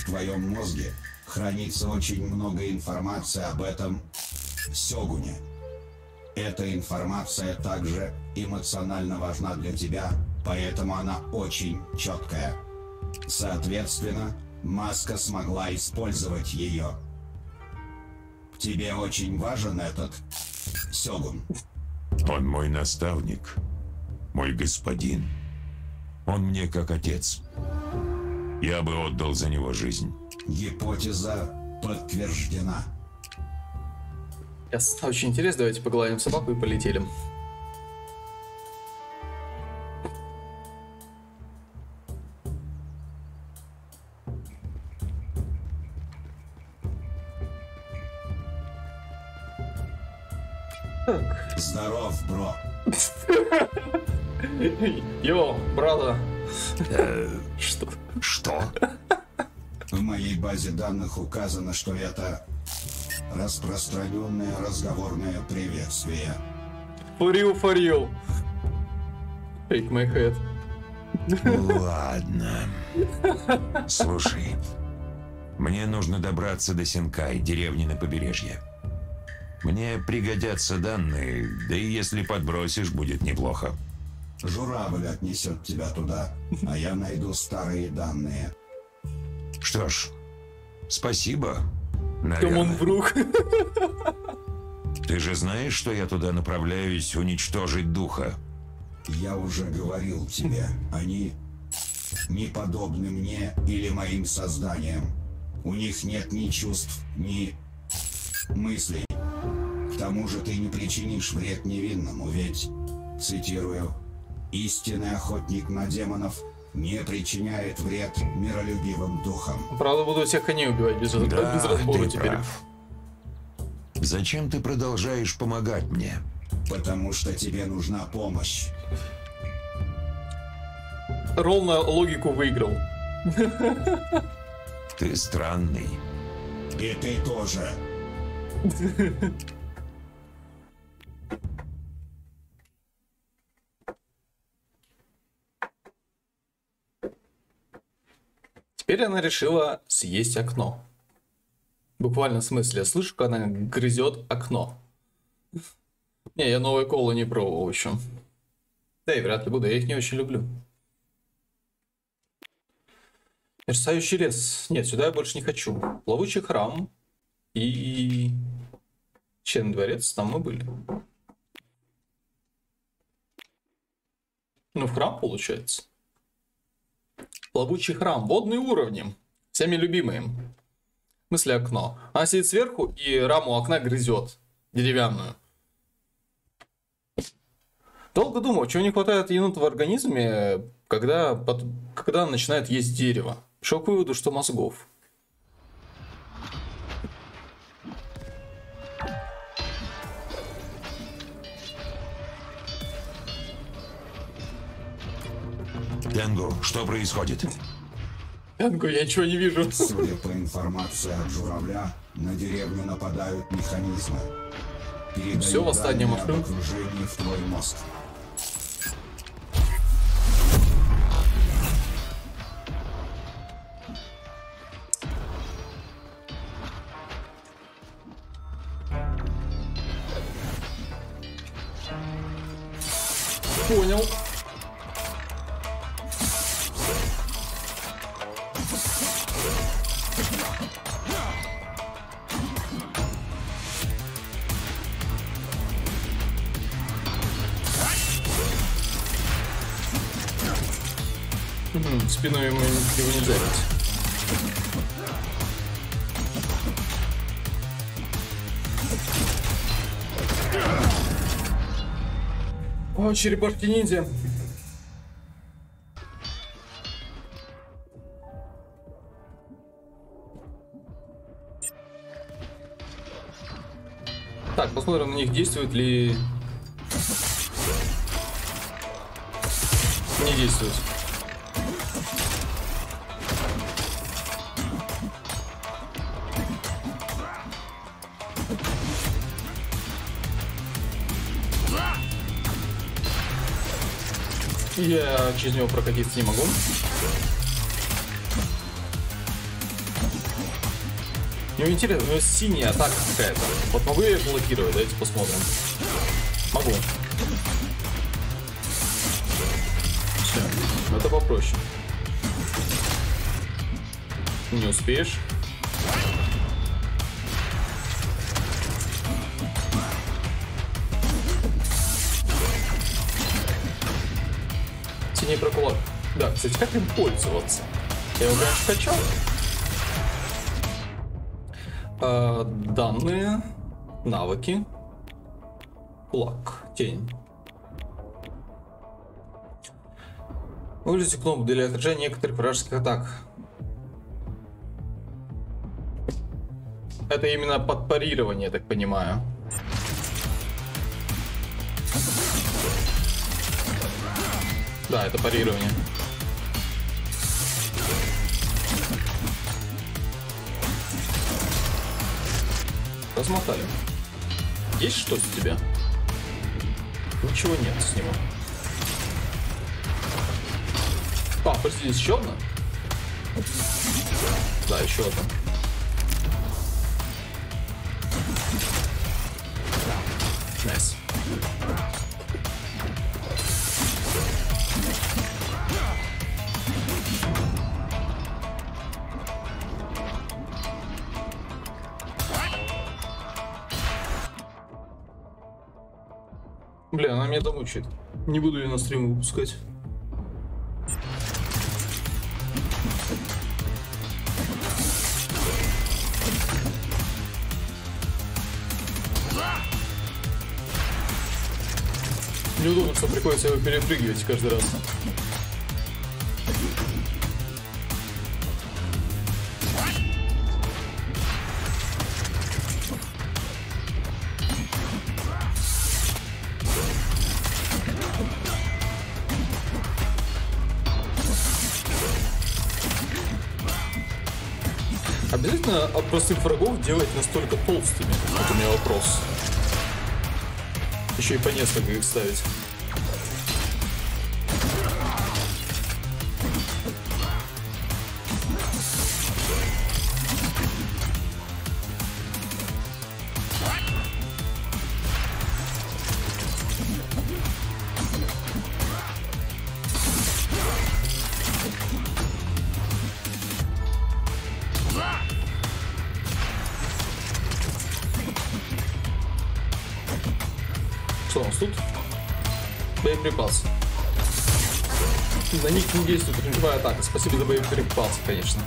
В твоем мозге хранится очень много информации об этом Сёгуне. Эта информация также эмоционально важна для тебя, поэтому она очень четкая. Соответственно, Маска смогла использовать ее. Тебе очень важен этот Сёгун.
Он мой наставник, мой господин. Он мне как отец. Я бы отдал за него жизнь.
Гипотеза подтверждена.
Ясно. Очень интересно. Давайте погладим собаку и полетели.
Здоров, бро.
Йо, брата. Что?
Что?
В моей базе данных указано, что это распространенное разговорное приветствие.
For you, for you. Take my head.
Ладно. Слушай, мне нужно добраться до Синкай, деревни на побережье. Мне пригодятся данные, да и если подбросишь, будет неплохо.
Журавль отнесет тебя туда, а я найду старые данные.
Что ж, спасибо. Наверное.
брух.
Ты же знаешь, что я туда направляюсь уничтожить духа?
Я уже говорил тебе, они не подобны мне или моим созданиям. У них нет ни чувств, ни мыслей. К тому же ты не причинишь вред невинному, ведь, цитирую, «Истинный охотник на демонов не причиняет вред миролюбивым духам».
Правда, буду всех коней убивать без,
Да,
без разбора
ты
теперь.
прав. Зачем ты продолжаешь помогать мне?
Потому что тебе нужна помощь.
Ролл на логику выиграл.
Ты странный.
И ты тоже.
Теперь она решила съесть окно. В смысле, я слышу, как она грызет окно. Не, я новые колы не пробовал еще. Да и вряд ли буду, я их не очень люблю. Мерцающий лес. Нет, сюда я больше не хочу. Плавучий храм. И... Чен дворец, там мы были. Ну, в храм получается. Плавучий храм. Водные уровни. Всеми любимые. В смысле окно. Она сидит сверху и раму окна грызет. Деревянную. Долго думал, чего не хватает енота в организме, когда, под- когда начинает есть дерево. Пришел к выводу, что мозгов.
Тенгу, что происходит?
Янго, я ничего не вижу.
Судя по информации от журавля, на деревню нападают механизмы. Передаю
Всё, восстание машин.
в твой мозг.
Черепашки ниндзя. Так, посмотрим на них, действует ли... Не действует. Я через него прокатиться не могу. Мне интересно, у него синяя атака какая-то. Вот могу я ее блокировать? Давайте посмотрим. Могу. Все, это попроще. Не успеешь. 11. Как им пользоваться? Я его раньше скачал. Э, данные, навыки, плак, тень. Выберите кнопку для отражения некоторых вражеских атак. Это именно подпарирование, я так понимаю. Да, это парирование. Размотали. Есть что с тебя? Ничего нет с него. А, подожди, здесь еще одна? Да, еще одна. Бля, она меня замучает. Не буду ее на стрим выпускать. Неудобно, что приходится его перепрыгивать каждый раз. Простых врагов делать настолько толстыми? Вот у меня вопрос. Еще и по несколько их ставить. Боеприпасы. На них не действует режимная атака. Спасибо за боеприпасы, конечно.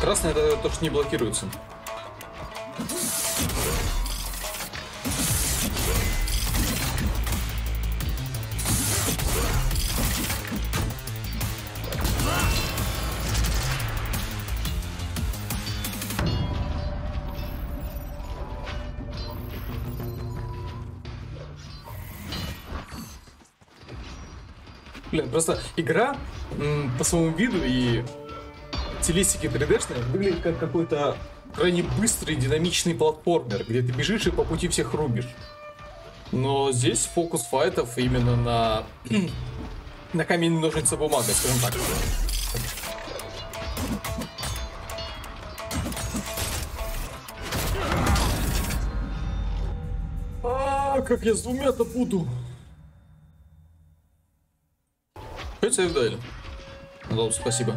Красный это то, что не блокируется. Просто игра по своему виду и стилистике 3D выглядит как какой-то крайне быстрый динамичный платформер, где ты бежишь и по пути всех рубишь. Но здесь фокус файтов именно на на камень ножницы бумага, скажем так. А, как я с двумя-то буду? Опять сейв дали. Ну, спасибо.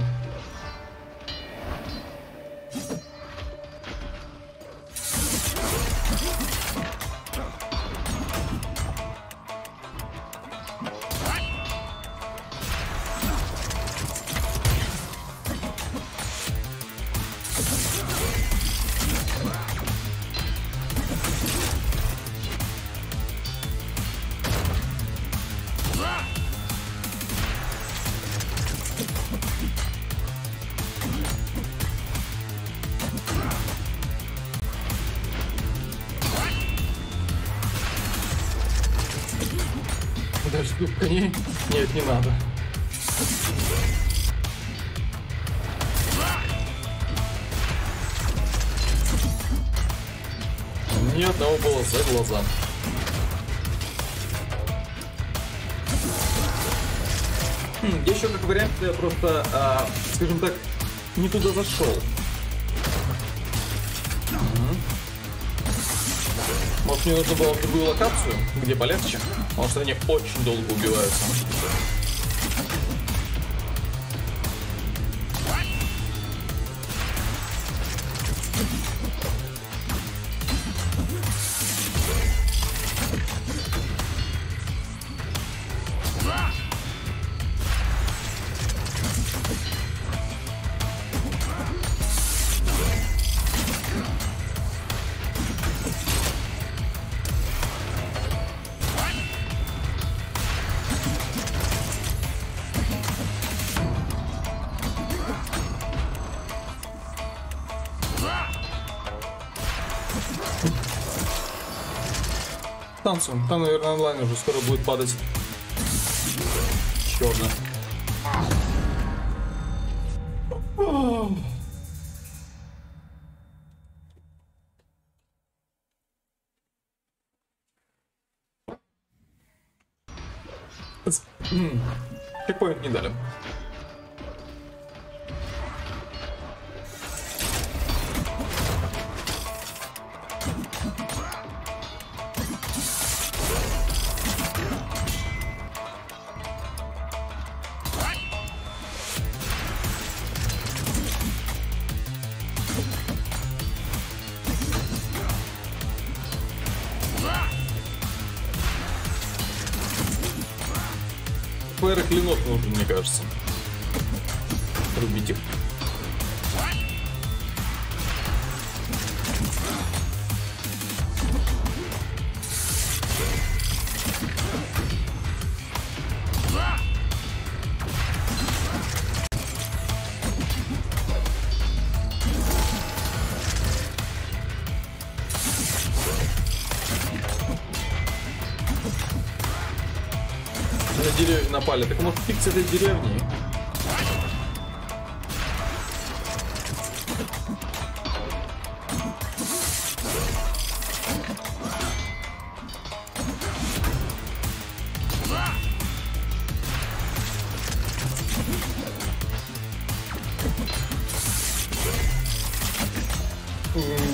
скажем так, не туда зашел. Угу. Может, мне нужно было в другую локацию, где полегче? Потому что они очень долго убиваются. Танцуем. Там, наверное, онлайн уже скоро будет падать. Фиг этой деревни?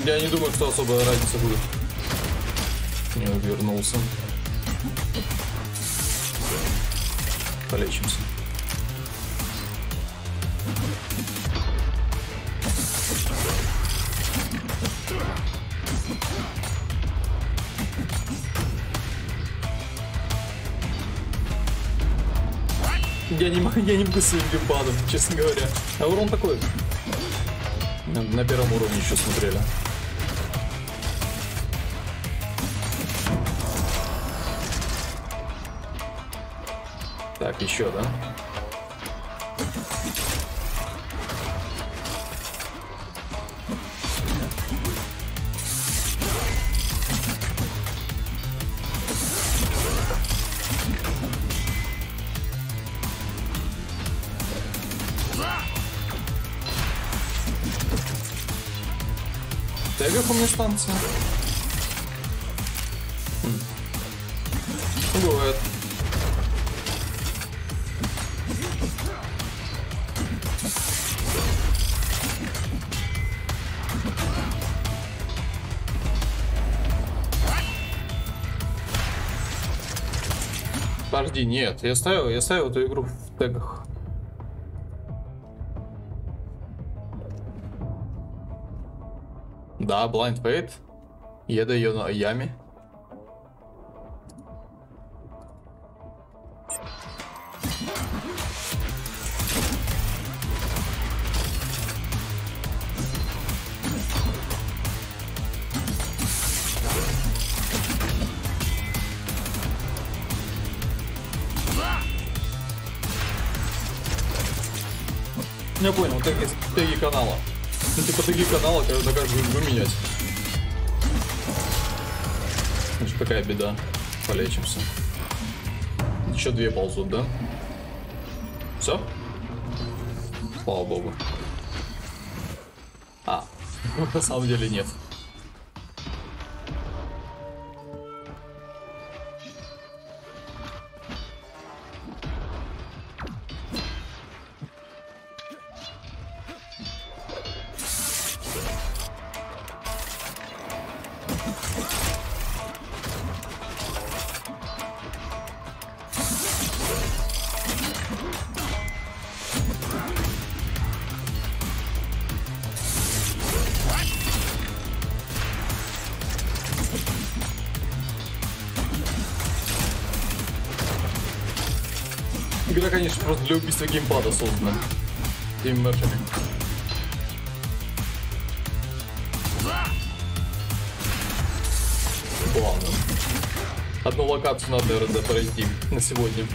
Я не думаю, что особая разница будет. Не увернулся. Полечимся. Я не могу, я не могу своим геймпадом, честно говоря. А урон такой. На первом уровне еще смотрели. Так, еще, да? У меня станция. Подожди, нет, я ставил, я ставил эту игру в тегах. Да, Blind Fate. Еду ее на яме. Теги канала когда каждую игру менять. Значит, такая беда. Полечимся. Еще две ползут, да? Все? Слава богу. А, на самом деле нет. Для убийства геймпада создана. Этими мэшами. Ладно. Одну локацию надо, наверное, пройти на сегодня.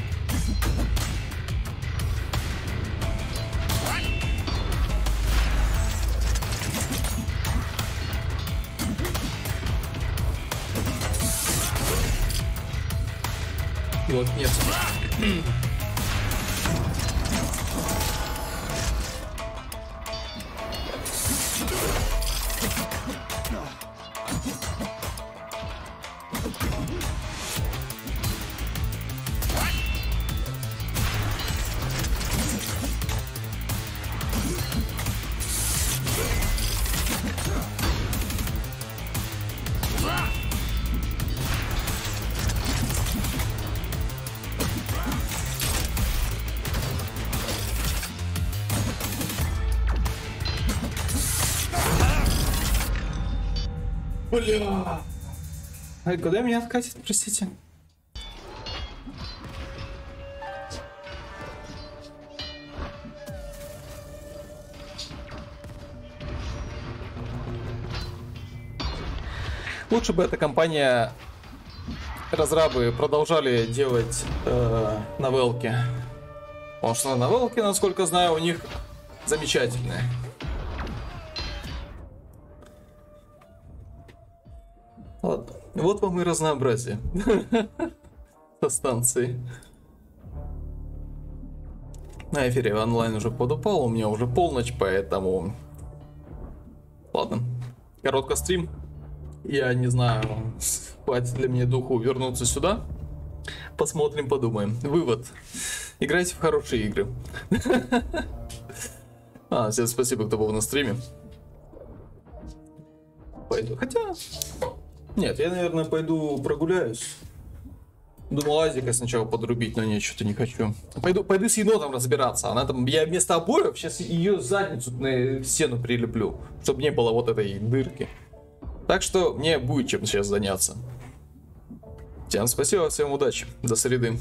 Куда меня откатит, простите? Лучше бы эта компания разрабы продолжали делать э, новелки. Потому что новелки, насколько знаю, у них замечательные. Вот вам и разнообразие. Со станции. На эфире онлайн уже подупал, у меня уже полночь, поэтому... Ладно. Коротко стрим. Я не знаю, хватит ли мне духу вернуться сюда. Посмотрим, подумаем. Вывод. Играйте в хорошие игры. А, всем спасибо, кто был на стриме. Пойду. Хотя, нет, я, наверное, пойду прогуляюсь. Думал Азика сначала подрубить, но нет, что-то не хочу. Пойду, пойду с енотом разбираться. Она там, я вместо обоев сейчас ее задницу на стену прилеплю, чтобы не было вот этой дырки. Так что мне будет чем сейчас заняться. Всем спасибо, всем удачи. До среды.